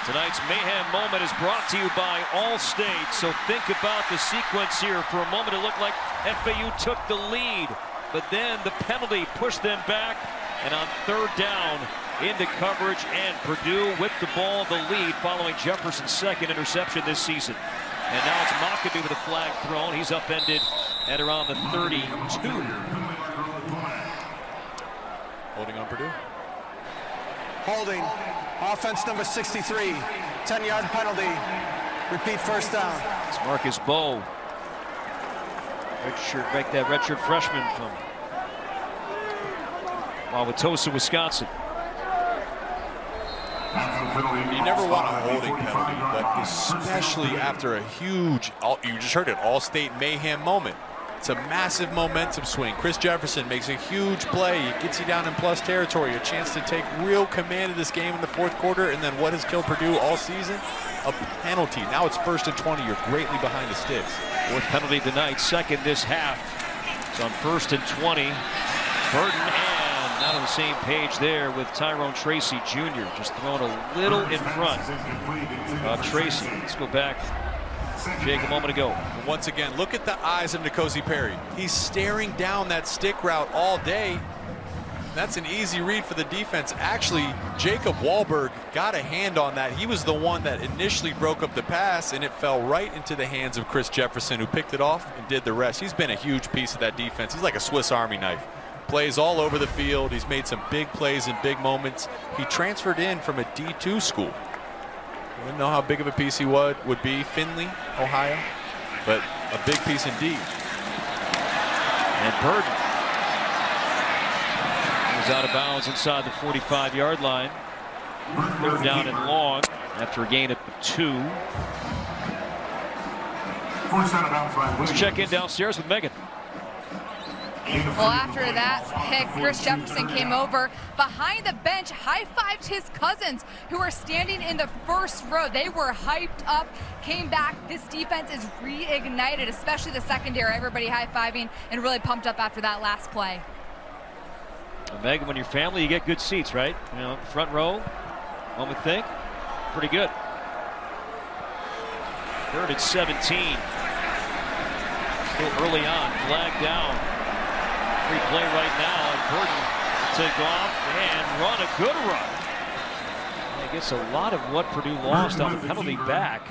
Speaker 1: Tonight's mayhem moment is brought to you by Allstate. So think about the sequence here. For a moment, it looked like FAU took the lead, but then the penalty pushed them back. And on third down, into coverage, and Purdue with the ball, the lead, following Jefferson's second interception this season. And now it's McAdoo with a flag thrown. He's upended at around the 32.
Speaker 4: Holding on Purdue.
Speaker 5: Holding. Offense number 63. 10-yard penalty. Repeat first down.
Speaker 1: It's Marcus Mbow. Redshirt, make that redshirt freshman from Wauwatosa, Wisconsin.
Speaker 4: You never want a holding penalty, but especially after a huge, you just heard it, all-state mayhem moment. It's a massive momentum swing. Chris Jefferson makes a huge play. It gets you down in plus territory, a chance to take real command of this game in the fourth quarter, and then what has killed Purdue all season? A penalty. Now it's first and 20. You're greatly behind the sticks.
Speaker 1: Fourth penalty tonight, second this half. It's on first and 20. Burton and on the same page there with Tyrone Tracy Jr. Just thrown a little in front of Tracy. Let's go back Jake a moment ago.
Speaker 4: Once again, look at the eyes of N'Kosi Perry. He's staring down that stick route all day. That's an easy read for the defense. Actually, Jacob Wahlberg got a hand on that. He was the one that initially broke up the pass, and it fell right into the hands of Chris Jefferson, who picked it off and did the rest. He's been a huge piece of that defense. He's like a Swiss Army knife. Plays all over the field. He's made some big plays in big moments. He transferred in from a D2 school. I didn't know how big of a piece he would, would be, Findlay, Ohio, but a big piece indeed.
Speaker 1: And Burton was out of bounds inside the 45-yard line. Third down and long after a gain of two. Let's check in downstairs with Meghan.
Speaker 3: Well, after that pick, Chris Jefferson came over behind the bench, high-fived his cousins who were standing in the first row. They were hyped up, came back. This defense is reignited, especially the secondary. Everybody high-fiving and really pumped up after that last play.
Speaker 1: Well, Meghan, when you're family, you get good seats, right? You know, front row, one would think. Pretty good. Third and 17. Still early on, flag down. Free play right now, and Burton take off and run a good run. I guess a lot of what Purdue lost on the penalty back.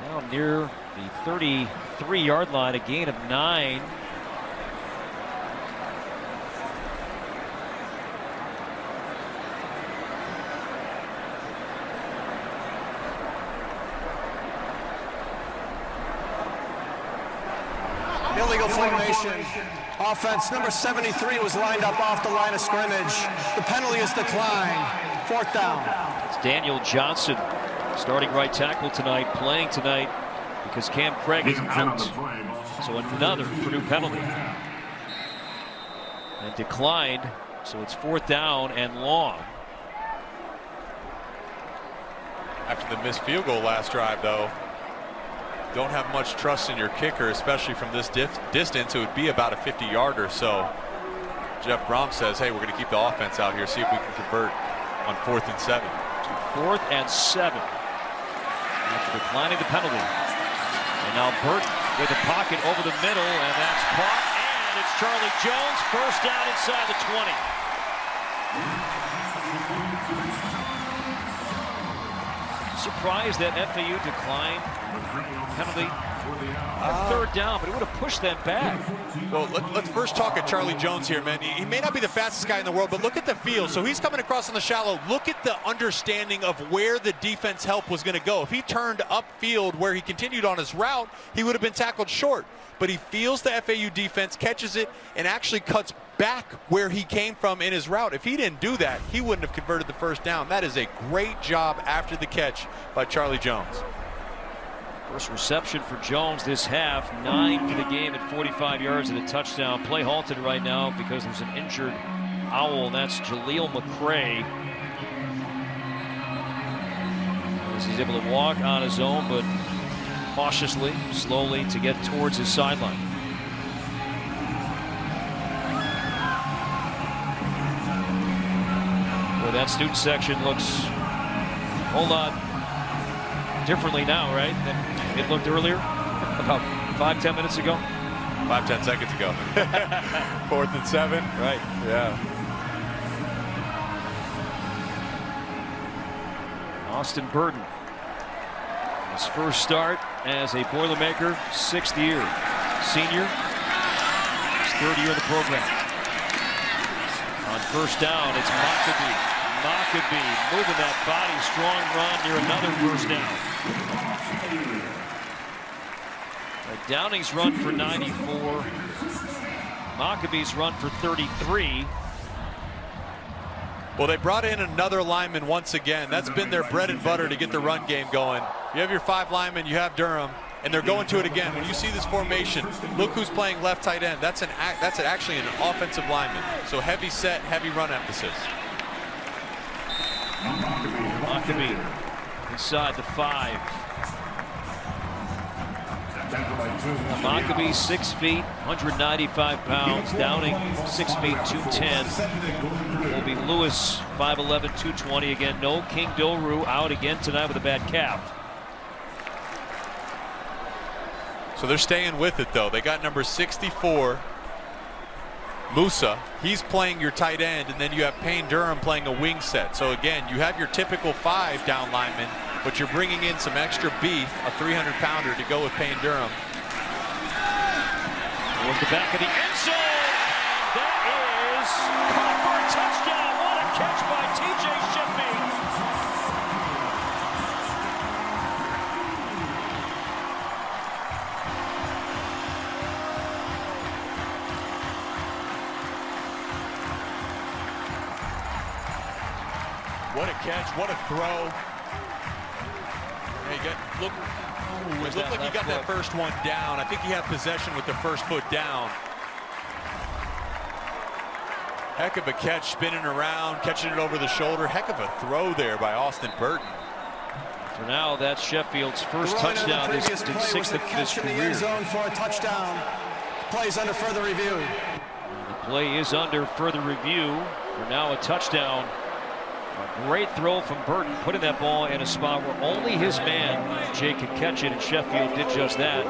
Speaker 1: Down near the 33-yard line, a gain of nine.
Speaker 5: Illegal formation. Offense number 73 was lined up off the line of scrimmage. The penalty is declined. Fourth down.
Speaker 1: It's Daniel Johnson, starting right tackle tonight, playing tonight because Cam Craig is out. So another Purdue penalty. And declined, so it's fourth down and long.
Speaker 4: After the missed field goal last drive, though, don't have much trust in your kicker, especially from this distance. It would be about a 50 yarder. So Jeff Brohm says, hey, we're going to keep the offense out here, see if we can convert on fourth and seven.
Speaker 1: Fourth and seven. After declining the penalty. And now Burton with the pocket over the middle, and that's caught. And it's Charlie Jones, first down inside the 20. Surprised that FAU declined penalty uh, third down, but it would have pushed them back.
Speaker 4: Well, let, us first talk at Charlie Jones here, man. He, he, may not be the fastest guy in the world, but look at the field. So he's coming across on the shallow. Look at the understanding of where the defense help was going to go. If he turned upfield where he continued on his route, he would have been tackled short. But he feels the FAU defense, catches it, and actually cuts back where he came from in his route. If he didn't do that, he wouldn't have converted the first down. That is a great job after the catch by Charlie Jones.
Speaker 1: First reception for Jones this half, nine for the game at 45 yards and a touchdown. Play halted right now because there's an injured owl, that's Jaleel McRae. As he's able to walk on his own, but cautiously, slowly to get towards his sideline. Well, that student section looks a whole lot differently now, right? Than it looked earlier, about five, ten minutes ago.
Speaker 4: Five, ten seconds ago. Fourth and seven.
Speaker 1: Right.
Speaker 4: Yeah.
Speaker 1: Austin Burton. His first start as a Boilermaker, sixth year. Senior, his third year in the program. On first down, it's Mockobee. Mockobee moving that body, strong run near another first down. Downing's run for 94. Mockobee's run for 33.
Speaker 4: Well, they brought in another lineman once again. That's been their bread and butter to get the run game going. You have your five linemen, you have Durham, and they're going to it again. When you see this formation, look who's playing left tight end. That's an that's actually an offensive lineman. So heavy set, heavy run emphasis.
Speaker 1: Inside the five. Mockobee, six feet, 195 pounds. Downing, six feet, 210. Will be Lewis, 5'11", 220 again. No King Doerue out again tonight with a bad calf.
Speaker 4: So they're staying with it, though. They got number 64, Musa. He's playing your tight end, and then you have Payne Durham playing a wing set. So again, you have your typical five down linemen but you're bringing in some extra beef, a 300 pounder to go with Payne Durham.
Speaker 1: Towards the back of the end zone. Catch,
Speaker 4: what a throw. Hey, get, look, it looked like he got foot. that first one down. I think he had possession with the first foot down. Heck of a catch, spinning around, catching it over the shoulder. Heck of a throw there by Austin Burton.
Speaker 1: For now, that's Sheffield's first touchdown, his, his sixth of his career.
Speaker 5: zone for a touchdown. Plays under further review.
Speaker 1: The play is under further review. For now, a touchdown a great throw from Burton, putting that ball in a spot where only his man, Jake, could catch it, and Sheffield did just that.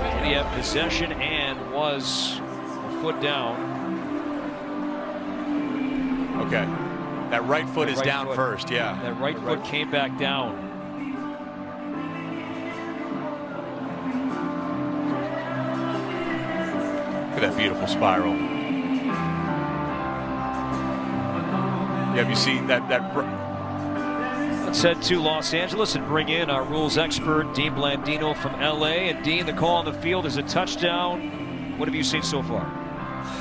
Speaker 1: And he had possession and was a foot down.
Speaker 4: Okay. That right foot that is right down foot, first, yeah.
Speaker 1: That right, right foot came back down.
Speaker 4: Look at that beautiful spiral. Yeah, you seen that that
Speaker 1: Let's head to Los Angeles and bring in our rules expert, Dean Blandino from LA. And Dean, the call on the field is a touchdown. What have you seen so far?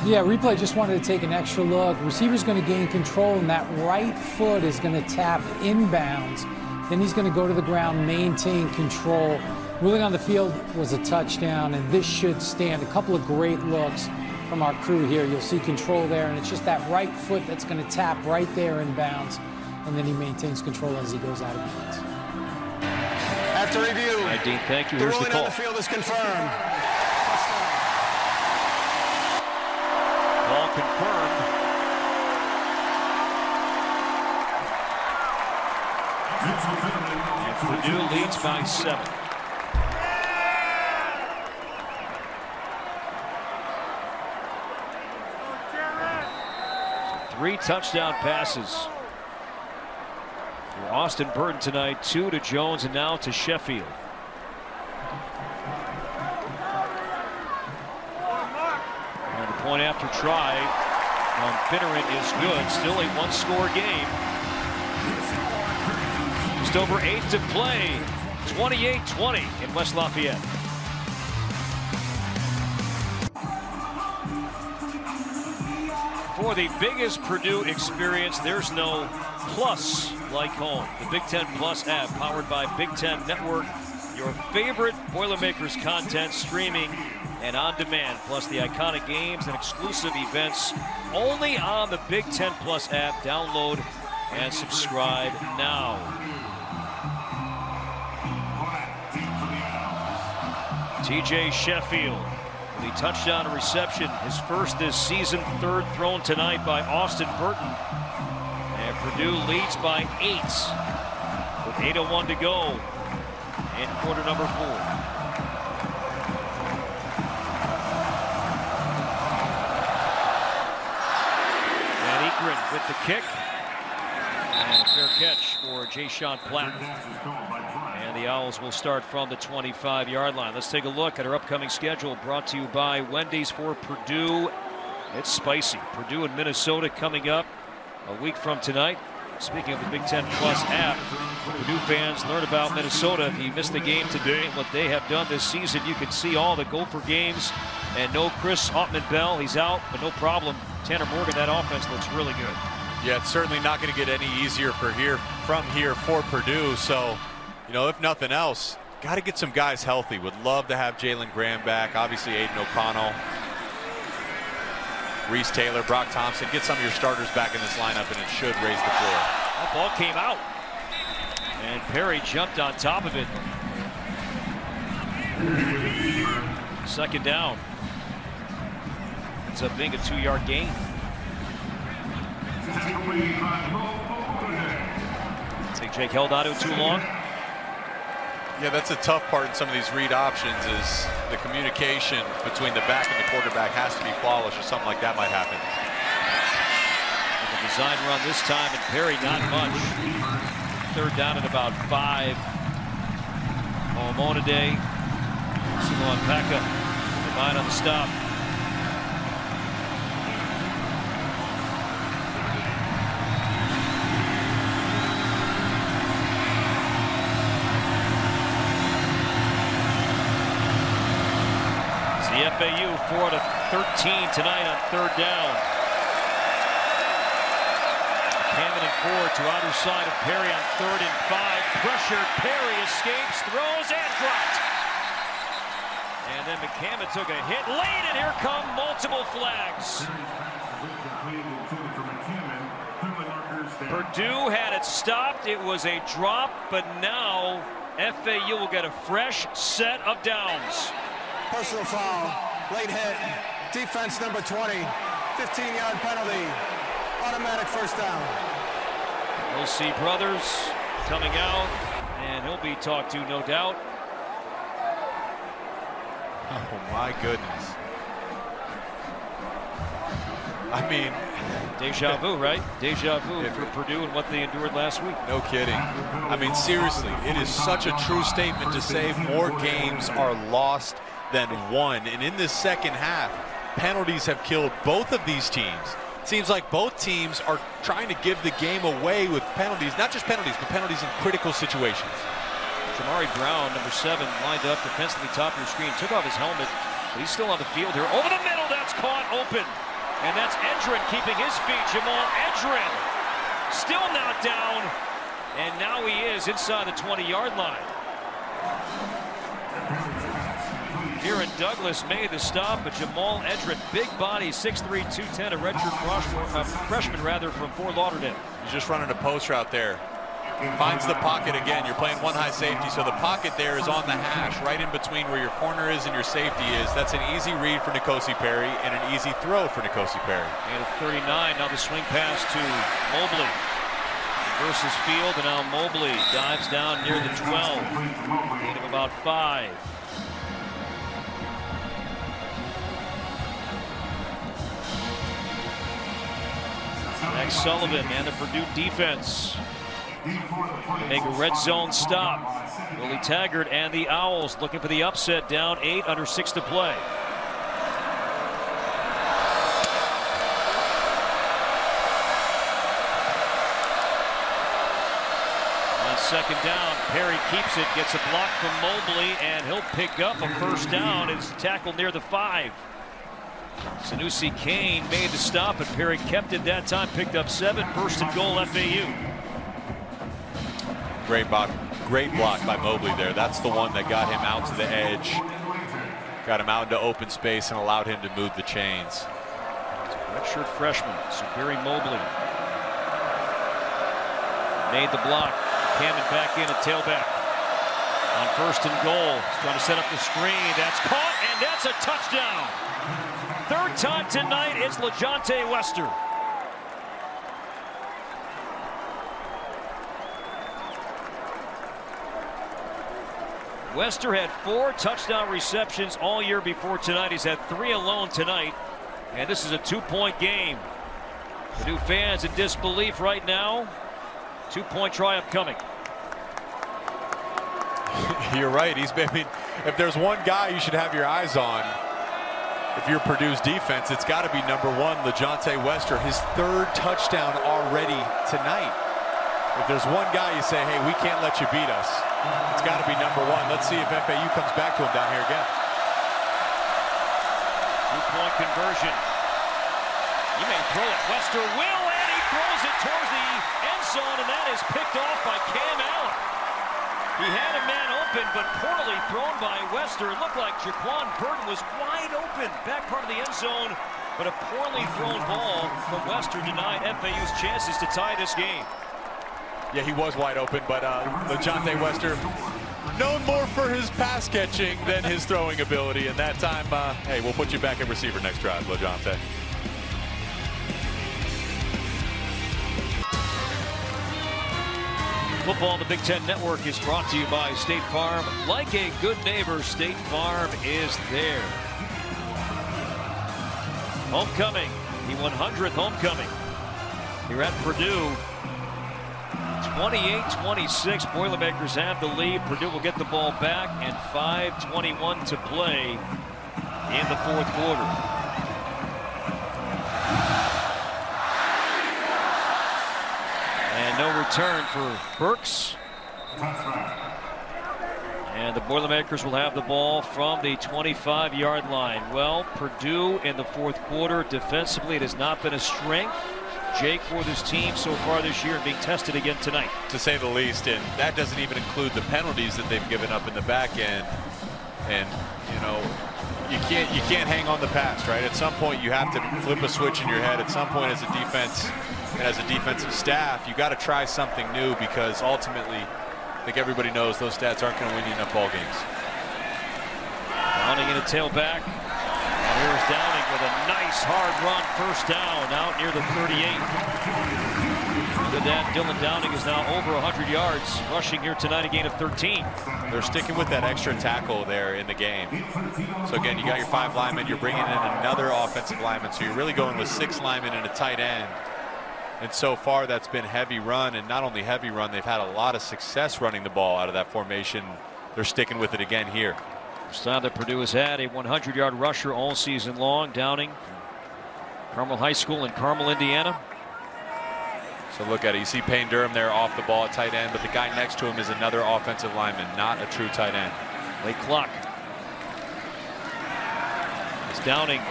Speaker 9: Yeah, replay just wanted to take an extra look. Receiver's going to gain control, and that right foot is going to tap inbounds. Then he's going to go to the ground, maintain control. Ruling on the field was a touchdown, and this should stand. A couple of great looks from our crew here. You'll see control there, and it's just that right foot that's going to tap right there in bounds, and then he maintains control as he goes out of bounds.
Speaker 5: After review,
Speaker 1: All right, Dean, thank you.
Speaker 5: the
Speaker 1: Here's the
Speaker 5: ruling
Speaker 1: call.
Speaker 5: on the field is confirmed.
Speaker 1: Call confirmed. And Purdue leads by seven. Three touchdown passes for Austin Burton tonight, two to Jones and now to Sheffield. And the point after try on Fineran is good. Still a one score game. Just over eight to play. 28 20 in West Lafayette. For the biggest Purdue experience, there's no plus like home. The Big Ten Plus app, powered by Big Ten Network, your favorite Boilermakers content streaming and on demand, plus the iconic games and exclusive events only on the Big Ten Plus app. Download and subscribe now. TJ Sheffield a touchdown reception, his first this season, third thrown tonight by Austin Burton. And Purdue leads by eight with 8.01 to go in quarter number four. And Ekrin with the kick. And a fair catch for Jay Sean Platt. The Owls will start from the 25 yard line. Let's take a look at our upcoming schedule brought to you by Wendy's for Purdue. It's spicy. Purdue and Minnesota coming up a week from tonight. Speaking of the Big Ten Plus app, Purdue fans learn about Minnesota. If you missed the game today, what they have done this season, you can see all the Gopher games. And no Chris Autman-Bell, he's out, but no problem. Tanner Morgan, that offense looks really good.
Speaker 4: Yeah, it's certainly not going to get any easier for here from here for Purdue. So, you know, if nothing else, got to get some guys healthy. Would love to have Jalen Graham back. Obviously, Aidan O'Connell, Reese Taylor, Broc Thompson. Get some of your starters back in this lineup, and it should raise the floor.
Speaker 1: That ball came out. And Perry jumped on top of it. Second down. Ends up being a two-yard gain. Think Jake held it too long.
Speaker 4: Yeah, that's a tough part in some of these read options is the communication between the back and the quarterback has to be flawless or something like that might happen.
Speaker 1: And the design run this time, and Perry not much. Third down at about five. Omona Day. Simon Pekka. Divine on the stop. FAU 4 to 13 tonight on third down. Hammond and Ford to outer side of Perry on third and five. Pressured, Perry escapes, throws, and dropped. And then McCammon took a hit late, and here come multiple flags. Purdue had it stopped. It was a drop, but now FAU will get a fresh set of downs.
Speaker 5: Personal foul, late hit, defense number 20, 15-yard penalty, automatic first down.
Speaker 1: We'll see brothers coming out, and he'll be talked to, no doubt.
Speaker 4: Oh my goodness. I mean,
Speaker 1: Deja vu, right? Deja vu for Purdue and what they endured last week.
Speaker 4: No kidding. I mean, seriously, it is such a true statement to say more games are lost than one. And in this second half, penalties have killed both of these teams. seems like both teams are trying to give the game away with penalties, not just penalties, but penalties in critical situations.
Speaker 1: Jamari Brown, number seven, lined up defensively top of your screen, took off his helmet, but he's still on the field here. Over the middle, that's caught open. And that's Edrine keeping his feet. Jahmal Edrine still not down. And now he is inside the 20-yard line. Kieren Douglas made the stop, but Jahmal Edrine, big body, 6'3", 210, a redshirt uh, freshman rather from Fort Lauderdale.
Speaker 4: He's just running a post route there. Finds the pocket again. You're playing one high safety, so the pocket there is on the hash, right in between where your corner is and your safety is. That's an easy read for N'Kosi Perry and an easy throw for N'Kosi Perry.
Speaker 1: And at 39, now the swing pass to Mobley versus Field, and now Mobley dives down near the 12. Gain of about five. Max Sullivan and the Purdue defense make a red zone stop. Willie Taggart and the Owls looking for the upset down eight under six to play. On second down, Perry keeps it, gets a block from Mobley, and he'll pick up a first down. It's tackled near the five. Sanoussi Kane made the stop, and Perry kept it that time, picked up seven, first and goal FAU.
Speaker 4: Great block, great block by Mobley there. That's the one that got him out to the edge, got him out into open space and allowed him to move the chains.
Speaker 1: Redshirt freshman, so Zuberi Mobley made the block. Cammon back in at tailback. On first and goal, he's trying to set up the screen. That's caught, and that's a touchdown. Third time tonight, it's LaJohntay Wester. Wester had four touchdown receptions all year before tonight. He's had three alone tonight. And this is a two-point game. Purdue fans in disbelief right now. Two-point try upcoming.
Speaker 4: You're right. He's been, I mean, if there's one guy you should have your eyes on, if you're Purdue's defense, it's got to be number one, LaJohntay Wester, his third touchdown already tonight. If there's one guy you say, hey, we can't let you beat us, it's got to be number one. Let's see if FAU comes back to him down here again.
Speaker 1: Two-point conversion. He may throw it. Wester will, and he throws it towards the end zone, and that is picked off by Cam Allen. He had a man open, but poorly thrown by Wester. It looked like Jaquan Burton was wide open, back part of the end zone, but a poorly thrown ball from Wester denied FAU's chances to tie this game.
Speaker 4: Yeah, he was wide open, but uh, LaJohntay Wester known more for his pass catching than his throwing ability. And that time, uh, hey, we'll put you back at receiver next drive, LaJohntay.
Speaker 1: Football on the Big Ten Network is brought to you by State Farm. Like a good neighbor, State Farm is there. Homecoming, the 100th homecoming here at Purdue. 28-26, Boilermakers have the lead. Purdue will get the ball back and 5.21 to play in the fourth quarter. No return for Burks. And the Boilermakers will have the ball from the 25-yard line. Well, Purdue in the fourth quarter, defensively, it has not been a strength. Jake for this team so far this year and being tested again tonight.
Speaker 4: To say the least, and that doesn't even include the penalties that they've given up in the back end. And, you know, you can't you can't hang on the past, right? At some point you have to flip a switch in your head. At some point as a defense and as a defensive staff, you got to try something new because ultimately I think everybody knows those stats aren't going to win you enough ball games.
Speaker 1: Downing in a tailback. And here's Downing with a nice hard run first down out near the 38. With that, Dylan Downing is now over 100 yards rushing here tonight, a gain of 13.
Speaker 4: They're sticking with that extra tackle there in the game. So again, you got your five linemen, you're bringing in another offensive lineman, so you're really going with six linemen and a tight end. And so far, that's been heavy run, and not only heavy run, they've had a lot of success running the ball out of that formation. They're sticking with it again here.
Speaker 1: Time that Purdue has had a 100-yard rusher all season long. Downing, Carmel High School in Carmel, Indiana.
Speaker 4: So look at it. You see Payne Durham there off the ball at tight end, but the guy next to him is another offensive lineman, not a true tight end.
Speaker 1: Late clock. It's Downing.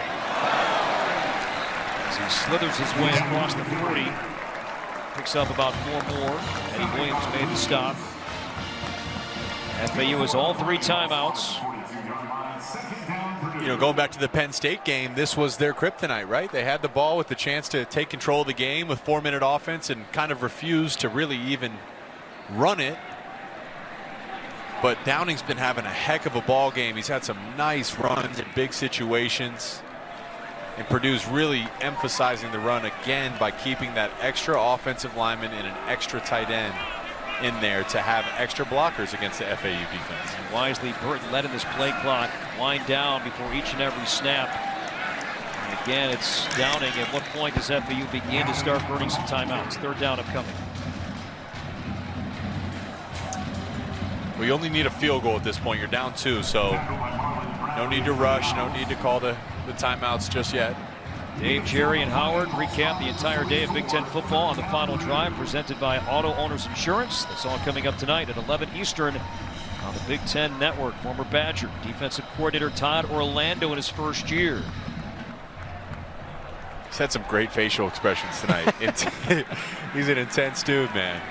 Speaker 1: He slithers his way across the 40. Picks up about four more. Eddie Williams made the stop. FAU has all three timeouts.
Speaker 4: You know, going back to the Penn State game, this was their kryptonite, right? They had the ball with the chance to take control of the game with four minute offense and kind of refused to really even run it. But Downing's been having a heck of a ball game. He's had some nice runs in big situations. And Purdue's really emphasizing the run again by keeping that extra offensive lineman and an extra tight end in there to have extra blockers against the FAU defense.
Speaker 1: And wisely, Burton led in this play clock. Wind down before each and every snap. And again, it's Downing. At what point does FAU begin to start burning some timeouts? Third down upcoming.
Speaker 4: We only need a field goal at this point. You're down two, so no need to rush. No need to call the, the timeouts just yet.
Speaker 1: Dave, Gerry, and Howard recap the entire day of Big Ten football on the final drive presented by Auto Owners Insurance. That's all coming up tonight at 11 Eastern on the Big Ten Network. Former Badger defensive coordinator Todd Orlando in his first year.
Speaker 4: He's had some great facial expressions tonight. He's an intense dude, man.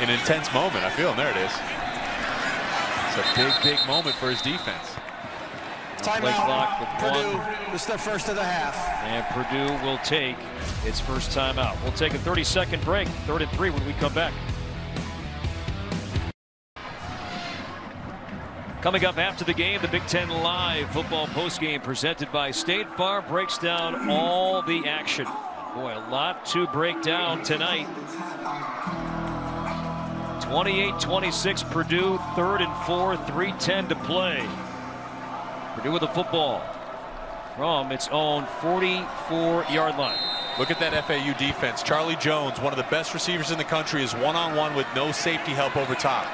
Speaker 4: An intense moment. I feel him. There it is. It's a big, big moment for his defense.
Speaker 5: Timeout. Purdue. This is the first of the half.
Speaker 1: And Purdue will take its first timeout. We'll take a 30-second break, third and three when we come back. Coming up after the game, the Big Ten Live football postgame presented by State Farm breaks down all the action. Boy, a lot to break down tonight. 28-26 Purdue, third and four, 3-10 to play. Purdue with the football from its own 44-yard line.
Speaker 4: Look at that FAU defense. Charlie Jones, one of the best receivers in the country, is one-on-one -on -one with no safety help over top.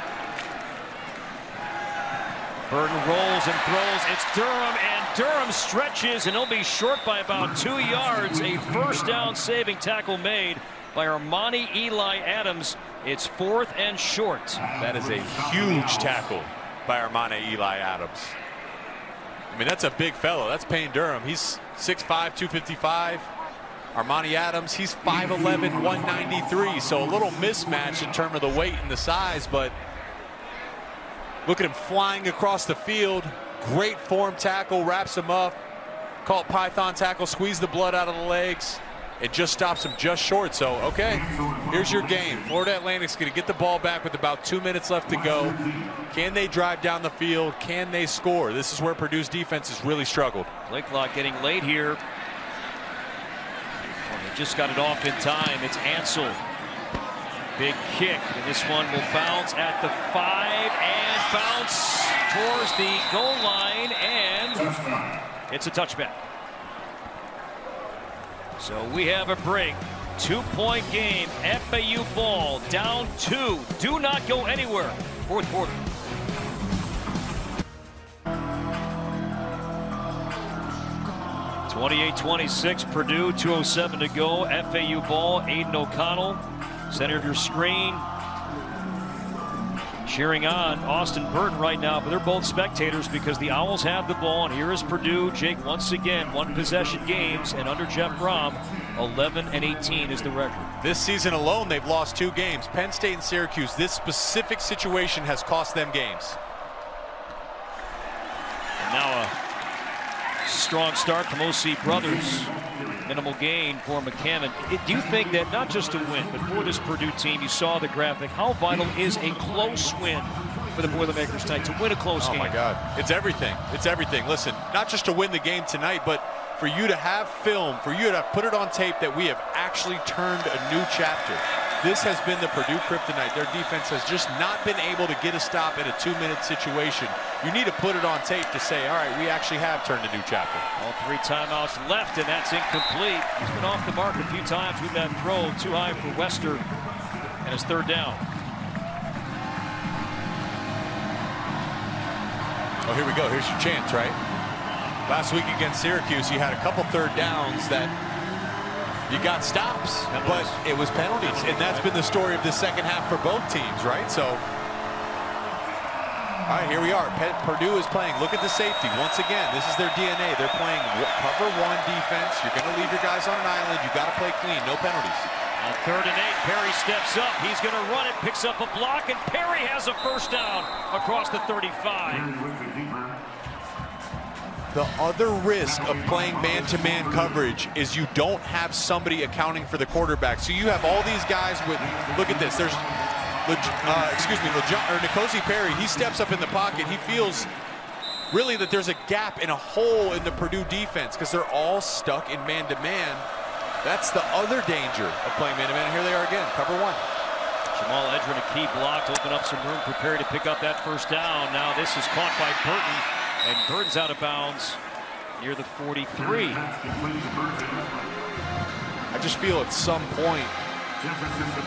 Speaker 1: Burton rolls and throws. It's Durham, and Durham stretches, and he'll be short by about two yards. A first down saving tackle made by Armani Eli Adams. It's fourth and short.
Speaker 4: That is a huge tackle by Armani Eli Adams. I mean, that's a big fellow. That's Payne Durham. He's 6'5", 255. Armani Adams, he's 5'11", 193. So a little mismatch in terms of the weight and the size, but look at him flying across the field. Great form tackle, wraps him up. Call it Python tackle, squeeze the blood out of the legs. It just stops him just short. So, okay, here's your game. Florida Atlantic's going to get the ball back with about two minutes left to go. Can they drive down the field? Can they score? This is where Purdue's defense has really struggled.
Speaker 1: Play clock getting late here. Well, they just got it off in time. It's Ansell. Big kick, and this one will bounce at the five and bounce towards the goal line, and it's a touchback. So we have a break. Two-point game. FAU ball down two. Do not go anywhere. Fourth quarter. Twenty-eight, twenty-six. Purdue. Two oh seven to go. FAU ball. Aidan O'Connell, center of your screen. Cheering on Austin Burton right now, but they're both spectators because the Owls have the ball. And here is Purdue. Jake once again, one possession games, and under Jeff Brohm, 11 and 18 is the record.
Speaker 4: This season alone, they've lost two games. Penn State and Syracuse. This specific situation has cost them games.
Speaker 1: And now a strong start from OC Brothers. Minimal gain for McCammon. Do you think that not just to win, but for this Purdue team, you saw the graphic, how vital is a close win for the Boilermakers tonight to win a close
Speaker 4: oh
Speaker 1: game?
Speaker 4: Oh my God, it's everything. It's everything. Listen, not just to win the game tonight, but for you to have film, for you to put it on tape that we have actually turned a new chapter. This has been the Purdue kryptonite. Their defense has just not been able to get a stop in a two-minute situation. You need to put it on tape to say, all right, we actually have turned a new chapter.
Speaker 1: All three timeouts left, and that's incomplete. He's been off the mark a few times with that throw. Too high for Wester, and it's third down.
Speaker 4: Oh, here we go. Here's your chance, right? Last week against Syracuse, you had a couple third downs that you got stops, but it was penalties. And that's been the story of the second half for both teams, right? So, all right, here we are. Purdue is playing. Look at the safety. Once again, this is their DNA. They're playing cover one defense. You're going to leave your guys on an island. You've got to play clean. No penalties.
Speaker 1: On third and eight, Perry steps up. He's going to run it, picks up a block, and Perry has a first down across the 35.
Speaker 4: The other risk of playing man-to-man -man coverage is you don't have somebody accounting for the quarterback. So you have all these guys with, look at this, there's, uh, excuse me, or N'Kosi Perry, he steps up in the pocket. He feels really that there's a gap and a hole in the Purdue defense because they're all stuck in man-to-man. -man. That's the other danger of playing man-to-man. -man. Here they are again, cover one.
Speaker 1: Jahmal Edrine, a key block to open up some room Perry to pick up that first down. Now this is caught by Burton. And burns out of bounds near the 43.
Speaker 4: I just feel at some point,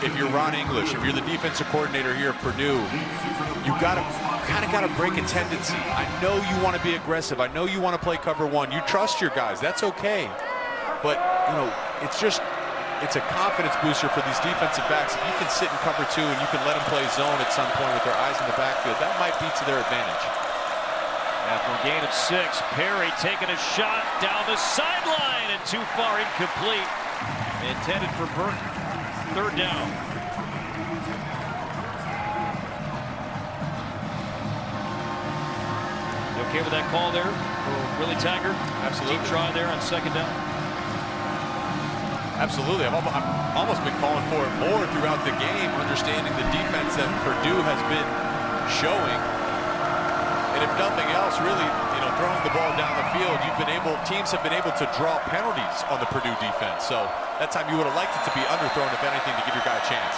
Speaker 4: if you're Ron English, if you're the defensive coordinator here at Purdue, you got to kind of got to break a tendency. I know you want to be aggressive. I know you want to play cover one. You trust your guys. That's okay. But, you know, it's just it's a confidence booster for these defensive backs. If you can sit in cover two and you can let them play zone at some point with their eyes in the backfield, that might be to their advantage.
Speaker 1: After a gain of six, Perry taking a shot down the sideline and too far incomplete. Intended for Burton. Third down. You okay with that call there for Willie Taggart?
Speaker 4: Absolutely.
Speaker 1: Deep try there on second down.
Speaker 4: Absolutely. I've almost been calling for it more throughout the game, understanding the defense that Purdue has been showing and if nothing else, really, you know, throwing the ball down the field, you've been able, teams have been able to draw penalties on the Purdue defense. So that time you would have liked it to be underthrown, if anything, to give your guy a chance.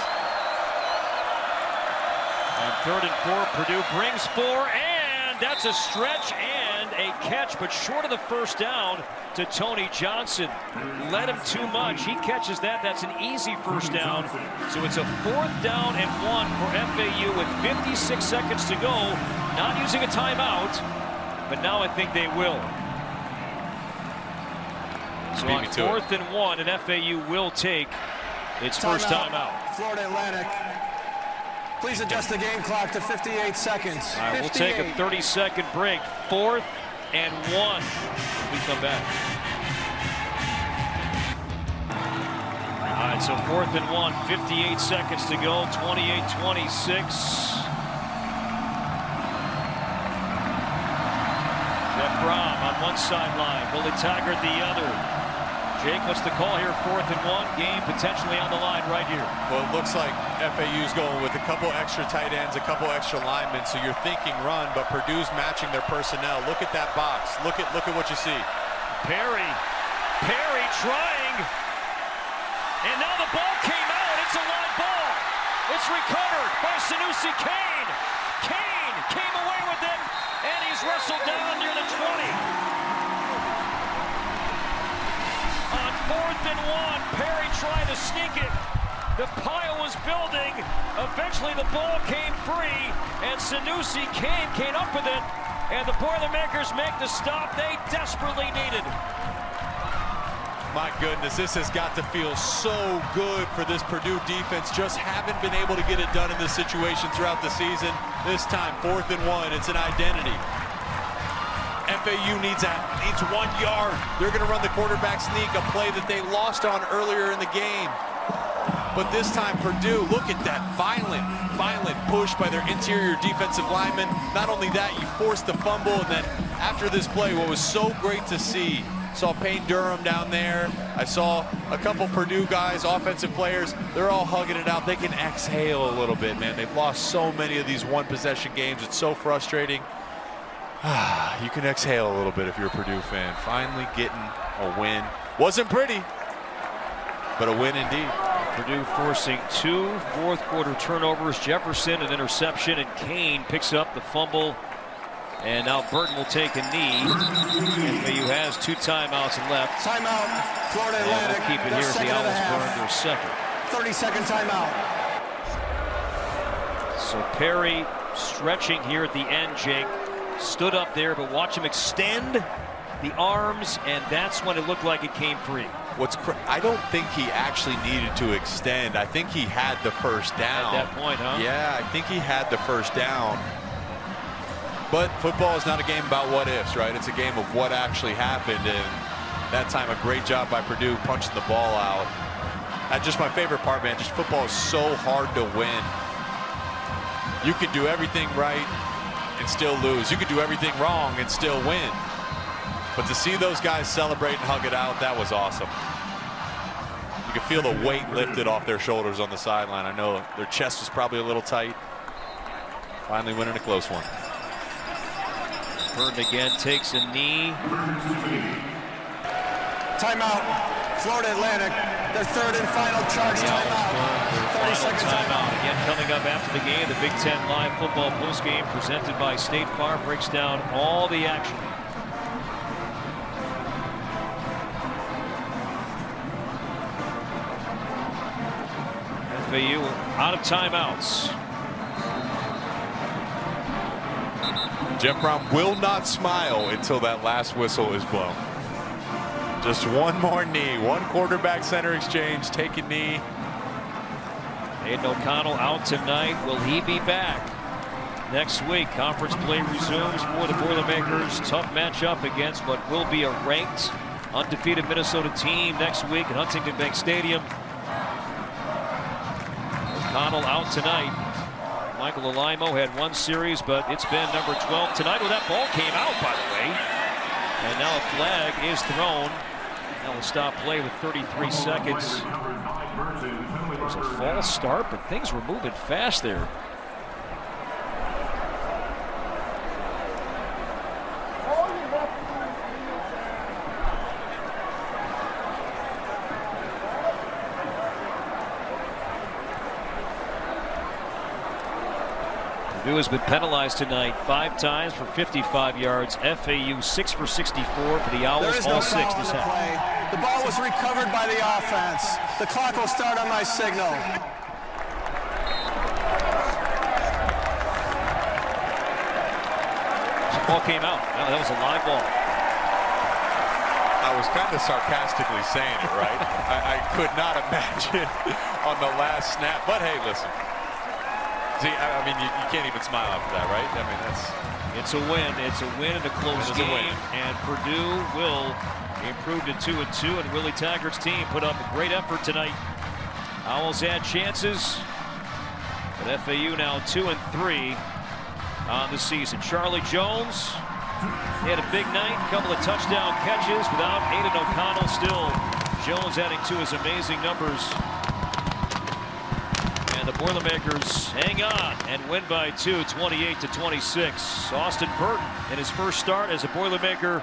Speaker 1: On third and four, Purdue brings four, and that's a stretch and a catch, but short of the first down to Tony Johnson. Led him too much. He catches that. That's an easy first down. So it's a fourth down and one for FAU with 56 seconds to go. Not using a timeout, but now I think they will. So on fourth and one, and FAU will take its time first timeout.
Speaker 5: Florida Atlantic. Please adjust the game clock to 58 seconds.
Speaker 1: All right, we'll take a 30-second break. Fourth and one. We come back. All right, so fourth and one, 58 seconds to go, 28-26. One sideline. Willie Taggart the other. Jake, what's the call here? Fourth and one. Game potentially on the line right here.
Speaker 4: Well, it looks like FAU's going with a couple extra tight ends, a couple extra linemen. So you're thinking run, but Purdue's matching their personnel. Look at that box. Look at look at what you see.
Speaker 1: Perry. Perry trying. And now the ball came out. It's a live ball. It's recovered by Sanoussi Kane. Kane came away with it and he's wrestled down near the 20. On fourth and one, Perry trying to sneak it. The pile was building. Eventually the ball came free, and Sanoussi Kane came up with it, and the Boilermakers make the stop they desperately needed.
Speaker 4: My goodness, this has got to feel so good for this Purdue defense. Just haven't been able to get it done in this situation throughout the season. This time, fourth and one, it's an identity. FAU needs a, needs one yard. They're going to run the quarterback sneak, a play that they lost on earlier in the game. But this time, Purdue, look at that violent, violent push by their interior defensive lineman. Not only that, you forced the fumble, and then after this play, what was so great to see Saw Payne Durham down there. I saw a couple Purdue guys, offensive players. They're all hugging it out. They can exhale a little bit, man. They've lost so many of these one-possession games. It's so frustrating. you can exhale a little bit if you're a Purdue fan. Finally getting a win. Wasn't pretty, but a win indeed.
Speaker 1: Purdue forcing two fourth quarter turnovers. Jefferson an interception and Kane picks up the fumble and now Burton will take a knee. FAU has two timeouts left.
Speaker 5: Timeout, Florida Atlantic.
Speaker 1: We'll keep it here as the Owls burn their second.
Speaker 5: 30 second timeout.
Speaker 1: So Perry stretching here at the end, Jake. Stood up there, but watch him extend the arms, and that's when it looked like it came free.
Speaker 4: What's I don't think he actually needed to extend. I think he had the first down.
Speaker 1: At that point, huh?
Speaker 4: Yeah, I think he had the first down. But football is not a game about what ifs, right? It's a game of what actually happened. And that time, a great job by Purdue punching the ball out. That's just my favorite part, man. Just football is so hard to win. You can do everything right and still lose. You can do everything wrong and still win. But to see those guys celebrate and hug it out, that was awesome. You could feel the weight lifted off their shoulders on the sideline. I know their chest was probably a little tight. Finally winning a close one.
Speaker 1: Burton again takes a knee.
Speaker 5: Timeout. Florida Atlantic. Their third and final charge timeout. 30 second
Speaker 1: timeout. Again, coming up after the game, the Big Ten Live Football postgame presented by State Farm breaks down all the action. FAU out of timeouts.
Speaker 4: Jeff Brohm will not smile until that last whistle is blown. Just one more knee, one quarterback center exchange, take a knee.
Speaker 1: Aidan O'Connell out tonight. Will he be back? Next week, conference play resumes for the Boilermakers. Tough matchup against what will be a ranked, undefeated Minnesota team next week at Huntington Bank Stadium. O'Connell out tonight. Michael Alaimo had one series, but it's been number 12 tonight. Well, that ball came out, by the way. And now a flag is thrown. That will stop play with 33 seconds. It was a false start, but things were moving fast there. Purdue has been penalized tonight five times for 55 yards. FAU six for 64 for the Owls,
Speaker 5: is
Speaker 1: all
Speaker 5: no
Speaker 1: six this half.
Speaker 5: Play. The ball was recovered by the offense. The clock will start on my signal.
Speaker 1: Ball came out. No, that was a live ball.
Speaker 4: I was kind of sarcastically saying it, right? I, I could not imagine on the last snap. But hey, listen. See, I, I mean, you, you can't even smile after that, right? I mean, that's.
Speaker 1: It's a win. It's a win in a close
Speaker 4: It is a
Speaker 1: game,
Speaker 4: win.
Speaker 1: and Purdue will improve to two and two. And Willie Taggart's team put up a great effort tonight. Owls had chances, but FAU now two and three on the season. Charlie Jones he had a big night, a couple of touchdown catches without Aidan O'Connell. Still, Jones adding to his amazing numbers. And the Boilermakers hang on and win by two, 28 to 26. Austin Burton in his first start as a Boilermaker,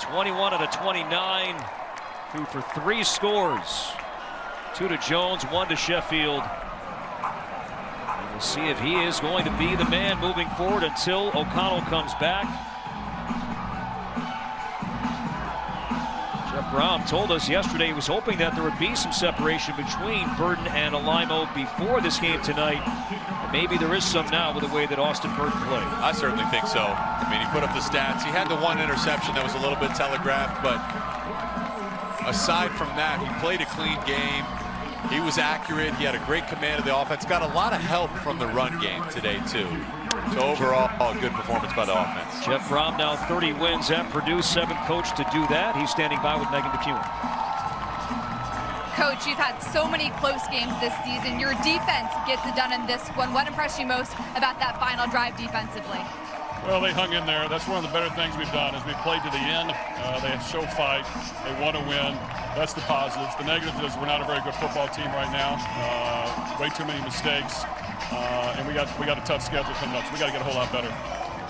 Speaker 1: 21 out of 29, threw for three scores. Two to Jones, one to Sheffield. And we'll see if he is going to be the man moving forward until O'Connell comes back. Brohm told us yesterday he was hoping that there would be some separation between Burton and Alaimo before this game tonight. Maybe there is some now with the way that Austin Burton played.
Speaker 4: I certainly think so. I mean, he put up the stats. He had the one interception that was a little bit telegraphed, but aside from that, he played a clean game. He was accurate. He had a great command of the offense. Got a lot of help from the run game today, too. So overall, a good performance by the offense.
Speaker 1: Jeff Brohm now 30 wins at Purdue, seventh coach to do that. He's standing by with Meghan McKeown.
Speaker 3: Coach, you've had so many close games this season. Your defense gets it done in this one. What impressed you most about that final drive defensively?
Speaker 8: Well, they hung in there. That's one of the better things we've done is we played to the end. Uh, they show fight. They want to win. That's the positives. The negatives is we're not a very good football team right now. Uh, way too many mistakes, uh, and we got we got a tough schedule coming up. So we got to get a whole lot better.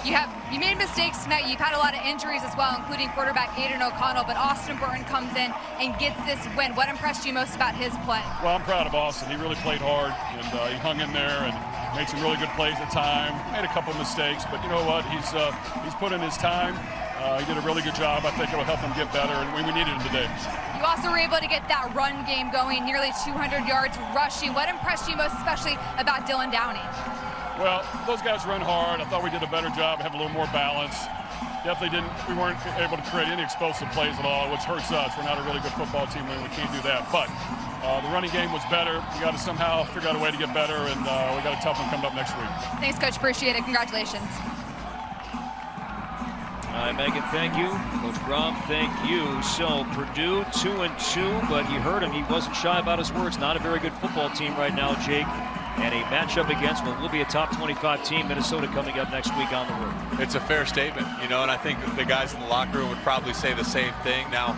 Speaker 3: You have you made mistakes tonight. You've had a lot of injuries as well, including quarterback Aidan O'Connell. But Austin Burton comes in and gets this win. What impressed you most about his play?
Speaker 8: Well, I'm proud of Austin. He really played hard, and uh, he hung in there and made some really good plays at the time. Made a couple mistakes, but you know what? He's uh, he's put in his time. Uh, he did a really good job. I think it'll help him get better, and we, we needed him today.
Speaker 3: You also were able to get that run game going, nearly 200 yards rushing. What impressed you most, especially about Dylan Downey?
Speaker 8: Well, those guys run hard. I thought we did a better job, have a little more balance. definitely didn't. We weren't able to create any explosive plays at all, which hurts us. We're not a really good football team when we can't do that. But uh, the running game was better. We got to somehow figure out a way to get better, and uh, we got a tough one coming up next week.
Speaker 3: Thanks, Coach. Appreciate it. Congratulations.
Speaker 1: All right, Meghan, thank you. Coach Brohm, thank you. So Purdue two and two, but you heard him. He wasn't shy about his words. Not a very good football team right now, Jake. And a matchup against what will be a top 25 team, Minnesota, coming up next week on the road.
Speaker 4: It's a fair statement, you know, and I think the guys in the locker room would probably say the same thing. Now,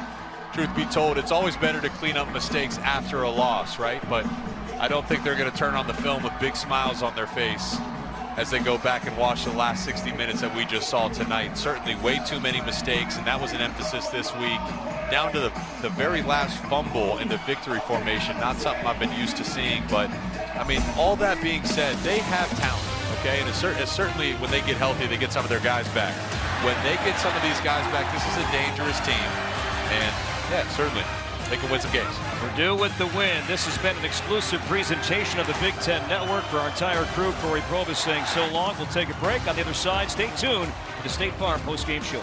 Speaker 4: truth be told, it's always better to clean up mistakes after a loss, right? But I don't think they're going to turn on the film with big smiles on their face as they go back and watch the last 60 minutes that we just saw tonight. Certainly way too many mistakes, and that was an emphasis this week. Down to the, the very last fumble in the victory formation, not something I've been used to seeing, but I mean, all that being said, they have talent, okay? And it's, it's certainly when they get healthy, they get some of their guys back. When they get some of these guys back, this is a dangerous team. And yeah, certainly they can win some games.
Speaker 1: Purdue with the win. This has been an exclusive presentation of the Big Ten Network for our entire crew. Cory Provus saying so long. We'll take a break. On the other side, stay tuned for the State Farm postgame show.